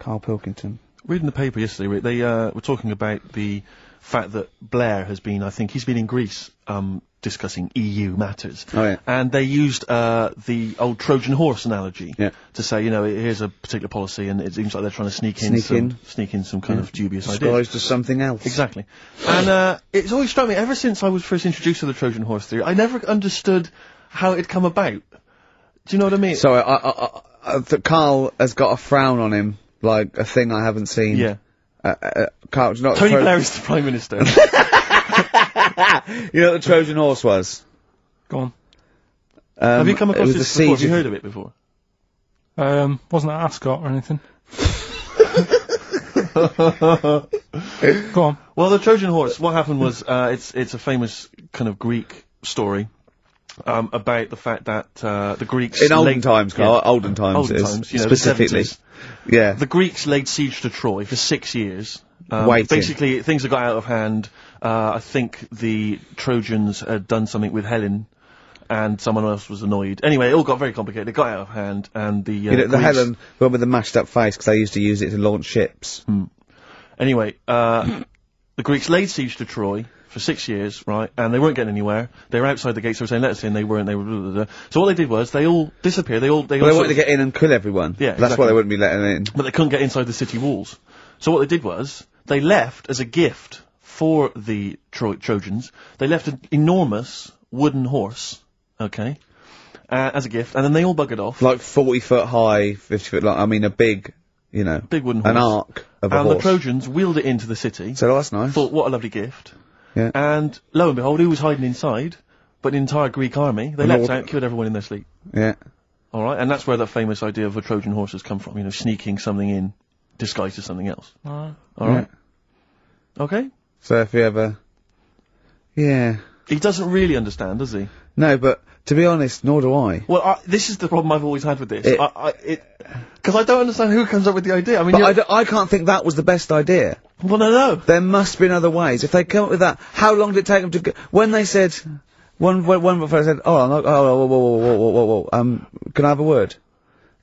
Speaker 1: Carl Pilkington.
Speaker 2: Reading the paper yesterday, Rick, they uh, were talking about the fact that Blair has been, I think, he's been in Greece um, discussing EU matters.
Speaker 1: Oh, yeah.
Speaker 2: And they used uh, the old Trojan horse analogy
Speaker 1: Yeah.
Speaker 2: to say, you know, here's a particular policy, and it seems like they're trying to sneak in,
Speaker 1: Sneak
Speaker 2: some,
Speaker 1: in.
Speaker 2: sneak in some kind of dubious.
Speaker 1: Disguised as something else.
Speaker 2: Exactly. And uh, it's always struck me, ever since I was first introduced to the Trojan horse theory, I never understood how it had come about. Do you know what I mean?
Speaker 1: So I, I, I, I, Karl has got a frown on him, like a thing I haven't seen.
Speaker 2: yeah.
Speaker 1: Uh, uh, Karl, do you know what the
Speaker 2: Tony Blair is the Prime Minister.
Speaker 1: You know what the Trojan horse was?
Speaker 3: Go on.
Speaker 1: Um,
Speaker 2: Have you come across this before? Have you heard of it before?
Speaker 3: Um, wasn't that Ascot or anything? Go on.
Speaker 2: Well, the Trojan horse. What happened was, uh, it's it's a famous kind of Greek story um, about the fact that uh, the Greeks
Speaker 1: In olden
Speaker 2: laid-
Speaker 1: times, Karl.
Speaker 2: Yeah.
Speaker 1: Olden times,
Speaker 2: Olden
Speaker 1: is
Speaker 2: times, you know, the
Speaker 1: specifically.
Speaker 2: 70s.
Speaker 1: Yeah.
Speaker 2: The Greeks laid siege to Troy for six years. Um,
Speaker 1: Waiting.
Speaker 2: Basically, things had got out of hand. Uh, I think the Trojans had done something with Helen, and someone else was annoyed. Anyway, it all got very complicated. It got out of hand, and the uh,
Speaker 1: you know, the
Speaker 2: Greeks-
Speaker 1: Helen, the one with the mashed up face, because they used to use it to launch ships.
Speaker 2: Anyway, uh, the Greeks laid siege to Troy for six years, right? And they weren't getting anywhere. They were outside the gates. They were saying, "Let us in." They weren't. They were. Blah, blah, blah. So what they did was they all disappeared. They all. They
Speaker 1: Well,
Speaker 2: all
Speaker 1: they wanted to get in and kill everyone.
Speaker 2: Yeah,
Speaker 1: That's why they wouldn't be letting in.
Speaker 2: but they couldn't get inside the city walls. So what they did was they left as a gift for the Tro- Trojans. They left an enormous wooden horse, okay, uh, as a gift, and then they all buggered off.
Speaker 1: Like 40 foot high, 50 foot long, I mean a big, you know,
Speaker 2: Big wooden
Speaker 1: an
Speaker 2: horse.
Speaker 1: arc of a
Speaker 2: and the. Trojans wheeled it into the city.
Speaker 1: so that's nice.
Speaker 2: thought, what a lovely gift.
Speaker 1: Yeah.
Speaker 2: And lo and behold, who was hiding inside? But the entire Greek army. They
Speaker 1: An
Speaker 2: leapt
Speaker 1: orc.
Speaker 2: out, killed everyone in their sleep.
Speaker 1: Yeah.
Speaker 2: All right, and that's where that famous idea of a Trojan horse has come from. You know, sneaking something in, disguised as something else.
Speaker 3: Alright.
Speaker 2: All right. Okay.
Speaker 1: So if you ever, yeah.
Speaker 2: He doesn't really understand, does he?
Speaker 1: No, but to be honest, nor do I.
Speaker 2: Well, I, this is the problem I've always had with this.
Speaker 1: It-
Speaker 2: I, I, it, because I don't understand who comes up with the idea. I mean,
Speaker 1: I, I can't think that was the best idea.
Speaker 2: well, no, no.
Speaker 1: There must be other ways. If they come up with that, how long did it take them to? Go, when they said, one one one fellow said, "Oh, I'm not- oh, whoa, whoa, whoa, whoa, whoa, whoa, um, can I have a word?"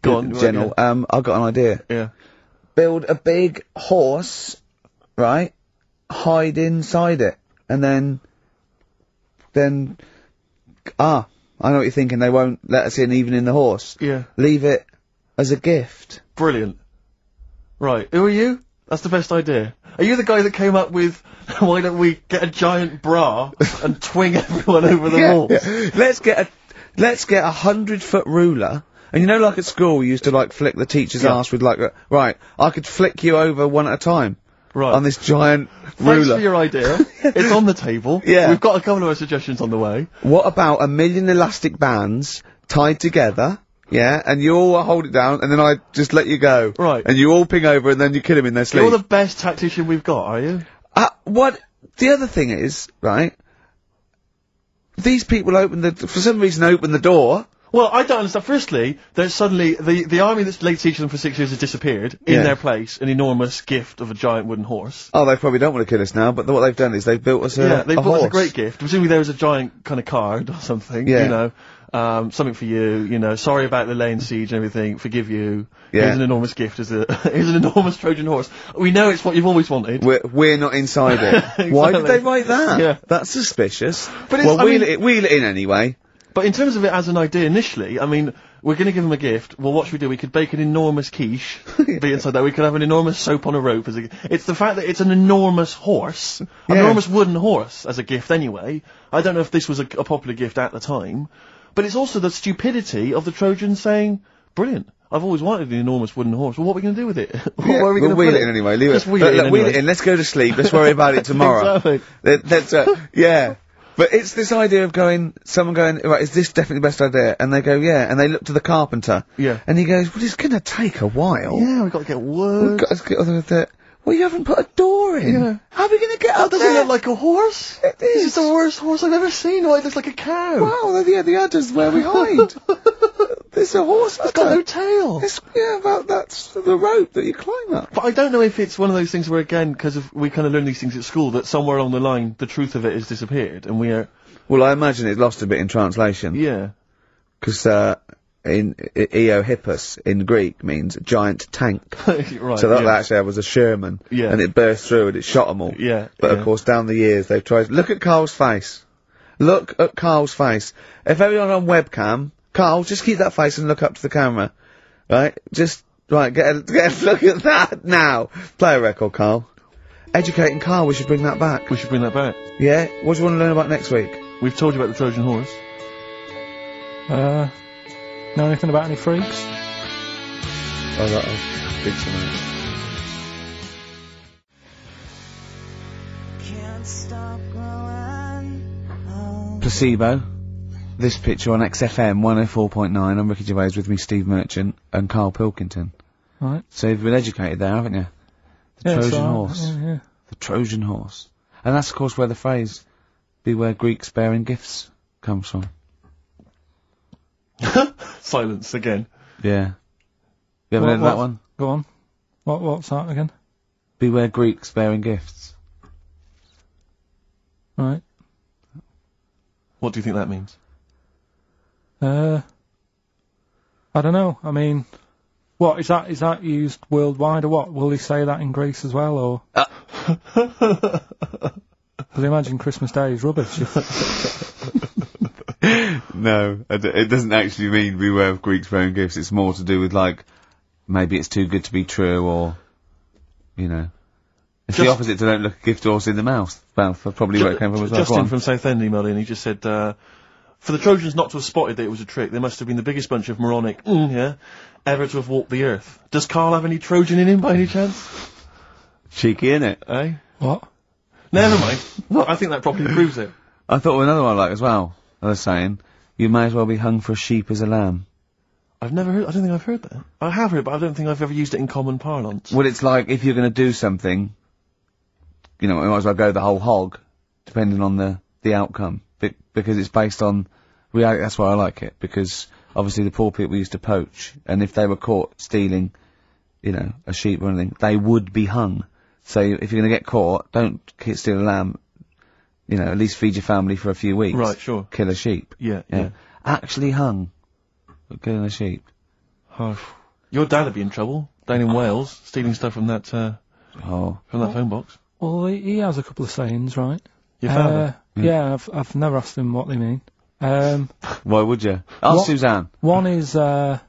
Speaker 2: Go on,
Speaker 1: General. Um, I've got an idea.
Speaker 2: Yeah.
Speaker 1: Build a big horse, right? Hide inside it, and then, then, ah, I know what you're thinking. They won't let us in even in the horse.
Speaker 2: Yeah.
Speaker 1: Leave it as a gift.
Speaker 2: Brilliant. Right, who are you? That's the best idea. Are you the guy that came up with why don't we get a giant bra and twing everyone over the walls?
Speaker 1: yeah. Let's get a let's get a hundred foot ruler. And you know, like at school, we used to like flick the teacher's
Speaker 2: Yeah.
Speaker 1: ass with like, a, right, I could flick you over one at a time
Speaker 2: Right.
Speaker 1: on this giant
Speaker 2: Thanks
Speaker 1: ruler.
Speaker 2: for your idea. it's on the table.
Speaker 1: Yeah.
Speaker 2: We've got a couple of other suggestions on the way.
Speaker 1: What about a million elastic bands tied together? Yeah, and you all hold it down, and then I just let you go.
Speaker 2: Right.
Speaker 1: And you all ping over, and then you kill him in their sleep.
Speaker 2: You're the best tactician we've got, are you?
Speaker 1: Uh, what? The other thing is, right? These people open the, for some reason, open the door.
Speaker 2: Well, I don't understand. Firstly, there's suddenly the the army that's laid siege to them for six years has disappeared. In
Speaker 1: Yeah.
Speaker 2: their place, an enormous gift of a giant wooden horse.
Speaker 1: Oh, they probably don't want to kill us now, but what they've done is they've built us a,
Speaker 2: yeah, they
Speaker 1: a
Speaker 2: bought us
Speaker 1: horse.
Speaker 2: a great gift. Presumably there was a giant kind of card or something.
Speaker 1: Yeah.
Speaker 2: You know, um, something for you. You know, sorry about the laying siege and everything. Forgive you.
Speaker 1: Yeah.
Speaker 2: Here's an enormous gift. As a here's an enormous Trojan horse. We know it's what you've always wanted.
Speaker 1: We're, we're not inside it. Why did
Speaker 2: Exactly.
Speaker 1: they write that?
Speaker 2: Yeah.
Speaker 1: That's suspicious.
Speaker 2: But it's-
Speaker 1: well,
Speaker 2: I
Speaker 1: wheel,
Speaker 2: mean-
Speaker 1: it, wheel it in anyway.
Speaker 2: But in terms of it as an idea initially, I mean, we're going to give them a gift. Well, what should we do? We could bake an enormous quiche, be inside there. We could have an enormous soap on a rope as a. It's the fact that it's an enormous horse, an
Speaker 1: Yeah.
Speaker 2: enormous wooden horse as a gift. Anyway, I don't know if this was a, a popular gift at the time, but it's also the stupidity of the Trojans saying, "Brilliant." I've always wanted an enormous wooden horse. Well, what are we going to do with it? Where are we
Speaker 1: we'll
Speaker 2: going to
Speaker 1: wheel it in anyway. Leave
Speaker 2: Just
Speaker 1: it.
Speaker 2: wheel
Speaker 1: Look,
Speaker 2: it
Speaker 1: look,
Speaker 2: in
Speaker 1: wheel
Speaker 2: anyway.
Speaker 1: it in. Let's go to sleep. Let's worry about it tomorrow.
Speaker 2: Exactly.
Speaker 1: That, that's uh, yeah. But it's this idea of going, someone going, right, is this definitely the best idea? And they go, yeah. And they look to the carpenter.
Speaker 2: Yeah.
Speaker 1: And he goes, well, it's going to take a while.
Speaker 2: Yeah, we've got to get wood.
Speaker 1: We've got to get other the, well, you haven't put a door in.
Speaker 2: Yeah.
Speaker 1: How are we going to get
Speaker 2: That
Speaker 1: up
Speaker 2: doesn't
Speaker 1: there?
Speaker 2: look like a horse.
Speaker 1: It is.
Speaker 2: This
Speaker 1: is.
Speaker 2: the worst horse I've ever seen. Why, it looks like a cow.
Speaker 1: Wow, the, yeah, the udder's where we hide. There's a horse
Speaker 2: It's got no tail.
Speaker 1: It's, yeah, well, that's the rope that you climb up.
Speaker 2: But I don't know if it's one of those things where, again, because we kind of learn these things at school, that somewhere along the line, the truth of it has disappeared, and we are,
Speaker 1: Well, I imagine it lost a bit in translation.
Speaker 2: yeah,
Speaker 1: Because, uh, in, Eohippus in Greek means giant tank.
Speaker 2: right.
Speaker 1: So that
Speaker 2: yeah.
Speaker 1: actually was a Sherman.
Speaker 2: Yeah.
Speaker 1: And it burst through and it shot them all.
Speaker 2: Yeah,
Speaker 1: But
Speaker 2: yeah.
Speaker 1: of course, down the years, they've tried. Look at Karl's face. Look at Karl's face. If everyone on webcam, Karl, just keep that face and look up to the camera. Right? Just, right, get a, get a look at that now. Play a record, Karl. Educating Karl, we should bring that back.
Speaker 2: We should bring that back.
Speaker 1: Yeah? What do you want to learn about next week?
Speaker 2: We've told you about the Trojan horse.
Speaker 3: Uh, know anything about any freaks?
Speaker 1: Oh, that'll big tonight. Placebo. This picture on XFM 104.9. I'm Ricky Gervais with me, Steve Merchant and Karl Pilkington.
Speaker 3: Right.
Speaker 1: So you've been educated there, haven't you? The
Speaker 3: Yeah,
Speaker 1: Trojan
Speaker 3: all right,
Speaker 1: horse.
Speaker 3: Yeah, yeah.
Speaker 1: The Trojan horse. And that's of course where the phrase, beware Greeks bearing gifts, comes from.
Speaker 2: Silence again.
Speaker 1: Yeah. You ever
Speaker 3: What-
Speaker 1: heard that one?
Speaker 3: Go on. What, what's that again?
Speaker 1: Beware Greeks bearing gifts.
Speaker 3: Right.
Speaker 2: What do you think that means?
Speaker 3: Uh, I don't know. I mean, what is that? Is that used worldwide or what? Will they say that in Greece as well, or? Because imagine Christmas Day is rubbish.
Speaker 1: No, it doesn't actually mean beware of Greeks wearing gifts. It's more to do with like, maybe it's too good to be true or, you know. It's the opposite to don't look a gift horse in the mouth. Mouth, that's probably where it came from as well. Go
Speaker 2: Justin
Speaker 1: on.
Speaker 2: from Southend emailed in. He just said, uh, for the Trojans not to have spotted that it was a trick, they must have been the biggest bunch of moronic, mm, yeah, ever to have walked the earth. Does Karl have any Trojan in him by any chance?
Speaker 1: Cheeky, innit?
Speaker 2: Eh?
Speaker 3: what?
Speaker 2: Never mind. I think that probably proves it.
Speaker 1: I thought of another one like as well. I was saying, you may as well be hung for a sheep as a lamb.
Speaker 2: I've never heard, I don't think I've heard that. I have heard, but I don't think I've ever used it in common parlance.
Speaker 1: Well, it's like if you're going to do something, you know, you might as well go the whole hog, depending on the the outcome, Be- because it's based on reality. That's why I like it because obviously the poor people used to poach, and if they were caught stealing, you know, a sheep or anything, they would be hung. So if you're going to get caught, don't steal a lamb. You know, at least feed your family for a few weeks.
Speaker 2: Right, sure.
Speaker 1: Kill a sheep.
Speaker 2: Yeah,
Speaker 1: Yeah.
Speaker 2: yeah.
Speaker 1: Actually hung. for Killing a sheep.
Speaker 2: Oh, your dad would be in trouble down in Wales, stealing stuff from that, uh,
Speaker 1: Oh.
Speaker 2: from that phone box.
Speaker 3: Well, he, he has a couple of sayings, right?
Speaker 2: Your father.
Speaker 3: Uh, yeah, I've I've never asked them what they mean. Um,
Speaker 1: Why would you? Ask
Speaker 3: What-
Speaker 1: Suzanne.
Speaker 3: one is uh,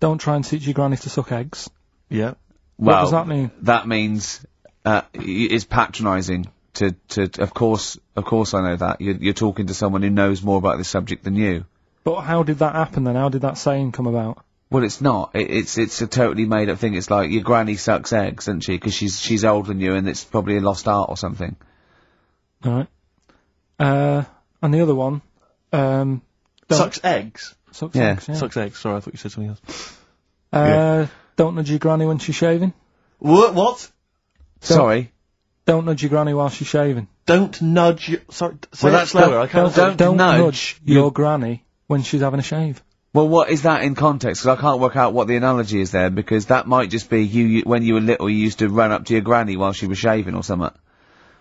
Speaker 3: don't try and teach your granny to suck eggs.
Speaker 2: yeah.
Speaker 3: What
Speaker 1: Well,
Speaker 3: does that mean?
Speaker 1: That means uh, y- it's patronising. To, to, of course, of course, I know that you're, you're talking to someone who knows more about this subject than you.
Speaker 3: But how did that happen then? How did that saying come about?
Speaker 1: Well, it's not. It, it's it's a totally made up thing. It's like your granny sucks eggs, doesn't she? Because she's she's older than you, and it's probably a lost art or something.
Speaker 3: Right. Uh, and the other one, um, don't-
Speaker 2: Sucks eggs.
Speaker 3: sucks
Speaker 1: Yeah,
Speaker 3: eggs, yeah.
Speaker 2: Sucks eggs. Sorry, I thought you said something else.
Speaker 3: Uh, don't nudge your granny when she's shaving.
Speaker 2: What? What?
Speaker 1: Sorry.
Speaker 3: Don't nudge your granny while she's shaving.
Speaker 2: Don't nudge. Your, sorry, say
Speaker 1: Well,
Speaker 2: it
Speaker 1: that's
Speaker 2: slower.
Speaker 1: not-
Speaker 2: I can't.
Speaker 1: don't-
Speaker 3: don't
Speaker 1: nudge
Speaker 3: nudge
Speaker 1: your-
Speaker 3: your granny when she's having a shave.
Speaker 1: Well, what is that in context? Because I can't work out what the analogy is there. Because that might just be you, you when you were little, you used to run up to your granny while she was shaving or something.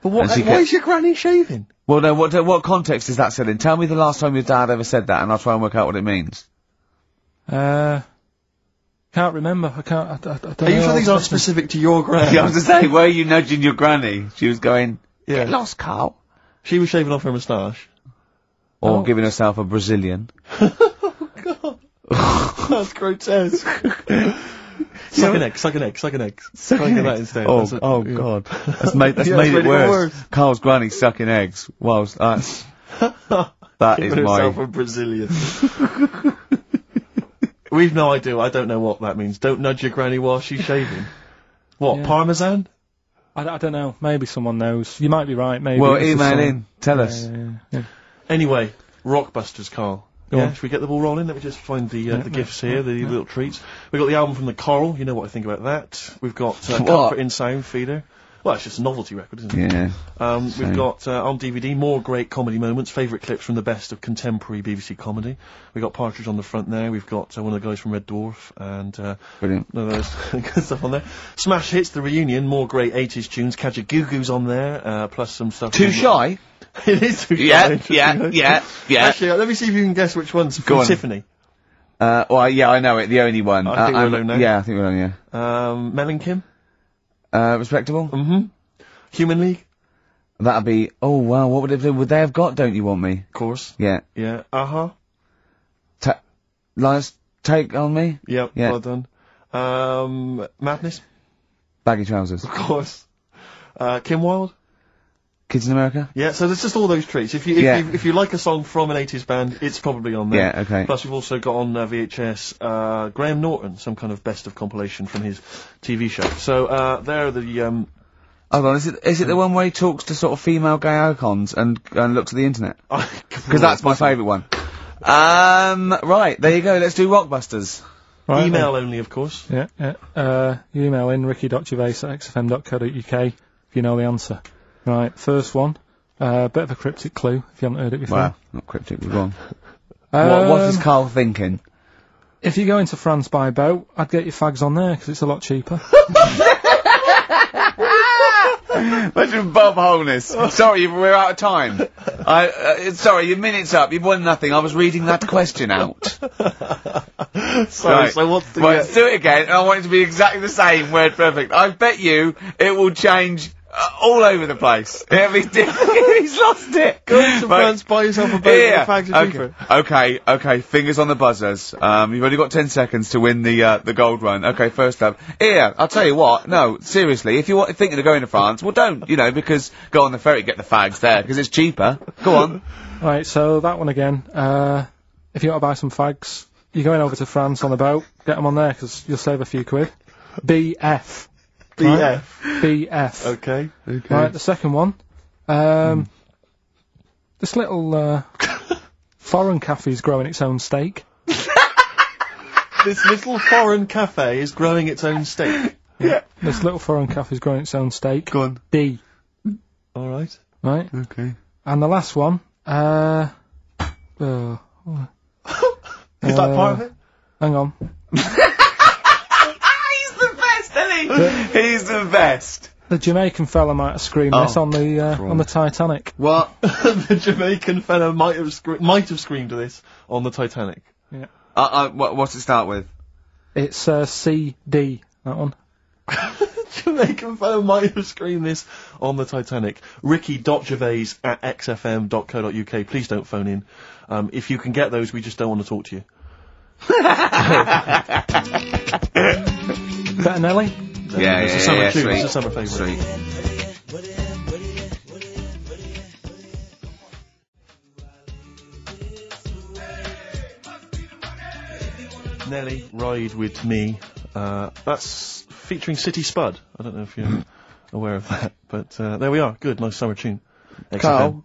Speaker 2: But what?
Speaker 1: And
Speaker 2: why
Speaker 1: kept-
Speaker 2: is your granny shaving?
Speaker 1: Well, no. What what context is that said in? Tell me the last time your dad ever said that, and I'll try and work out what it means.
Speaker 3: Uh, can't remember. I can't. I, I, I don't
Speaker 2: Are you
Speaker 3: know.
Speaker 2: sure these aren't specific to your granny?
Speaker 1: Yeah, I was to say, were you nudging your granny? She was going,
Speaker 2: Yeah.
Speaker 1: get lost, Karl.
Speaker 2: She was shaving off her moustache.
Speaker 1: Or
Speaker 3: Oh.
Speaker 1: giving herself a Brazilian. Oh God.
Speaker 2: That's grotesque. Suck an egg. Suck an egg. Suck an egg. Try and get that instead.
Speaker 1: Oh,
Speaker 2: That's a-
Speaker 1: oh
Speaker 2: yeah.
Speaker 1: God. That's made, that's
Speaker 2: Yeah,
Speaker 1: made
Speaker 2: it's
Speaker 1: it
Speaker 2: made it
Speaker 1: worse.
Speaker 2: worse.
Speaker 1: Karl's granny sucking eggs. Whilst that's, that is my,
Speaker 2: a Brazilian. We've no idea. I don't know what that means. Don't nudge your granny while she's shaving. What,
Speaker 3: Yeah.
Speaker 2: parmesan?
Speaker 3: I, I don't know. Maybe someone knows. You might be right. Maybe.
Speaker 1: well, email in. Tell
Speaker 3: Yeah,
Speaker 1: us.
Speaker 3: yeah, yeah, yeah.
Speaker 2: Anyway, Rockbusters, Karl.
Speaker 3: Go
Speaker 2: yeah,
Speaker 3: on.
Speaker 2: should we get the ball rolling? Let me just find the uh,
Speaker 3: Yeah,
Speaker 2: the
Speaker 3: yeah,
Speaker 2: gifts here, the little treats. We've got the album from the Coral. You know what I think about that. We've got uh, Comfort in Sound Feeder. Well, it's just a novelty record, isn't it?
Speaker 1: Yeah.
Speaker 2: Um, we've got uh, on DVD more great comedy moments, favourite clips from the best of contemporary BBC comedy. We've got Partridge on the front there. We've got uh, one of the guys from Red Dwarf and uh,
Speaker 1: Brilliant.
Speaker 2: no, there's good stuff on there. Smash hits, the reunion, more great 80s tunes. Kajagoogoo's on there, uh, plus some stuff.
Speaker 1: Too shy?
Speaker 2: it is too
Speaker 1: Yeah, yeah, yeah, yeah.
Speaker 2: Actually, uh, let me see if you can guess which one's
Speaker 1: Go
Speaker 2: from
Speaker 1: on.
Speaker 2: Tiffany.
Speaker 1: Uh, well, yeah, I know it. The only one.
Speaker 2: I think
Speaker 1: uh,
Speaker 2: we're
Speaker 1: I'm- Yeah, I think we're alone, yeah.
Speaker 2: Um, Mel and Kim.
Speaker 1: Uh, respectable?
Speaker 2: Mm-hmm. Human League,
Speaker 1: That'd be, oh wow, what would it be? Would they have got Don't You Want Me?
Speaker 2: of course.
Speaker 1: Yeah.
Speaker 2: Yeah. Uh-huh.
Speaker 1: Ta- Last take on me?
Speaker 2: Yep.
Speaker 1: Yeah.
Speaker 2: Well done. Um, Madness,
Speaker 1: Baggy trousers.
Speaker 2: of course. Uh, Kim Wilde.
Speaker 1: Kids in America?
Speaker 2: Yeah, so there's just all those treats. If you if,
Speaker 1: Yeah.
Speaker 2: you if you like a song from an 80s band, it's probably on there.
Speaker 1: Yeah, okay.
Speaker 2: Plus, we've also got on uh, VHS uh, Graham Norton, some kind of best of compilation from his TV show. So uh, there are the um,
Speaker 1: Hold on, is it is it the one where he talks to sort of female gay icons and and looks at the internet? Because that's my favourite one. Um, right, there you go. Let's do Rockbusters.
Speaker 3: Right,
Speaker 2: Email only, of course.
Speaker 3: then. Yeah, yeah. Uh, you email in ricky.gervais at xfm.co.uk if you know the answer. Right, first one. Uh, bit of a cryptic clue if you haven't heard it before.
Speaker 1: Wow, not cryptic, we're wrong. what, what is
Speaker 3: Um,
Speaker 1: Karl thinking?
Speaker 3: If you go into France by boat, I'd get your fags on there because it's a lot cheaper.
Speaker 1: Imagine Bob Holness. sorry, we're out of time. I, uh, sorry, your minute's up. You've won nothing. I was reading that question out.
Speaker 2: Sorry,
Speaker 1: Right.
Speaker 2: so what's the...
Speaker 1: Right,
Speaker 2: uh,
Speaker 1: let's do it again, I want it to be exactly the same, word perfect. I bet you it will change all over the place. It'll be different. He's lost it.
Speaker 2: Go to
Speaker 1: Right.
Speaker 2: France, buy yourself a boat,
Speaker 1: Yeah.
Speaker 2: and the fags
Speaker 1: okay.
Speaker 2: cheaper.
Speaker 1: okay, okay, fingers on the buzzers. Um, you've only got 10 seconds to win the, uh, the gold run. Okay, first up. Here, I'll tell you what, no, seriously, if you're thinking of going to France, well don't, you know, because go on the ferry, get the fags there, because it's cheaper. Go on.
Speaker 3: right, so that one again. Uh, if you want to buy some fags, you're going over to France on a boat, get them on there because you'll save a few quid. BF.
Speaker 2: BF.
Speaker 3: BF.
Speaker 2: Okay. Okay.
Speaker 3: Right, the second one. Um, This little uh, foreign is growing its own steak.
Speaker 2: This little foreign cafe is growing its own steak. Yeah.
Speaker 3: This little foreign cafe is growing its own steak.
Speaker 1: Go on.
Speaker 3: D.
Speaker 2: All right.
Speaker 3: Right?
Speaker 1: Okay.
Speaker 3: And the last one. Uh, oh,
Speaker 2: Is that part of it?
Speaker 3: hang on.
Speaker 1: He's the best, isn't he? He's the best.
Speaker 3: The Jamaican fella might have screamed this
Speaker 1: Oh,
Speaker 3: on the uh, on the Titanic.
Speaker 1: What?
Speaker 2: the Jamaican fellow might have scre- might have screamed this on the Titanic.
Speaker 1: Uh, uh, what, what's it start with?
Speaker 3: It's uh, CD. That one.
Speaker 2: Jamaican fellow might have screamed this on the Titanic. Ricky.gervais at xfm.co.uk. Please don't phone in. Um, if you can get those, we just don't want to talk to you.
Speaker 3: Bettinelli.
Speaker 1: Yeah,
Speaker 2: it's
Speaker 1: yeah,
Speaker 2: a summer
Speaker 1: yeah,
Speaker 2: tune.
Speaker 1: sweet.
Speaker 2: It's a summer favourite.
Speaker 1: Sweet.
Speaker 2: Nelly, Ride With Me. Uh, that's featuring City Spud. I don't know if you're aware of that, but uh, there we are. Good, nice summer tune. XFM.
Speaker 1: Karl,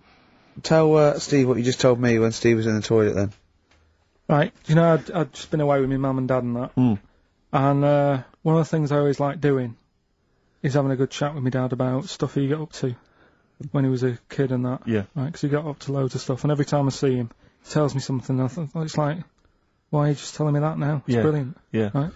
Speaker 1: tell uh, Steve what you just told me when Steve was in the toilet then.
Speaker 3: Right. You know, I'd, I'd just been away with my mum and dad and that.
Speaker 2: Mm.
Speaker 3: And uh, one of the things I always like doing is having a good chat with my dad about stuff he got up to when he was a kid and that.
Speaker 2: Yeah.
Speaker 3: Right, 'cause he got up to loads of stuff. And every time I see him, he tells me something. And I think, it's like, why are you just telling me that now? It's
Speaker 2: Yeah.
Speaker 3: brilliant.
Speaker 2: Yeah.
Speaker 3: Right.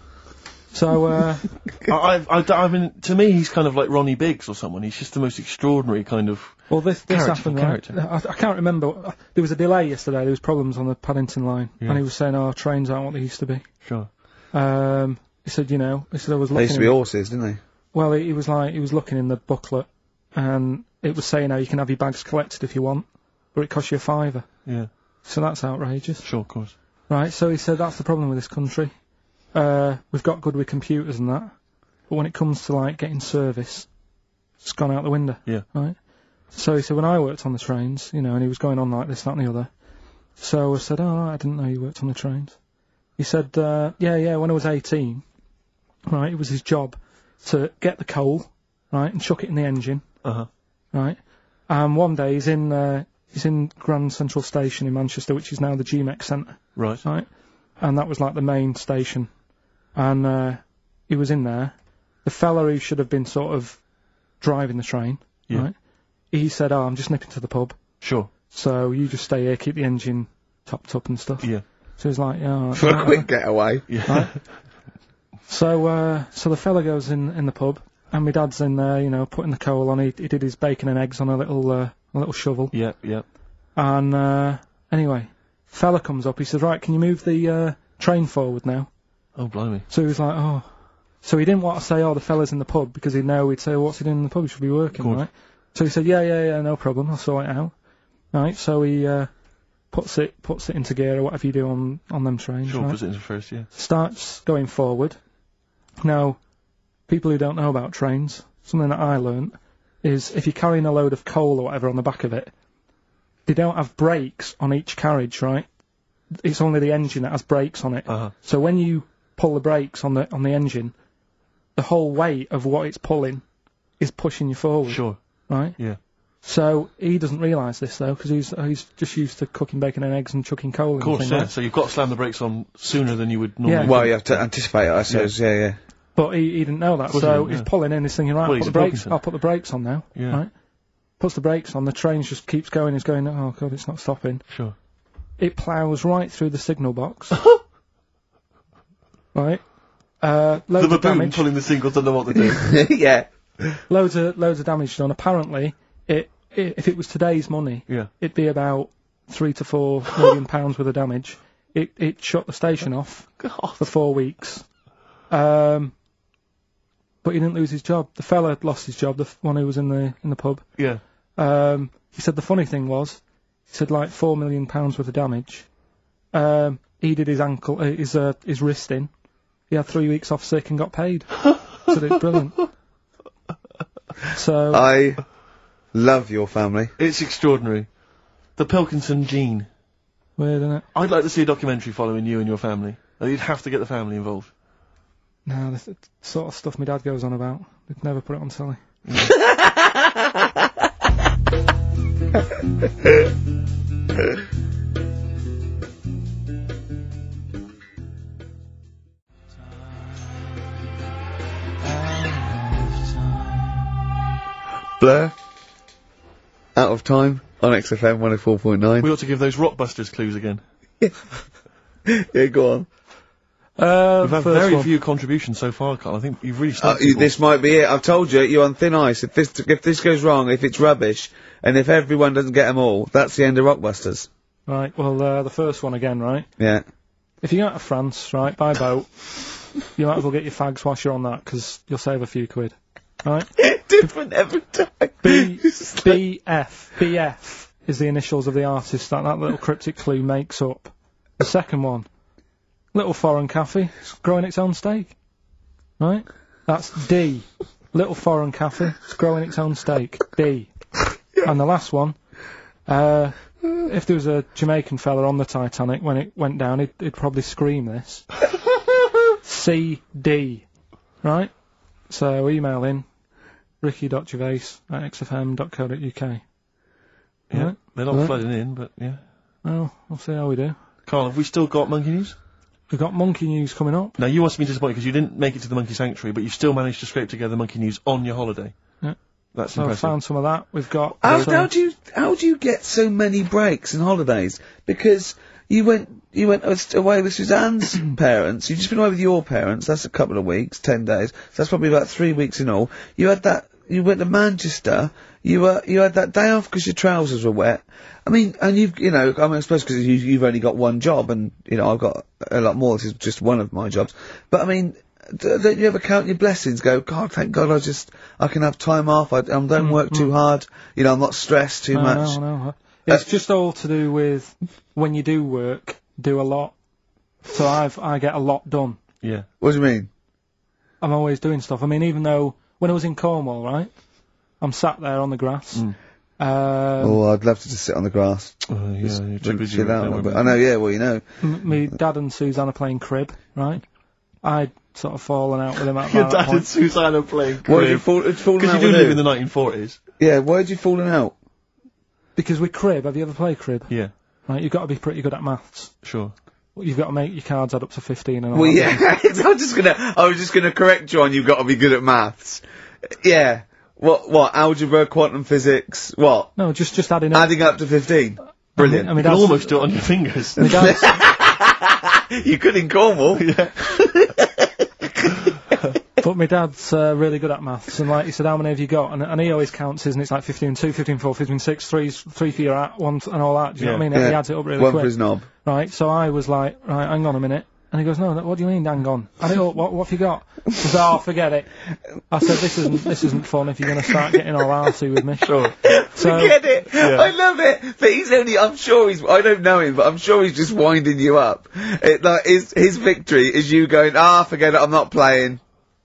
Speaker 3: So, uh,
Speaker 2: I, I've, I, I mean, to me, he's kind of like Ronnie Biggs or someone. He's just the most extraordinary kind of.
Speaker 3: well, this, this
Speaker 2: Character
Speaker 3: happened, right?
Speaker 2: character.
Speaker 3: I, I can't remember. There was a delay yesterday. There was problems on the Paddington line.
Speaker 2: Yeah.
Speaker 3: And he was saying, oh, trains aren't what they used to be.
Speaker 2: Sure.
Speaker 3: Um, he said, you know, he said I was
Speaker 1: They
Speaker 3: looking.
Speaker 1: used to be
Speaker 3: in-
Speaker 1: horses, didn't they?
Speaker 3: Well, he, he was like, he was looking in the booklet, and it was saying how you can have your bags collected if you want, but it costs you a fiver.
Speaker 2: Yeah.
Speaker 3: So that's outrageous.
Speaker 2: Sure, of course.
Speaker 3: Right, so he said that's the problem with this country. Uh, we've got good with computers and that, but when it comes to like getting service, it's gone out the window.
Speaker 2: Yeah.
Speaker 3: Right? So he said when I worked on the trains, you know, and he was going on like this, that and the other. So I said, oh, I didn't know you worked on the trains. He said, uh, yeah, yeah, when I was 18, right, it was his job to get the coal, right, and chuck it in the engine,
Speaker 2: Uh huh.
Speaker 3: right? And one day he's in, uh, he's in Grand Central Station in Manchester, which is now the GMEX Centre
Speaker 2: Right.
Speaker 3: right? And that was like the main station. And uh, he was in there. The fella who should have been sort of driving the train,
Speaker 2: Yeah.
Speaker 3: right? He said, "Oh, I'm just nipping to the pub,
Speaker 2: Sure.
Speaker 3: so you just stay here, keep the engine topped up and stuff."
Speaker 2: Yeah.
Speaker 3: So he's like, "Yeah." all right,
Speaker 1: For a
Speaker 3: whatever."
Speaker 1: quick getaway.
Speaker 2: Yeah.
Speaker 3: So, uh, so the fella goes in in the pub, and my dad's in there, you know, putting the coal on. He, he did his bacon and eggs on a little uh, a little shovel.
Speaker 2: yeah. Yeah.
Speaker 3: And uh, anyway, fella comes up. He says, "Right, can you move the uh, train forward now?"
Speaker 2: Oh, blimey.
Speaker 3: So he was like, oh. So he didn't want to say, oh, the fella's in the pub, because he'd know he'd say, what's he doing in the pub? He should be working,
Speaker 2: Good.
Speaker 3: right? So he said, yeah, yeah, yeah, no problem, I'll sort it out. Right, so he uh, puts it puts it into gear or whatever you do on, on them trains,
Speaker 2: Sure.
Speaker 3: right?
Speaker 2: Puts it into first. Yeah.
Speaker 3: Starts going forward. Now, people who don't know about trains, something that I learnt is if you're carrying a load of coal or whatever on the back of it, they don't have brakes on each carriage, right? It's only the engine that has brakes on it.
Speaker 2: Uh huh.
Speaker 3: So when you pull the brakes on the on the engine, the whole weight of what it's pulling is pushing you forward,
Speaker 2: Sure.
Speaker 3: right?
Speaker 2: Yeah.
Speaker 3: So he doesn't realise this though, because he's he's just used to cooking bacon and eggs and chucking coal in
Speaker 2: Of
Speaker 3: the
Speaker 2: course,
Speaker 3: thing,
Speaker 2: yeah.
Speaker 3: right?
Speaker 2: So you've got to slam the brakes on sooner than you would normally.
Speaker 3: Yeah.
Speaker 1: Well, you have to anticipate it, I suppose. Yeah, yeah.
Speaker 3: But he, he didn't know that,
Speaker 2: course he
Speaker 3: so he's pulling in, he's thinking, right,
Speaker 2: Well,
Speaker 3: I'll put the brakes,
Speaker 2: Pilkington.
Speaker 3: I'll put the brakes on now,
Speaker 2: Yeah.
Speaker 3: right? Puts the brakes on, the train just keeps going, he's going, oh god, it's not stopping.
Speaker 2: Sure.
Speaker 3: It ploughs right through the signal box. right? Uh,
Speaker 2: The
Speaker 3: loads of
Speaker 2: baboon
Speaker 3: damage.
Speaker 2: pulling the signals don't know what to do.
Speaker 1: yeah.
Speaker 3: loads of loads of damage done. Apparently, it, it if it was today's money,
Speaker 2: yeah.
Speaker 3: it'd be about three to four million pounds worth of damage. It it shut the station off for four weeks. Um, but he didn't lose his job. The fella had lost his job. The one who was in the in the pub.
Speaker 2: Yeah.
Speaker 3: Um, he said the funny thing was, he said like four million pounds worth of damage. Um, he did his ankle, uh, his uh, his wrist in. He had three weeks off sick and got paid. so it's brilliant. So
Speaker 1: I love your family.
Speaker 2: It's extraordinary. The Pilkington gene.
Speaker 3: weird, isn't it?
Speaker 2: I'd like to see a documentary following you and your family. Uh, You'd have to get the family involved.
Speaker 3: No, this the sort of stuff my dad goes on about. They'd never put it on telly.
Speaker 1: Blur. Out of time on XFM 104.9.
Speaker 2: We ought to give those Rockbusters clues again.
Speaker 1: yeah, go on.
Speaker 3: Uh,
Speaker 2: We've had
Speaker 3: first
Speaker 2: very
Speaker 3: one.
Speaker 2: few contributions so far, Karl. I think you've really
Speaker 1: Uh,
Speaker 2: started.
Speaker 1: you- this might be it. I've told you, you're on thin ice. If this if this goes wrong, if it's rubbish, and if everyone doesn't get them all, that's the end of Rockbusters.
Speaker 3: Right, well, uh, the first one again, right?
Speaker 1: Yeah.
Speaker 3: If you go out to France, right, by boat, you might as well get your fags whilst you're on that, because you'll save a few quid. Right?
Speaker 1: Different every time.
Speaker 3: B, BF, BF is the initials of the artist that that little cryptic clue makes up. The second one, Little Foreign Cafe, it's growing its own steak. Right? That's D. Little Foreign Cafe, it's growing its own steak. D. And the last one, uh, if there was a Jamaican fella on the Titanic when it went down, he'd, he'd probably scream this. C D. Right? So email in ricky.gervais at xfm.co.uk.
Speaker 2: yeah,
Speaker 3: Right.
Speaker 2: they're not
Speaker 3: Right.
Speaker 2: flooding in, but yeah.
Speaker 3: Well, we'll see how we do.
Speaker 2: Karl, have we still got monkey news?
Speaker 3: We've got monkey news coming up.
Speaker 2: Now you must be disappointed because you didn't make it to the monkey sanctuary, but you still managed to scrape together monkey news on your holiday.
Speaker 3: Yeah.
Speaker 2: That's
Speaker 3: So I've found some of that. We've got.
Speaker 1: How,
Speaker 3: some-
Speaker 1: how do you how do you get so many breaks and holidays? Because you went you went away with Suzanne's parents. You've just been away with your parents. That's a couple of weeks, ten days. So that's probably about three weeks in all. You had that. You went to Manchester. You were, you had that day off because your trousers were wet. I mean, and you've you know I mean I suppose because you, you've only got one job and you know I've got a lot more. This is just one of my jobs. But I mean. d- Don't you ever count your blessings? Go, God, thank God, I just, I can have time off. I, I don't work too mm-hmm. hard. You know, I'm not stressed too
Speaker 3: No,
Speaker 1: much.
Speaker 3: no, no. It's uh, just all to do with when you do work, do a lot. So I've I get a lot done.
Speaker 2: yeah.
Speaker 1: What do you mean?
Speaker 3: I'm always doing stuff. I mean, even though when I was in Cornwall, right, I'm sat there on the grass.
Speaker 2: Mm.
Speaker 3: Um,
Speaker 1: oh, I'd love to just sit on the grass.
Speaker 2: Oh, yeah,
Speaker 1: Just
Speaker 2: you're too busy.
Speaker 1: out a
Speaker 2: that
Speaker 1: little
Speaker 2: one.
Speaker 1: bit. I know, yeah, well, you know.
Speaker 3: m- me dad and Suzanne are playing crib, right? I'd sort of fallen out with him at
Speaker 2: Your
Speaker 3: that
Speaker 2: dad and
Speaker 3: point.
Speaker 2: Susanna playing
Speaker 1: Why did you
Speaker 2: crib.
Speaker 1: fall, it's fallen
Speaker 2: Because you do live
Speaker 1: who?
Speaker 2: in the 1940s.
Speaker 1: Yeah, why did you fallen out?
Speaker 3: Because with crib, have you ever played crib?
Speaker 2: Yeah,
Speaker 3: Right, you've got to be pretty good at maths.
Speaker 2: sure.
Speaker 3: Well you've got to make your cards add up to 15 and all
Speaker 1: Well,
Speaker 3: that.
Speaker 1: yeah, I'm just gonna, I was just gonna correct you on you've got to be good at maths. Yeah. What, what, algebra, quantum physics, what?
Speaker 3: No, just just adding up.
Speaker 1: Adding up to 15. Brilliant.
Speaker 3: I mean,
Speaker 2: You can almost do it on your fingers.
Speaker 3: my dad's,
Speaker 1: you could in Cornwall.
Speaker 2: yeah.
Speaker 3: but my dad's uh, really good at maths, and like he said, how many have you got? And, and he always counts his, and it's like 15 2, 15 4, 15 6, 3, 3 for your at, 1 and all that. Do you know what I mean?
Speaker 1: Yeah.
Speaker 3: He adds it up really
Speaker 1: One
Speaker 3: quick.
Speaker 1: for his knob.
Speaker 3: Right, so I was like, right, hang on a minute. And he goes, no, what do you mean, hang on? I go, what, what have you got? He said, oh, forget it. I said, this isn't, this isn't fun if you're going to start getting all arty with me.
Speaker 2: Sure.
Speaker 3: So,
Speaker 1: Get it? I love it. But he's only, I'm sure he's, I don't know him, but I'm sure he's just winding you up. It, like, his, his victory is you going, ah, forget it, I'm not playing.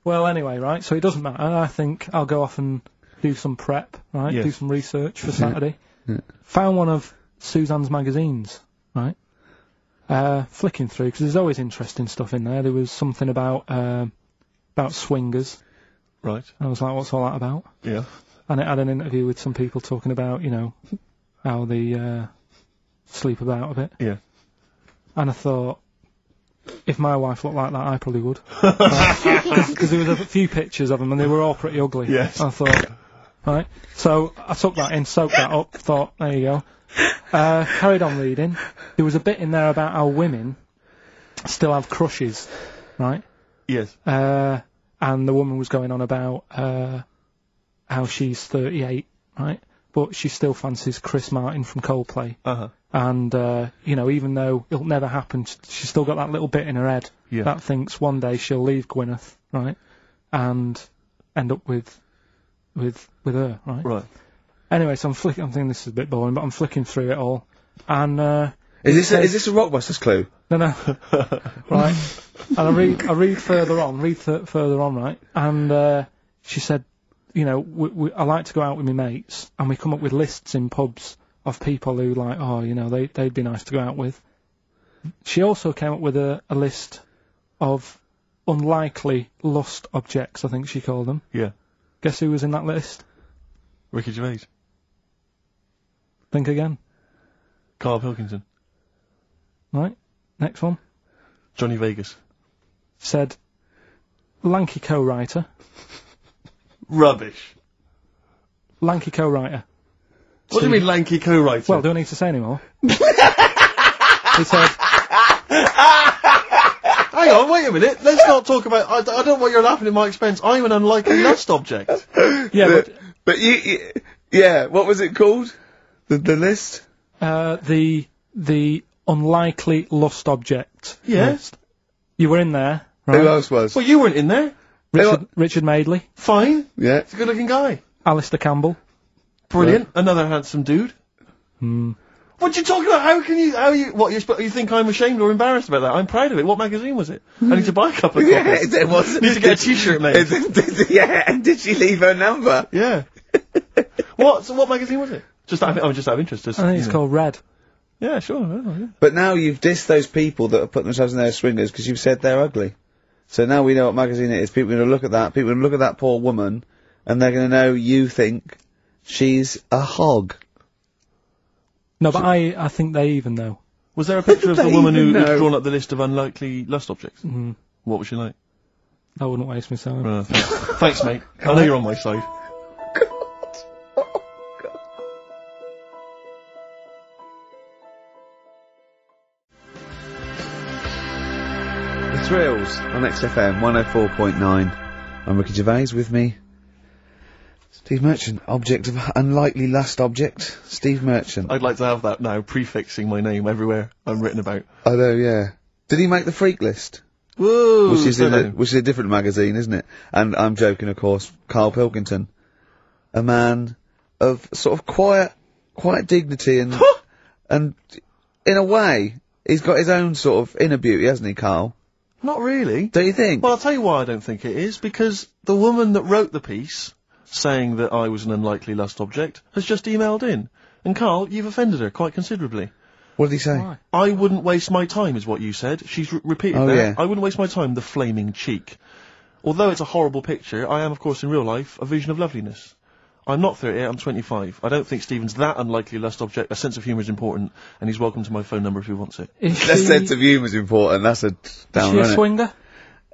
Speaker 3: Well, anyway, right, so it doesn't matter. I think I'll go off and do some prep, right,
Speaker 2: Yes.
Speaker 3: do some research for Saturday. Found one of Suzanne's magazines, right? Uh, flicking through, because there's always interesting stuff in there. There was something about, um about swingers.
Speaker 2: Right.
Speaker 3: And I was like, what's all that about?
Speaker 2: Yeah.
Speaker 3: And it had an interview with some people talking about, you know, how they uh, sleep about a bit.
Speaker 2: Yeah.
Speaker 3: And I thought, if my wife looked like that, I probably would. Because there was a few pictures of them and they were all pretty ugly.
Speaker 2: Yes.
Speaker 3: I thought, right. So I took that in, soaked that up, thought, there you go. Uh, carried on reading. There was a bit in there about how women still have crushes, right?
Speaker 2: Yes.
Speaker 3: Uh, and the woman was going on about uh, how she's 38, right? But she still fancies Chris Martin from Coldplay.
Speaker 2: Uh huh.
Speaker 3: And, uh, you know, even though it'll never happen, sh- she's still got that little bit in her head
Speaker 2: Yeah.
Speaker 3: that thinks one day she'll leave Gwyneth, right? And end up with, with, with her, right?
Speaker 2: Right.
Speaker 3: Anyway, so I'm flicking, I'm thinking this is a bit boring, but I'm flicking through it all. And, uh,
Speaker 1: Is this a, is this a Rockbusters clue?
Speaker 3: no, no. right. And I read, I read further on, read th- further on, right? And uh, she said, you know, we, we, I like to go out with my mates, and we come up with lists in pubs of people who like, oh, you know, they they'd be nice to go out with. She also came up with a, a list of unlikely lust objects, I think she called them.
Speaker 2: Yeah.
Speaker 3: Guess who was in that list?
Speaker 2: Ricky Gervais.
Speaker 3: Think again.
Speaker 2: Karl Pilkington.
Speaker 3: Right. Next one
Speaker 2: Johnny Vegas.
Speaker 3: said lanky co-writer.
Speaker 2: Rubbish.
Speaker 3: Lanky co-writer.
Speaker 2: What do you mean lanky co-writer?
Speaker 3: Well, do I need to say any more? he said,
Speaker 2: Hang on, wait a minute. Let's not talk about. I, I don't know what you're laughing at my expense. I'm an unlikely lust object.
Speaker 3: yeah, but
Speaker 1: But you, you yeah, what was it called? The the list?
Speaker 3: uh, the the unlikely lost object.
Speaker 2: Yeah.
Speaker 3: list. You were in there,
Speaker 1: Who else was?
Speaker 2: Well, you weren't in there.
Speaker 3: Richard, Richard Madeley,
Speaker 2: Fine.
Speaker 1: Yeah.
Speaker 2: He's a good-looking guy.
Speaker 3: Alastair Campbell.
Speaker 2: Brilliant. Another handsome dude.
Speaker 3: Hmm.
Speaker 2: What you talking about? How can you? How you? What you? You think I'm ashamed or embarrassed about that? I'm proud of it. What magazine was it? I need to buy a couple of
Speaker 1: Yeah, it was.
Speaker 2: Need to get a T-shirt made.
Speaker 1: yeah, and did she leave her number?
Speaker 2: Yeah. what? So what magazine was it? Just out of, I'm just out of interest. Just,
Speaker 3: I think it's
Speaker 2: know.
Speaker 3: called Red.
Speaker 2: Yeah, sure. yeah, yeah.
Speaker 1: But now you've dissed those people that are putting themselves in there as swingers because you've said they're ugly. So now we know what magazine it is. People are going to look at that. People are going to look at that poor woman, and they're going to know you think she's a hog.
Speaker 3: No, but I I think they even know.
Speaker 2: Was there a picture of the
Speaker 1: They
Speaker 2: woman who
Speaker 1: even
Speaker 2: who's drawn up the list of unlikely lust objects?
Speaker 3: Mhm.
Speaker 2: What was she like?
Speaker 3: I wouldn't waste my time.
Speaker 2: Uh, thanks. thanks, mate. I know you're on my side.
Speaker 1: Thrills on XFM 104.9. I'm Ricky Gervais with me. Steve Merchant, object of unlikely lust object. Steve Merchant.
Speaker 2: I'd like to have that now, prefixing my name everywhere I'm written about.
Speaker 1: I know, yeah. Did he make the freak list?
Speaker 2: Whoa!
Speaker 1: which is in a, which is a different magazine, isn't it? And I'm joking, of course. Karl Pilkington, a man of sort of quiet, quiet dignity and and in a way, he's got his own sort of inner beauty, hasn't he, Karl?
Speaker 2: Not really.
Speaker 1: Don't you think?
Speaker 2: Well, I'll tell you why I don't think it is, because the woman that wrote the piece, saying that I was an unlikely lust object, has just emailed in. And Karl, you've offended her quite considerably.
Speaker 1: what did he say?
Speaker 3: Why?
Speaker 2: I wouldn't waste my time, is what you said. She's re- repeated
Speaker 1: Oh,
Speaker 2: that.
Speaker 1: yeah.
Speaker 2: I wouldn't waste my time, the flaming cheek. Although it's a horrible picture, I am, of course, in real life, a vision of loveliness. I'm not 38, I'm 25. I don't think Stephen's that unlikely lust object. A sense of humour is important, and he's welcome to my phone number if he wants it.
Speaker 3: Is
Speaker 1: That
Speaker 3: she,
Speaker 1: sense of humour is important. That's a
Speaker 3: is
Speaker 1: down
Speaker 3: she a swinger?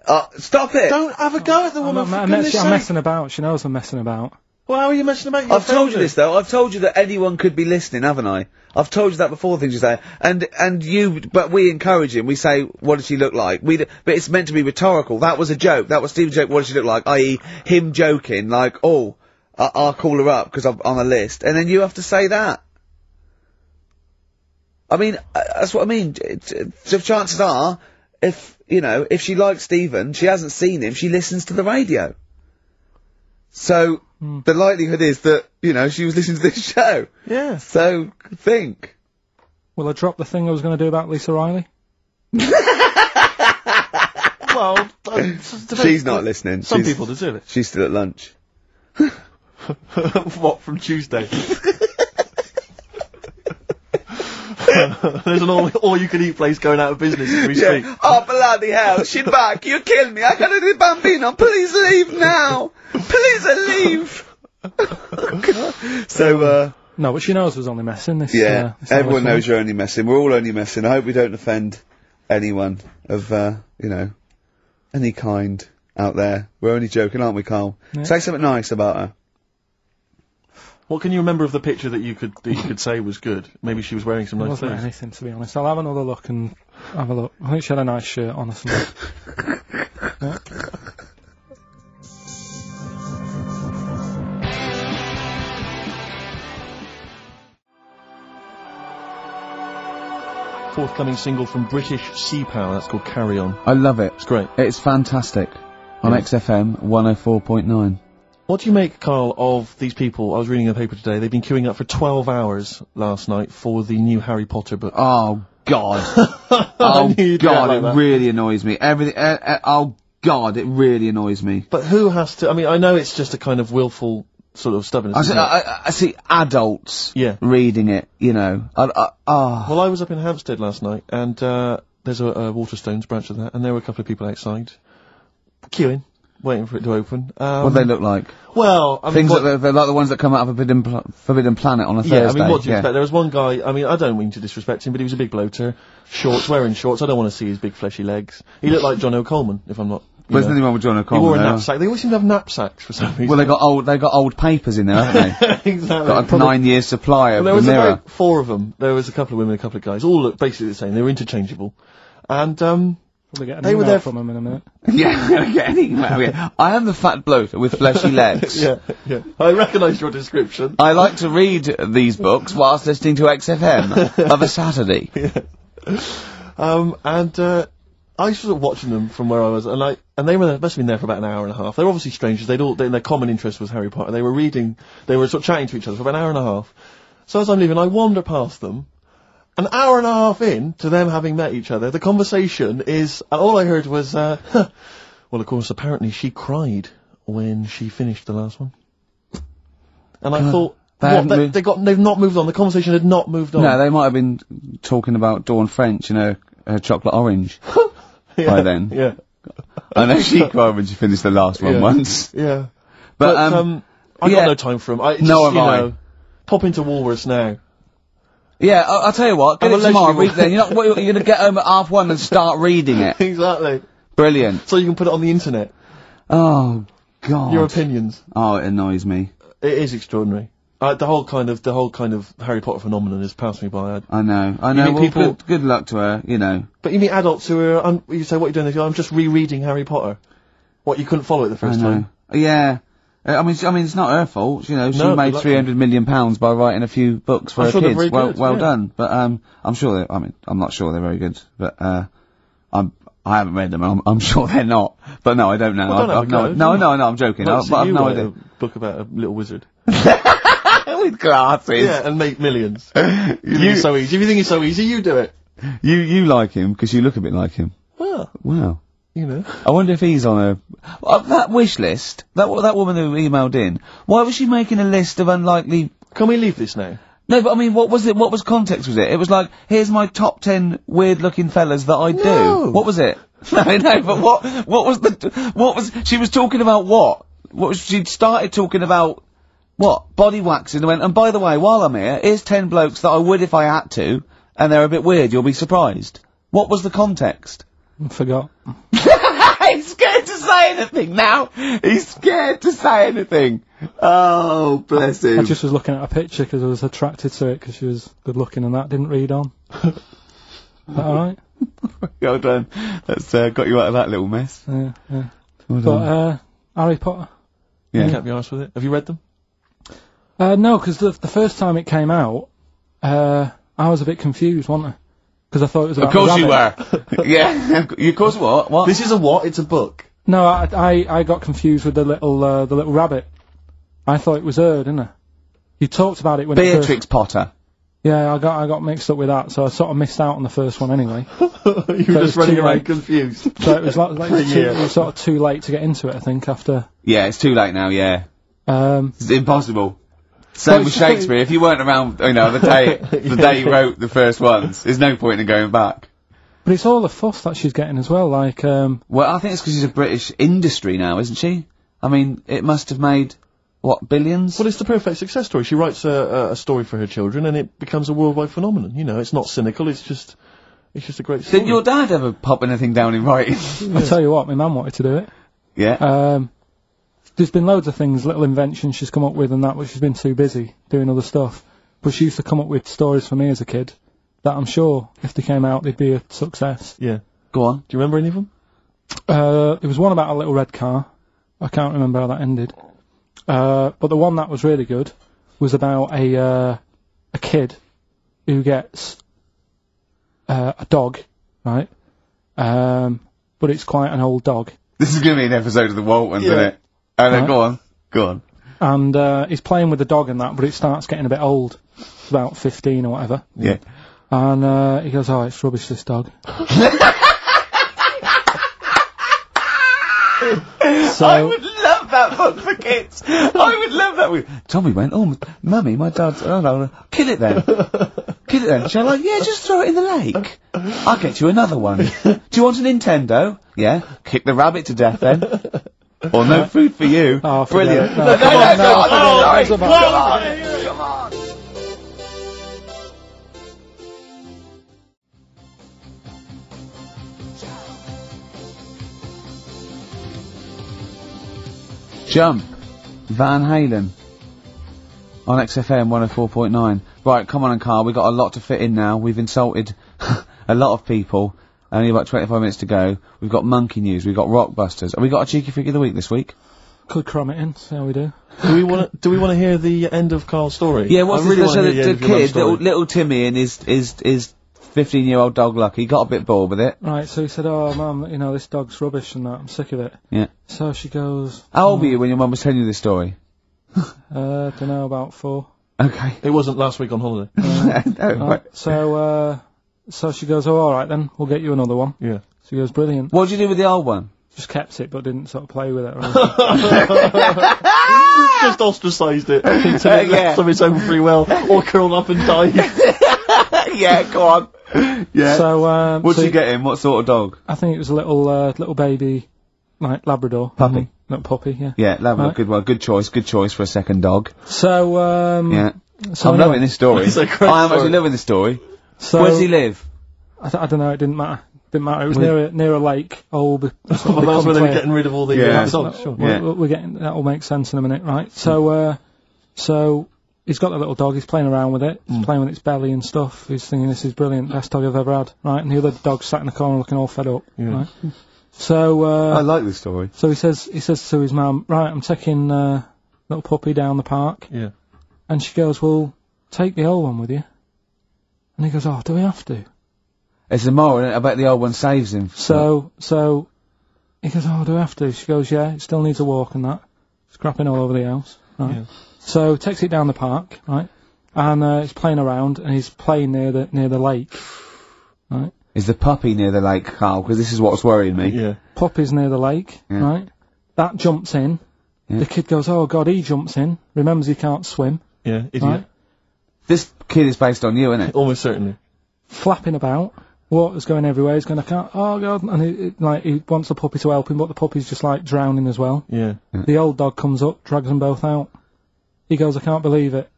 Speaker 1: Uh, stop it!
Speaker 2: Don't have a go at the
Speaker 3: I'm,
Speaker 2: woman,
Speaker 3: I'm,
Speaker 2: for
Speaker 3: I'm,
Speaker 2: goodness
Speaker 3: messing, I'm
Speaker 2: sake.
Speaker 3: messing about. She knows I'm messing about.
Speaker 2: Well, how are you messing about? You
Speaker 1: I've told you this though. I've told you that anyone could be listening, haven't I? I've told you that before. Things you say, and and you, but we encourage him. We say, "What does she look like?" We, d- but it's meant to be rhetorical. That was a joke. That was Stephen's joke. What does she look like? I.e., him joking, like, "Oh, I- I'll call her up because I'm on a list," and then you have to say that. I mean, uh, that's what I mean. So chances are, if you know, if she likes Stephen, she hasn't seen him. She listens to the radio. So the likelihood is that you know she was listening to this show.
Speaker 2: Yeah.
Speaker 1: So think.
Speaker 3: Will I drop the thing I was going to do about Lisa Riley?
Speaker 2: Well, uh,
Speaker 1: She's not listening.
Speaker 2: Some
Speaker 1: She's-
Speaker 2: people deserve it.
Speaker 1: She's still at lunch.
Speaker 2: what from Tuesday? There's an all, all-you-can-eat place going out of business as we speak.
Speaker 1: Oh, bloody hell. She's back. You killed me. I gotta do Bambino. Please leave now. Please leave. so, uh,
Speaker 3: No, but she knows was only messing. This,
Speaker 1: yeah,
Speaker 3: uh, this
Speaker 1: everyone knows you're only messing. We're all only messing. I hope we don't offend anyone of, uh, you know, any kind out there. We're only joking, aren't we, Karl? Say something nice about her.
Speaker 2: What can you remember of the picture that you could that you could say was good? Maybe she was wearing some
Speaker 3: There
Speaker 2: nice
Speaker 3: wasn't
Speaker 2: clothes.
Speaker 3: anything, to be honest. I'll have another look and have a look. I think she had a nice shirt on or something. yeah.
Speaker 2: Forthcoming single from British Sea Power. That's called Carry On.
Speaker 1: I love it.
Speaker 2: It's great.
Speaker 1: It's fantastic. On
Speaker 2: Yeah.
Speaker 1: XFM 104.9.
Speaker 2: What do you make, Karl, of these people? I was reading a paper today. They've been queuing up for 12 hours last night for the new Harry Potter book.
Speaker 1: Oh, God. Oh, God,
Speaker 2: like
Speaker 1: it
Speaker 2: that.
Speaker 1: really annoys me. Everything, uh, uh, oh, God, it really annoys me.
Speaker 2: But who has to? I mean, I know it's just a kind of willful sort of stubbornness.
Speaker 1: I see,
Speaker 2: isn't it?
Speaker 1: I, I- I see adults
Speaker 2: Yeah.
Speaker 1: reading it, you know. I, I, oh.
Speaker 2: Well, I was up in Hampstead last night, and uh, there's a, a Waterstones branch of that, and there were a couple of people outside queuing, waiting for it to open. Um,
Speaker 1: what do they look like?
Speaker 2: Well, I mean,
Speaker 1: Things
Speaker 2: what-
Speaker 1: that they're, they're like the ones that come out of Forbidden, Pl- Forbidden Planet on a Thursday.
Speaker 2: yeah, I mean, what do you
Speaker 1: yeah.
Speaker 2: expect? There was one guy. I mean, I don't mean to disrespect him, but he was a big bloater, shorts, wearing shorts. I don't want to see his big fleshy legs. He looked like John O'Coleman, if I'm not. know.
Speaker 1: nothing wrong with John
Speaker 2: He wore a knapsack. They always seem to have knapsacks for some reason.
Speaker 1: Well, they got old. They got old papers in there, haven't they?
Speaker 2: exactly.
Speaker 1: got a nine years supply of
Speaker 2: Well, there
Speaker 1: the
Speaker 2: was
Speaker 1: mirror.
Speaker 2: about four of them. There was a couple of women, a couple of guys. All looked basically the same. They were interchangeable, and um,
Speaker 3: Probably get an
Speaker 2: They were
Speaker 3: email
Speaker 2: there
Speaker 3: from him in a minute.
Speaker 1: yeah, yeah, any- yeah. I am the fat bloater with fleshy legs.
Speaker 2: yeah, yeah. I recognise your description.
Speaker 1: I like to read these books whilst listening to XFM of a Saturday.
Speaker 2: Um, and uh, I was sort of watching them from where I was, and I and they were there, must have been there for about an hour and a half. They were obviously strangers. They'd all they, their common interest was Harry Potter. They were reading, they were sort of chatting to each other for about an hour and a half. So as I'm leaving, I wander past them. An hour and a half in to them having met each other, the conversation is, all I heard was, uh, well, of course, apparently she cried when she finished the last one. And I thought,
Speaker 1: they
Speaker 2: what, they, they got, they've not moved on. The conversation had not moved on.
Speaker 1: No, they might have been talking about Dawn French and her, her chocolate orange.
Speaker 2: yeah,
Speaker 1: by then.
Speaker 2: Yeah.
Speaker 1: I know she cried when she finished the last one
Speaker 2: Yeah.
Speaker 1: once.
Speaker 2: Yeah.
Speaker 1: But,
Speaker 2: But,
Speaker 1: um,
Speaker 2: um, I
Speaker 1: yeah.
Speaker 2: got no time for 'em. I just,
Speaker 1: No, have
Speaker 2: you
Speaker 1: I.
Speaker 2: pop into Walrus now.
Speaker 1: Yeah, I, I'll tell you what, get
Speaker 2: I'm
Speaker 1: it tomorrow, read then. You're not, what, you're gonna get home at half one and start reading it.
Speaker 2: exactly.
Speaker 1: Brilliant.
Speaker 2: So you can put it on the internet.
Speaker 1: Oh, God.
Speaker 2: Your opinions.
Speaker 1: Oh, it annoys me.
Speaker 2: It is extraordinary. Uh, the whole kind of the whole kind of Harry Potter phenomenon has passed me by. I,
Speaker 1: I know. I know. Well,
Speaker 2: people-
Speaker 1: good, good luck to her, you know.
Speaker 2: but you meet adults who are. Un- you say, "What are you doing?" They go, "I'm just rereading Harry Potter." What you couldn't follow it the first time.
Speaker 1: Yeah. Uh, I mean, I mean, it's not her fault. You know, she
Speaker 2: No,
Speaker 1: made
Speaker 2: but
Speaker 1: three hundred million pounds by writing a few books for
Speaker 2: I'm
Speaker 1: her
Speaker 2: sure
Speaker 1: kids.
Speaker 2: very
Speaker 1: well,
Speaker 2: good,
Speaker 1: well
Speaker 2: yeah.
Speaker 1: done. But um, I'm sure. I mean, I'm not sure they're very good. But uh, I'm. I haven't read them. I'm, I'm sure they're not. But no, I don't know.
Speaker 2: Well, don't
Speaker 1: I've, I've no,
Speaker 2: go,
Speaker 1: no,
Speaker 2: don't
Speaker 1: no, no, I'm joking. I, but I've no idea.
Speaker 2: a book about a little wizard.
Speaker 1: With glasses.
Speaker 2: yeah, and make millions. you think it's so easy. If you think it's so easy, you do it.
Speaker 1: You you like him because you look a bit like him.
Speaker 2: Well,
Speaker 1: Wow.
Speaker 2: You know.
Speaker 1: I wonder if he's on a uh, that wish list. That that woman who emailed in. Why was she making a list of unlikely?
Speaker 2: Can we leave this now?
Speaker 1: No, but I mean, what was it? What was context? Was it? It was like, here's my top ten weird-looking fellas that I do. What was it? no, no, but what? What was the? What was? She was talking about what? What was? She started talking about what? Body waxing. And went. And by the way, while I'm here, here's ten blokes that I would if I had to, and they're a bit weird. You'll be surprised. What was the context?
Speaker 3: I forgot.
Speaker 1: He's scared to say anything now. He's scared to say anything. Oh, bless him.
Speaker 3: I just was looking at a picture because I was attracted to it because she was good looking and that didn't read on. Is that alright?
Speaker 1: Well done. That's uh, got you out of that little mess.
Speaker 3: Yeah, yeah.
Speaker 1: Well
Speaker 3: But, uh, Harry Potter?
Speaker 1: yeah.
Speaker 2: Can't be honest with it. Have you read them?
Speaker 3: Uh, no, because the, the first time it came out, uh, I was a bit confused, wasn't I? Because I thought it was
Speaker 1: Of course you were. yeah. Of course what? What?
Speaker 2: This is a what? It's a book.
Speaker 3: No, I, I, I got confused with the little, uh, the little rabbit. I thought it was her, didn't I? You talked about it when it first-
Speaker 1: Beatrix Potter.
Speaker 3: Yeah, I got, I got mixed up with that, so I sort of missed out on the first one anyway.
Speaker 2: you were just running around
Speaker 3: late.
Speaker 2: confused.
Speaker 3: So it was like, like too, it was sort of too late to get into it, I think, after,
Speaker 1: Yeah, it's too late now, yeah.
Speaker 3: um,
Speaker 1: It's impossible. Same with Shakespeare. If you weren't around, you know, the day the day he wrote the first ones, there's no point in going back.
Speaker 3: But it's all the fuss that she's getting as well. Like, um,
Speaker 1: Well, I think it's because she's a British industry now, isn't she? I mean, it must have made what billions.
Speaker 2: Well, it's the perfect success story. She writes a, a, a story for her children, and it becomes a worldwide phenomenon. You know, it's not cynical. It's just, it's just a great story.
Speaker 1: Did your dad ever pop anything down in writing?
Speaker 3: I'll tell you what, my mum wanted to do it.
Speaker 1: yeah.
Speaker 3: Um, there's been loads of things, little inventions she's come up with and that, but she's been too busy doing other stuff. But she used to come up with stories for me as a kid that I'm sure if they came out they'd be a success.
Speaker 2: yeah.
Speaker 1: Go on.
Speaker 2: Do you remember any of them?
Speaker 3: Uh, there was one about a little red car. I can't remember how that ended. Uh, but the one that was really good was about a uh, a kid who gets uh, a dog, right? Um, but it's quite an old dog,
Speaker 1: This is going to be an episode of the Waltons, isn't it? And then
Speaker 3: Right.
Speaker 1: go on. Go on.
Speaker 3: and uh, he's playing with the dog and that, but it starts getting a bit old. It's about 15 or whatever.
Speaker 1: Yeah.
Speaker 3: And uh, he goes, "Oh, it's rubbish, this dog." so
Speaker 1: I would love that book for kids. I would love that. book. Tommy went, oh, mummy, my dad's, oh no, kill it then. kill it then. Shall I? Yeah, just throw it in the lake. I'll get you another one. Do you want a Nintendo? Yeah. Kick the rabbit to death then. Or no food for you.
Speaker 3: Oh,
Speaker 1: Brilliant.
Speaker 3: it. No, come on, no, forget it.
Speaker 1: sorry.
Speaker 3: Come on.
Speaker 1: Come on. Come on. Jump. Van Halen. On XFM 104.9. Right, come on and Karl, we've got a lot to fit in now. We've insulted a lot of people. Only about 25 minutes to go. We've got Monkey News, we've got Rockbusters. Have we got a cheeky freak of the week this week?
Speaker 3: could cram it in. See how we do.
Speaker 2: Do we want to? Do we want to hear the end of Karl's story?
Speaker 1: Yeah, what's
Speaker 2: I really
Speaker 1: this?
Speaker 2: wanna
Speaker 1: So
Speaker 2: hear
Speaker 1: the, the
Speaker 2: of your mum's
Speaker 1: kid, little, little Timmy and his, his, his 15 year old dog Lucky, got a bit bored with it.
Speaker 3: Right. So he said, "Oh, mum, you know this dog's rubbish and that. I'm sick of it."
Speaker 1: Yeah.
Speaker 3: So she goes,
Speaker 1: How old were you when your mum was telling you this story?
Speaker 3: uh, "Don't know about four.
Speaker 1: Okay.
Speaker 2: It wasn't last week on holiday.
Speaker 1: No,
Speaker 3: Right.
Speaker 1: right.
Speaker 3: So uh, so she goes, "Oh, all right then. We'll get you another one."
Speaker 2: Yeah.
Speaker 3: She goes, "Brilliant."
Speaker 1: What did you do with the old one?
Speaker 3: Just kept it, but didn't sort of play with it. Or.
Speaker 2: Just ostracised it until it
Speaker 1: yeah.
Speaker 2: left of its own free will, or curled up and died.
Speaker 1: yeah, go on. Yeah.
Speaker 3: so um,
Speaker 1: What'd
Speaker 3: so
Speaker 1: you get him? What sort of dog?
Speaker 3: I think it was a little uh, little baby, like Labrador
Speaker 1: Puppy.
Speaker 3: Mhm. little puppy. Yeah.
Speaker 1: Yeah, Labrador,
Speaker 3: Right.
Speaker 1: good one. Good choice. Good choice for a second dog.
Speaker 3: So um,
Speaker 1: Yeah.
Speaker 3: so
Speaker 1: I'm
Speaker 3: anyway,
Speaker 1: loving this story.
Speaker 2: It's a great
Speaker 1: I am actually loving this story.
Speaker 3: So
Speaker 1: Where does he live?
Speaker 3: I, th- I don't know. It didn't matter. Didn't matter. It was near a, near a lake. Oh, be, sort
Speaker 2: Well, that's where they were getting rid of all the
Speaker 1: Yeah.
Speaker 2: uh, dogs. Sure.
Speaker 3: We're,
Speaker 1: Yeah.
Speaker 3: we're- we're getting that will make sense in a minute, right? So, uh, so he's got the little dog. He's playing around with it. He's
Speaker 1: Mm.
Speaker 3: playing with its belly and stuff. He's thinking this is brilliant, best dog I've ever had, right? And the other dog sat in the corner looking all fed up,
Speaker 2: Yeah.
Speaker 3: right? So, uh,
Speaker 1: I like this story.
Speaker 3: so he says he says to his mum, right, I'm taking uh, little puppy down the park,
Speaker 2: Yeah.
Speaker 3: and she goes, well, take the old one with you. And he goes, oh, do we have to?
Speaker 1: It's a moral. I bet the old one saves him.
Speaker 3: So, so he goes, oh, do I have to? She goes, yeah, it still needs a walk and that. Scrapping all over the house, right?
Speaker 2: Yeah.
Speaker 3: So takes it down the park, right? And uh, he's playing around, and he's playing near the near the lake, right?
Speaker 1: Is the puppy near the lake, Karl? Because this is what's worrying me.
Speaker 2: Yeah.
Speaker 3: Puppy's near the lake,
Speaker 1: Yeah.
Speaker 3: right? That jumps in.
Speaker 1: Yeah.
Speaker 3: The kid goes, oh god, he jumps in. Remembers he can't swim,
Speaker 2: Yeah. Idiot.
Speaker 3: right?
Speaker 1: This kid is based on you, isn't it?
Speaker 2: Almost certainly.
Speaker 3: Flapping about, water's going everywhere. He's going, I can't. Oh god, and he, it, like he wants the puppy to help him, but the puppy's just like drowning as well.
Speaker 2: Yeah.
Speaker 3: The old dog comes up, drags them both out. He goes, I can't believe it.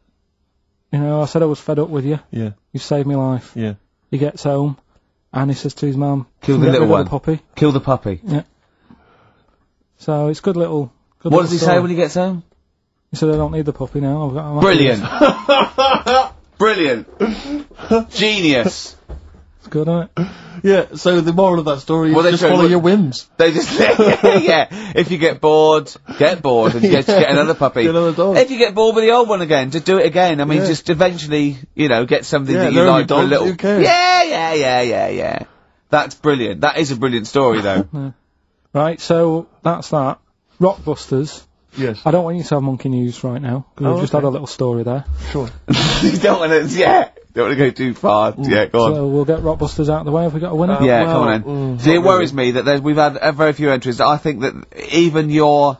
Speaker 3: You know, I said I was fed up with you.
Speaker 2: Yeah.
Speaker 3: You saved my life.
Speaker 2: Yeah.
Speaker 3: He gets home, and he says to his mum,
Speaker 1: Kill the little one.
Speaker 3: the puppy.
Speaker 1: Kill the puppy. Yeah.
Speaker 3: So it's good little. Good
Speaker 1: What
Speaker 3: little
Speaker 1: does he
Speaker 3: story.
Speaker 1: say when he gets home?
Speaker 3: He said, I don't need the puppy now. I've got,
Speaker 1: Brilliant. Brilliant. Genius.
Speaker 3: It's good, isn't it?
Speaker 2: Yeah. So the moral of that story is
Speaker 1: Well, they
Speaker 2: just
Speaker 1: say-
Speaker 2: follow
Speaker 1: well-
Speaker 2: your whims.
Speaker 1: They just yeah. If you get bored, get bored and get, get another puppy.
Speaker 2: Get another dog.
Speaker 1: If you get bored with the old one again, just do it again. I mean,
Speaker 2: Yeah.
Speaker 1: just eventually, you know, get something
Speaker 2: Yeah,
Speaker 1: that you
Speaker 2: learn your
Speaker 1: like for a
Speaker 2: dogs,
Speaker 1: little.
Speaker 2: who cares?
Speaker 1: Yeah, yeah, yeah, yeah, yeah. That's brilliant. That is a brilliant story, though.
Speaker 3: Right, so that's that. Rockbusters.
Speaker 2: Yes.
Speaker 3: I don't want you to have monkey news right now, because
Speaker 2: Oh,
Speaker 3: we've just
Speaker 2: okay.
Speaker 3: had a little story there.
Speaker 2: Sure.
Speaker 1: you don't want to, yeah, don't want to go too far. Yeah, go on.
Speaker 3: So we'll get Rockbusters out of the way. Have we got a winner?
Speaker 2: Uh,
Speaker 1: yeah,
Speaker 2: well,
Speaker 1: come on then.
Speaker 2: mm,
Speaker 1: See, it
Speaker 2: not
Speaker 1: worries me that there's, we've had uh, very few entries. I think that even your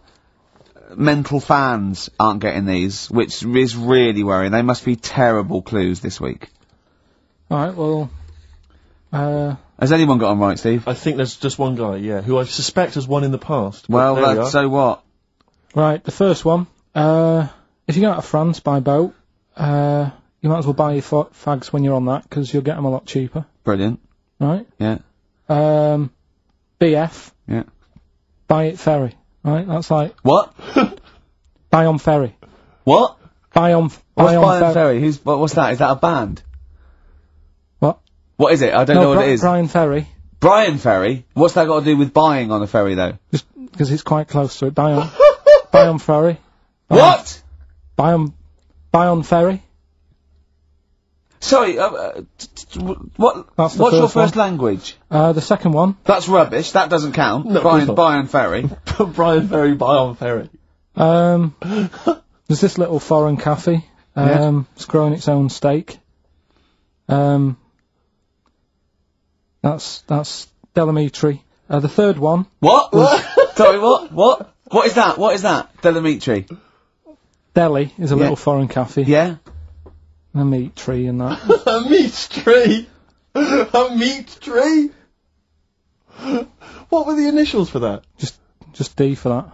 Speaker 1: mental fans aren't getting these, which is really worrying. They must be terrible clues this week.
Speaker 3: Alright, well, uh,
Speaker 1: Has anyone got them right, Steve?
Speaker 2: I think there's just one guy, yeah, who I suspect has won in the past.
Speaker 1: Well,
Speaker 2: there we
Speaker 1: so what?
Speaker 3: right, the first one, uh, if you go out of France by boat, uh, you might as well buy your fa- fags when you're on that, because you'll get them a lot cheaper,
Speaker 1: Brilliant.
Speaker 3: right?
Speaker 1: Yeah.
Speaker 3: Um, BF,
Speaker 1: Yeah.
Speaker 3: buy it ferry, right? That's like,
Speaker 1: What?
Speaker 3: buy on ferry.
Speaker 1: What?
Speaker 3: Buy on,
Speaker 1: What's
Speaker 3: buy on ferry.
Speaker 1: Ferry? Who's, what, what's that? Is that a band?
Speaker 3: What?
Speaker 1: What is it? I don't
Speaker 3: No,
Speaker 1: know what
Speaker 3: Bri-
Speaker 1: it is.
Speaker 3: Bryan Ferry,
Speaker 1: Bryan Ferry? What's that got to do with buying on a ferry, though?
Speaker 3: just because it's quite close to it. Buy on, buy on ferry. Buy on-
Speaker 1: What?
Speaker 3: Buy on, buy on ferry.
Speaker 1: Sorry, uh, uh, what, what's your
Speaker 3: first one.
Speaker 1: language?
Speaker 3: Uh, the second one,
Speaker 1: That's rubbish. That doesn't count.
Speaker 2: No,
Speaker 1: Brian. Bryan Ferry.
Speaker 2: Bryan Ferry on Ferry.
Speaker 3: um, there's this little foreign cafe. Um, it's growing its own steak. Um, that's that's Del Amitri. Uh, the third one,
Speaker 1: What? What? Sorry, what? What? What is that? What is that? Del Amitri.
Speaker 3: Delhi, is a
Speaker 1: Yeah.
Speaker 3: little foreign cafe.
Speaker 1: Yeah?
Speaker 3: A meat tree and that.
Speaker 2: a meat tree! a meat tree! What were the initials for that?
Speaker 3: just just D for that.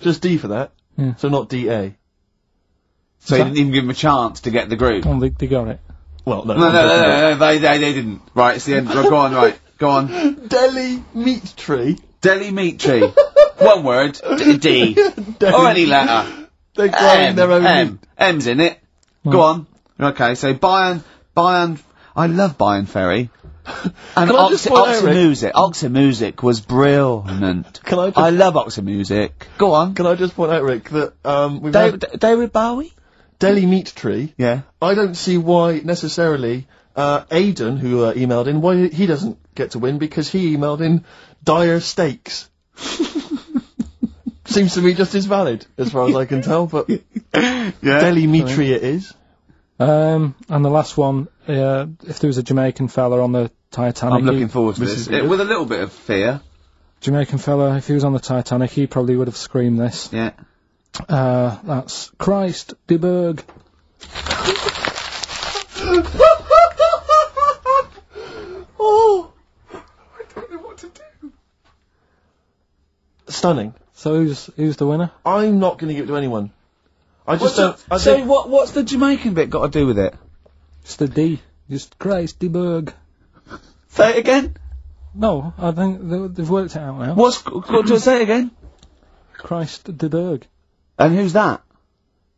Speaker 2: Just D for that?
Speaker 3: Yeah.
Speaker 2: So not DA?
Speaker 1: So you didn't even give him a chance to get the group.
Speaker 3: Oh, they, they got it.
Speaker 2: Well, no.
Speaker 1: No, no, no, no, no, they, they, they didn't. Right, it's the end. Right, go on, right, go on.
Speaker 2: Delhi meat tree.
Speaker 1: Delhi meat tree. One word. D. D. or any letter.
Speaker 2: They're growing
Speaker 1: M.
Speaker 2: their own
Speaker 1: M.
Speaker 2: meat.
Speaker 1: M's in it. Go on. Okay, so Bayern, Bayern, I love Bayern Ferry. And
Speaker 2: Can I just
Speaker 1: Oxy,
Speaker 2: point out,
Speaker 1: Oxy
Speaker 2: Rick-
Speaker 1: Music. Roxy Music was brilliant.
Speaker 2: Can I just-
Speaker 1: I love Roxy Music. Go on.
Speaker 2: Can I just point out, Rick, that um, we've
Speaker 1: David,
Speaker 2: had
Speaker 1: David Bowie?
Speaker 2: Delhi meat tree.
Speaker 1: Yeah.
Speaker 2: I don't see why necessarily uh, Aidan, who uh, emailed in, why he doesn't get to win because he emailed in dire steaks. Seems to me just as valid, as far as I can tell. But
Speaker 1: Yeah.
Speaker 2: Delhi meat tree it is.
Speaker 3: Um, and the last one, uh, if there was a Jamaican fella on the Titanic,
Speaker 1: I'm looking forward to
Speaker 2: This
Speaker 1: this.
Speaker 2: is
Speaker 1: Eh, with a little bit of fear.
Speaker 3: Jamaican fella, if he was on the Titanic, he probably would have screamed this.
Speaker 1: Yeah.
Speaker 3: Uh, that's Christ de Burgh.
Speaker 2: oh, I don't know what to do. Stunning.
Speaker 3: So who's who's the winner?
Speaker 2: I'm not going to give it to anyone. I just
Speaker 1: What's
Speaker 2: don't.
Speaker 1: the-
Speaker 2: I
Speaker 1: so
Speaker 2: think-
Speaker 1: what, what's the Jamaican bit got to do with it?
Speaker 3: It's the D. Just Christ de Burgh.
Speaker 1: Say it again.
Speaker 3: No, I think they, they've worked it out now.
Speaker 1: What's, got to say it again?
Speaker 3: Christ de Burgh.
Speaker 1: And who's that?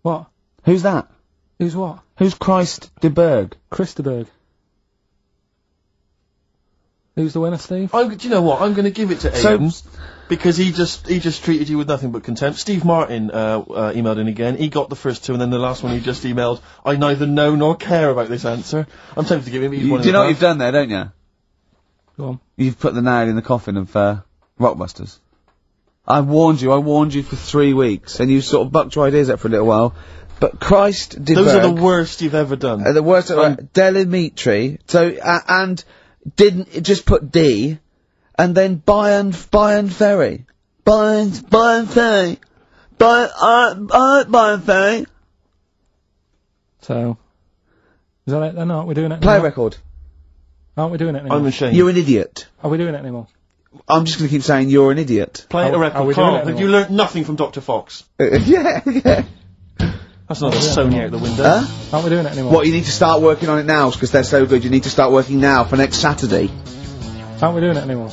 Speaker 3: What?
Speaker 1: Who's that?
Speaker 3: Who's what?
Speaker 1: Who's Christ de Burgh?
Speaker 3: Chris de Burgh. Who's the winner, Steve?
Speaker 2: I'm, do you know what? I'm going to give it to
Speaker 1: So-
Speaker 2: Aidan because he just he just treated you with nothing but contempt. Steve Martin uh, uh, emailed in again. He got the first two, and then the last one he just emailed. I neither know nor care about this answer. I'm tempted to give him. He's
Speaker 1: You,
Speaker 2: one
Speaker 1: do you know what you've done there, don't you?
Speaker 3: Go on.
Speaker 1: You've put the nail in the coffin of uh, Rockbusters. I warned you, I warned you for three weeks, and you sort of bucked your ideas up for a little while. But Christ de
Speaker 2: Those are the worst you've ever done.
Speaker 1: uh, the worst, uh,
Speaker 2: Um,
Speaker 1: Del Amitri, so, uh, and didn't, it just put D, and then Bayern, Bayern Ferry. Bayern, Bayern Ferry. Bayern, uh, uh, Bayern Ferry.
Speaker 3: So, is that it then? Aren't we doing it
Speaker 1: Play
Speaker 3: anymore?
Speaker 1: record.
Speaker 3: Aren't we doing it anymore?
Speaker 2: I'm ashamed.
Speaker 1: You're an idiot.
Speaker 3: Are we doing it anymore?
Speaker 1: I'm just gonna keep saying you're an idiot.
Speaker 2: Play
Speaker 3: Are-
Speaker 2: a
Speaker 3: are
Speaker 2: record.
Speaker 3: we doing
Speaker 2: Karl,
Speaker 3: it
Speaker 2: have you learnt nothing from Dr. Fox?
Speaker 1: Uh, yeah, yeah.
Speaker 2: That's not a. Sony out the window.
Speaker 1: Huh?
Speaker 3: Aren't we doing it anymore?
Speaker 1: What, you need to start working on it now, because they're so good, you need to start working now for next Saturday.
Speaker 3: Aren't we doing it anymore?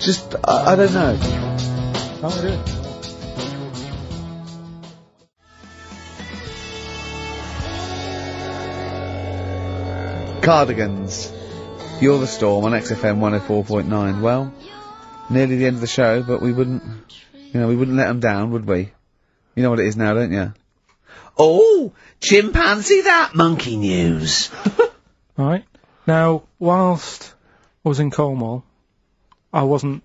Speaker 1: Just, I, I don't know.
Speaker 3: Aren't we doing it?
Speaker 1: Cardigans. You're the storm on XFM 104.9. Well, nearly the end of the show, but we wouldn't, you know, we wouldn't let them down, would we? You know what it is now, don't you? Oh, chimpanzee that!
Speaker 4: Monkey news.
Speaker 3: Alright. Now, whilst I was in Cornwall, I wasn't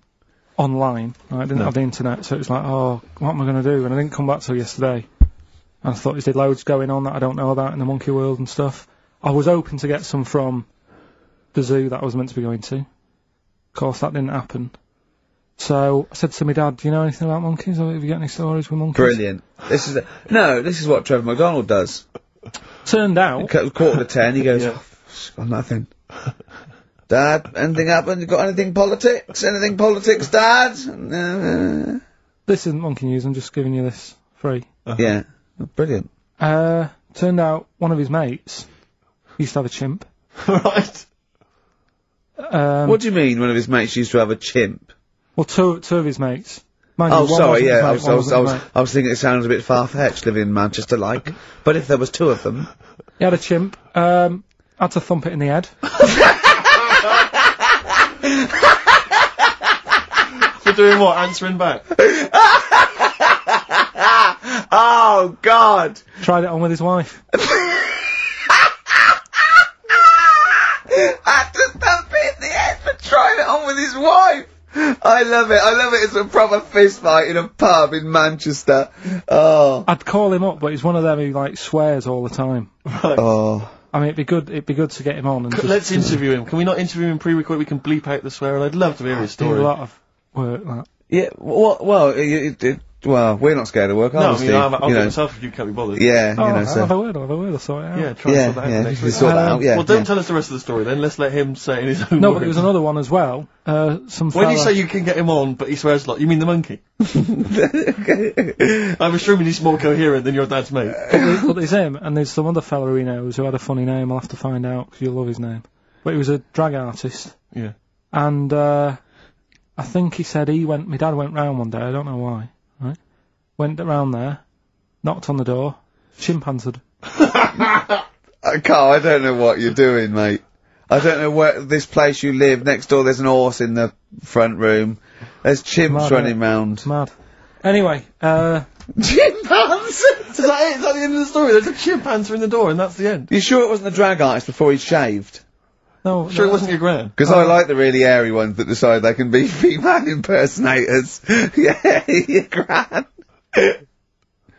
Speaker 3: online. I didn't
Speaker 2: No.
Speaker 3: have the internet, so it was like, oh, what am I going to do? And I didn't come back till yesterday. And I thought there's loads going on that I don't know about in the monkey world and stuff. I was hoping to get some from the zoo that I was meant to be going to. Of course, that didn't happen. So I said to my dad, "Do you know anything about monkeys? Or have you got any stories with monkeys?"
Speaker 1: Brilliant. This is a, no. This is what Trevor McDonald does.
Speaker 3: Turned out,
Speaker 1: Qu- Quarter to ten, he goes. "Oh, got nothing. Dad, anything happened? You got anything politics? Anything politics, Dad? Uh,
Speaker 3: this isn't monkey news. I'm just giving you this free.
Speaker 1: yeah, brilliant.
Speaker 3: Uh, turned out one of his mates used to have a chimp.
Speaker 2: right.
Speaker 3: Um,
Speaker 1: What do you mean? One of his mates used to have a chimp.
Speaker 3: Well, two two of his mates. Mind
Speaker 1: Oh,
Speaker 3: you,
Speaker 1: sorry, yeah,
Speaker 3: mate,
Speaker 1: I was, I was, I
Speaker 3: wasn't
Speaker 1: was,
Speaker 3: his mate.
Speaker 1: I was thinking it sounds a bit far-fetched living in Manchester, like. But if there was two of them,
Speaker 3: He had a chimp. Um, had to thump it in the head.
Speaker 2: For doing what? Answering back.
Speaker 1: oh God!
Speaker 3: Tried it on with his wife.
Speaker 1: had to thump it in the head for trying it on with his wife. I love it. I love it. It's a proper fist fight in a pub in Manchester. Oh,
Speaker 3: I'd call him up, but he's one of them who like swears all the time. Right.
Speaker 1: oh.
Speaker 3: I mean, it'd be good. It'd be good to get him on and just
Speaker 2: Let's interview him. Can we not interview him pre-record? We can bleep out the swear. And I'd love to hear his
Speaker 3: do a
Speaker 2: story.
Speaker 3: lot of work. That.
Speaker 1: Yeah. Well, well, it, it, well, we're not scared of work, are
Speaker 2: No,
Speaker 1: we,
Speaker 2: I mean, I'll, I'll
Speaker 1: you
Speaker 2: get
Speaker 1: know.
Speaker 2: myself if you can't be bothered.
Speaker 1: Yeah,
Speaker 3: Oh,
Speaker 1: you know.
Speaker 3: I'll
Speaker 1: So.
Speaker 3: have a word. I'll have a word. I'll sort it out.
Speaker 2: Yeah, try and sort that out
Speaker 1: yeah.
Speaker 2: next week.
Speaker 1: sort that
Speaker 3: Um,
Speaker 1: out. Yeah.
Speaker 2: well, don't
Speaker 1: yeah.
Speaker 2: tell us the rest of the story then. Let's let him say it in his own
Speaker 3: No,
Speaker 2: words.
Speaker 3: but there was another one as well. Uh, some
Speaker 2: When you say you can get him on, but he swears a lot, you mean the monkey? I'm assuming he's more coherent than your dad's mate.
Speaker 3: but there's him, and there's some other fella he knows who had a funny name. I'll have to find out because you'll love his name. But he was a drag artist,
Speaker 2: Yeah.
Speaker 3: and uh, I think he said he went. My dad went round one day. I don't know why. Right, went around there, knocked on the door, chimpanzeed.
Speaker 1: Uh, Karl, I don't know what you're doing, mate. I don't know where this place you live. Next door, there's an horse in the front room. There's chimps
Speaker 3: Mad,
Speaker 1: running
Speaker 3: innit?
Speaker 1: round.
Speaker 3: Mad. Anyway, uh,
Speaker 1: Chimpanzees.
Speaker 2: Is that it? Is that the end of the story? There's a chimpanzee in the door and that's the end.
Speaker 1: You sure it wasn't the drag artist before he shaved?
Speaker 3: no,
Speaker 2: Sure it wasn't your grand?
Speaker 1: Because I like the really airy ones that decide they can be female impersonators. yeah, you're grand.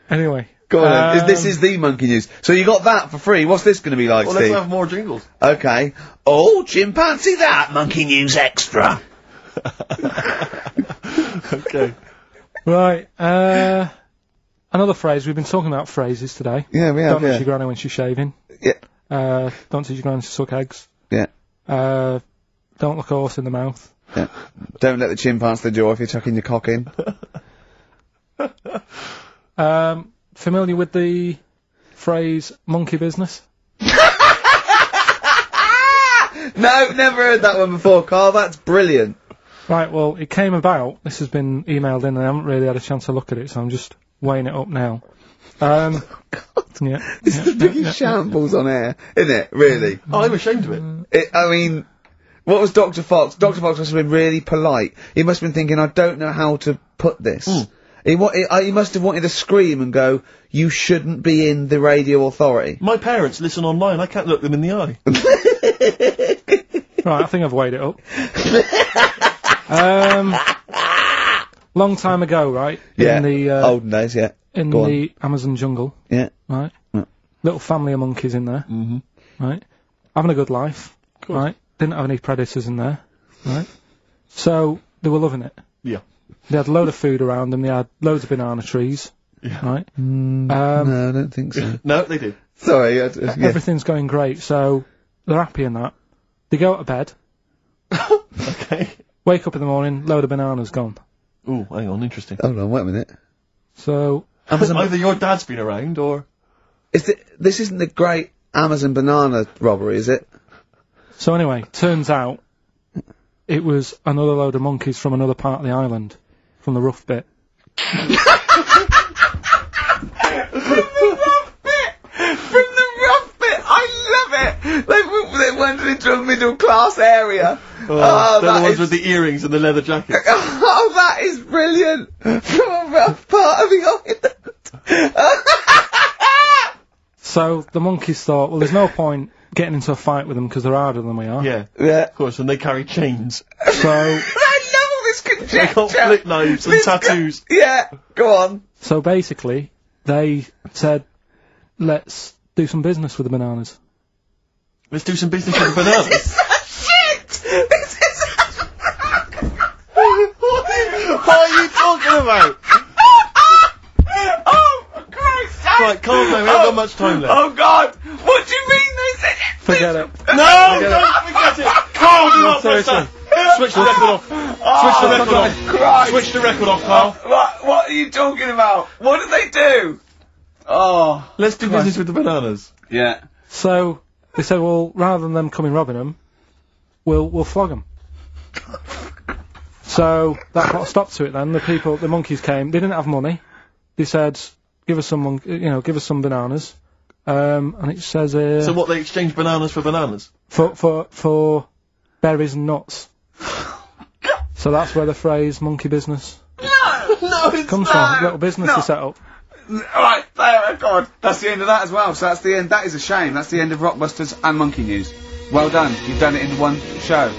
Speaker 3: Anyway,
Speaker 1: Go on then. Is- This
Speaker 3: Um,
Speaker 1: is the monkey news. So you got that for free. What's this going to be like,
Speaker 2: Well, let's have more jingles.
Speaker 1: Okay. Oh, chimpanzee that.
Speaker 4: Monkey News Extra.
Speaker 2: Okay.
Speaker 3: right. Uh, another phrase. We've been talking about phrases today.
Speaker 1: Yeah, we have,
Speaker 3: Don't touch
Speaker 1: yeah.
Speaker 3: your granny when she's shaving.
Speaker 1: Yeah.
Speaker 3: Uh, don't touch your granny to suck eggs.
Speaker 1: Yeah.
Speaker 3: Uh, don't look a horse in the mouth.
Speaker 1: Yeah. Don't let the chimp answer the door if you're chucking your cock in.
Speaker 3: Um, familiar with the phrase monkey business?
Speaker 1: no, never heard that one before, Carl. That's brilliant.
Speaker 3: Right, well, it came about. This has been emailed in, and I haven't really had a chance to look at it, so I'm just weighing it up now. Um, yeah,
Speaker 1: It's
Speaker 3: yeah,
Speaker 1: the
Speaker 3: yeah,
Speaker 1: biggest
Speaker 3: yeah.
Speaker 1: shambles on air, isn't it? Really.
Speaker 2: Oh, I'm ashamed of it.
Speaker 1: It, I mean, what was Dr. Fox? Dr. Fox must have been really polite. He must have been thinking, I don't know how to put this. He, wa- he, uh, he must have wanted to scream and go, you shouldn't be in the radio authority.
Speaker 2: My parents listen online. I can't look them in the eye.
Speaker 3: Right, I think I've weighed it up. um, long time ago, right?
Speaker 1: Yeah.
Speaker 3: In the uh,
Speaker 1: Olden days, yeah.
Speaker 3: in
Speaker 1: go on.
Speaker 3: the Amazon jungle,
Speaker 1: Yeah.
Speaker 3: right?
Speaker 1: Yeah.
Speaker 3: Little family of monkeys in there,
Speaker 2: Mm-hmm.
Speaker 3: right? Having a good life, right? Didn't have any predators in there, right? So they were loving it.
Speaker 2: Yeah.
Speaker 3: They had a load of food around them. They had loads of banana trees,
Speaker 2: Yeah.
Speaker 3: right?
Speaker 1: Mm,
Speaker 3: Um,
Speaker 1: no, I don't think so.
Speaker 2: No, they did.
Speaker 1: Sorry. I, yeah.
Speaker 3: Everything's going great, so they're happy in that. They go to bed,
Speaker 2: Okay.
Speaker 3: wake up in the morning, load of bananas gone.
Speaker 2: Ooh, hang on, interesting.
Speaker 1: Hold on, wait a minute.
Speaker 3: So
Speaker 2: Either your dad's been around or.
Speaker 1: Is the, this isn't the great Amazon banana robbery, is it?
Speaker 3: So anyway, turns out it was another load of monkeys from another part of the island, from the rough bit.
Speaker 1: From the rough bit, From the rough bit! I love it. They, they went into a middle class area.
Speaker 2: Oh, oh
Speaker 1: they're
Speaker 2: the ones
Speaker 1: is-
Speaker 2: with the earrings and the leather jackets.
Speaker 1: Oh, that is brilliant. From a rough part of the island.
Speaker 3: So the monkeys thought, well, there's no point getting into a fight with them because they're harder than we are.
Speaker 2: yeah,
Speaker 1: yeah.
Speaker 2: of course, and they carry chains.
Speaker 3: So,
Speaker 1: I love all this
Speaker 2: They got flick knives and
Speaker 1: This guy-
Speaker 2: tattoos.
Speaker 1: yeah, go on.
Speaker 3: so basically, they said, let's do some business with the bananas.
Speaker 2: Let's do some business with the bananas.
Speaker 1: this is Shit! This is... what is
Speaker 2: talking about?
Speaker 1: oh, for Christ's sake!
Speaker 2: Right, calm down. We haven't got much time left.
Speaker 1: Oh God! What do you mean they said?
Speaker 3: Forget it.
Speaker 2: No, don't forget it. Karl, do not
Speaker 3: seriously.
Speaker 2: that. Switch the record off. Switch the record off.
Speaker 1: Oh, Christ!
Speaker 2: Switch the record off, Karl.
Speaker 1: What? What are you talking about? What did they do? Oh.
Speaker 2: Let's do business with the bananas.
Speaker 1: Yeah.
Speaker 3: So they said, well, rather than them coming robbing them, we'll we'll flog them. so that put a stop to it. Then the people, the monkeys came. They didn't have money. They said, give us some, mon- you know, give us some bananas. Um, and it says uh,
Speaker 2: So what? They exchange bananas for bananas?
Speaker 3: for for for berries and nuts. So that's where the phrase "monkey business"
Speaker 2: No, it's
Speaker 3: comes from. Little business
Speaker 1: No.
Speaker 3: set up.
Speaker 1: Alright, there, God. That's the end of that as well. So that's the end. That is a shame. That's the end of Rockbusters and Monkey News. Well done. You've done it in one show.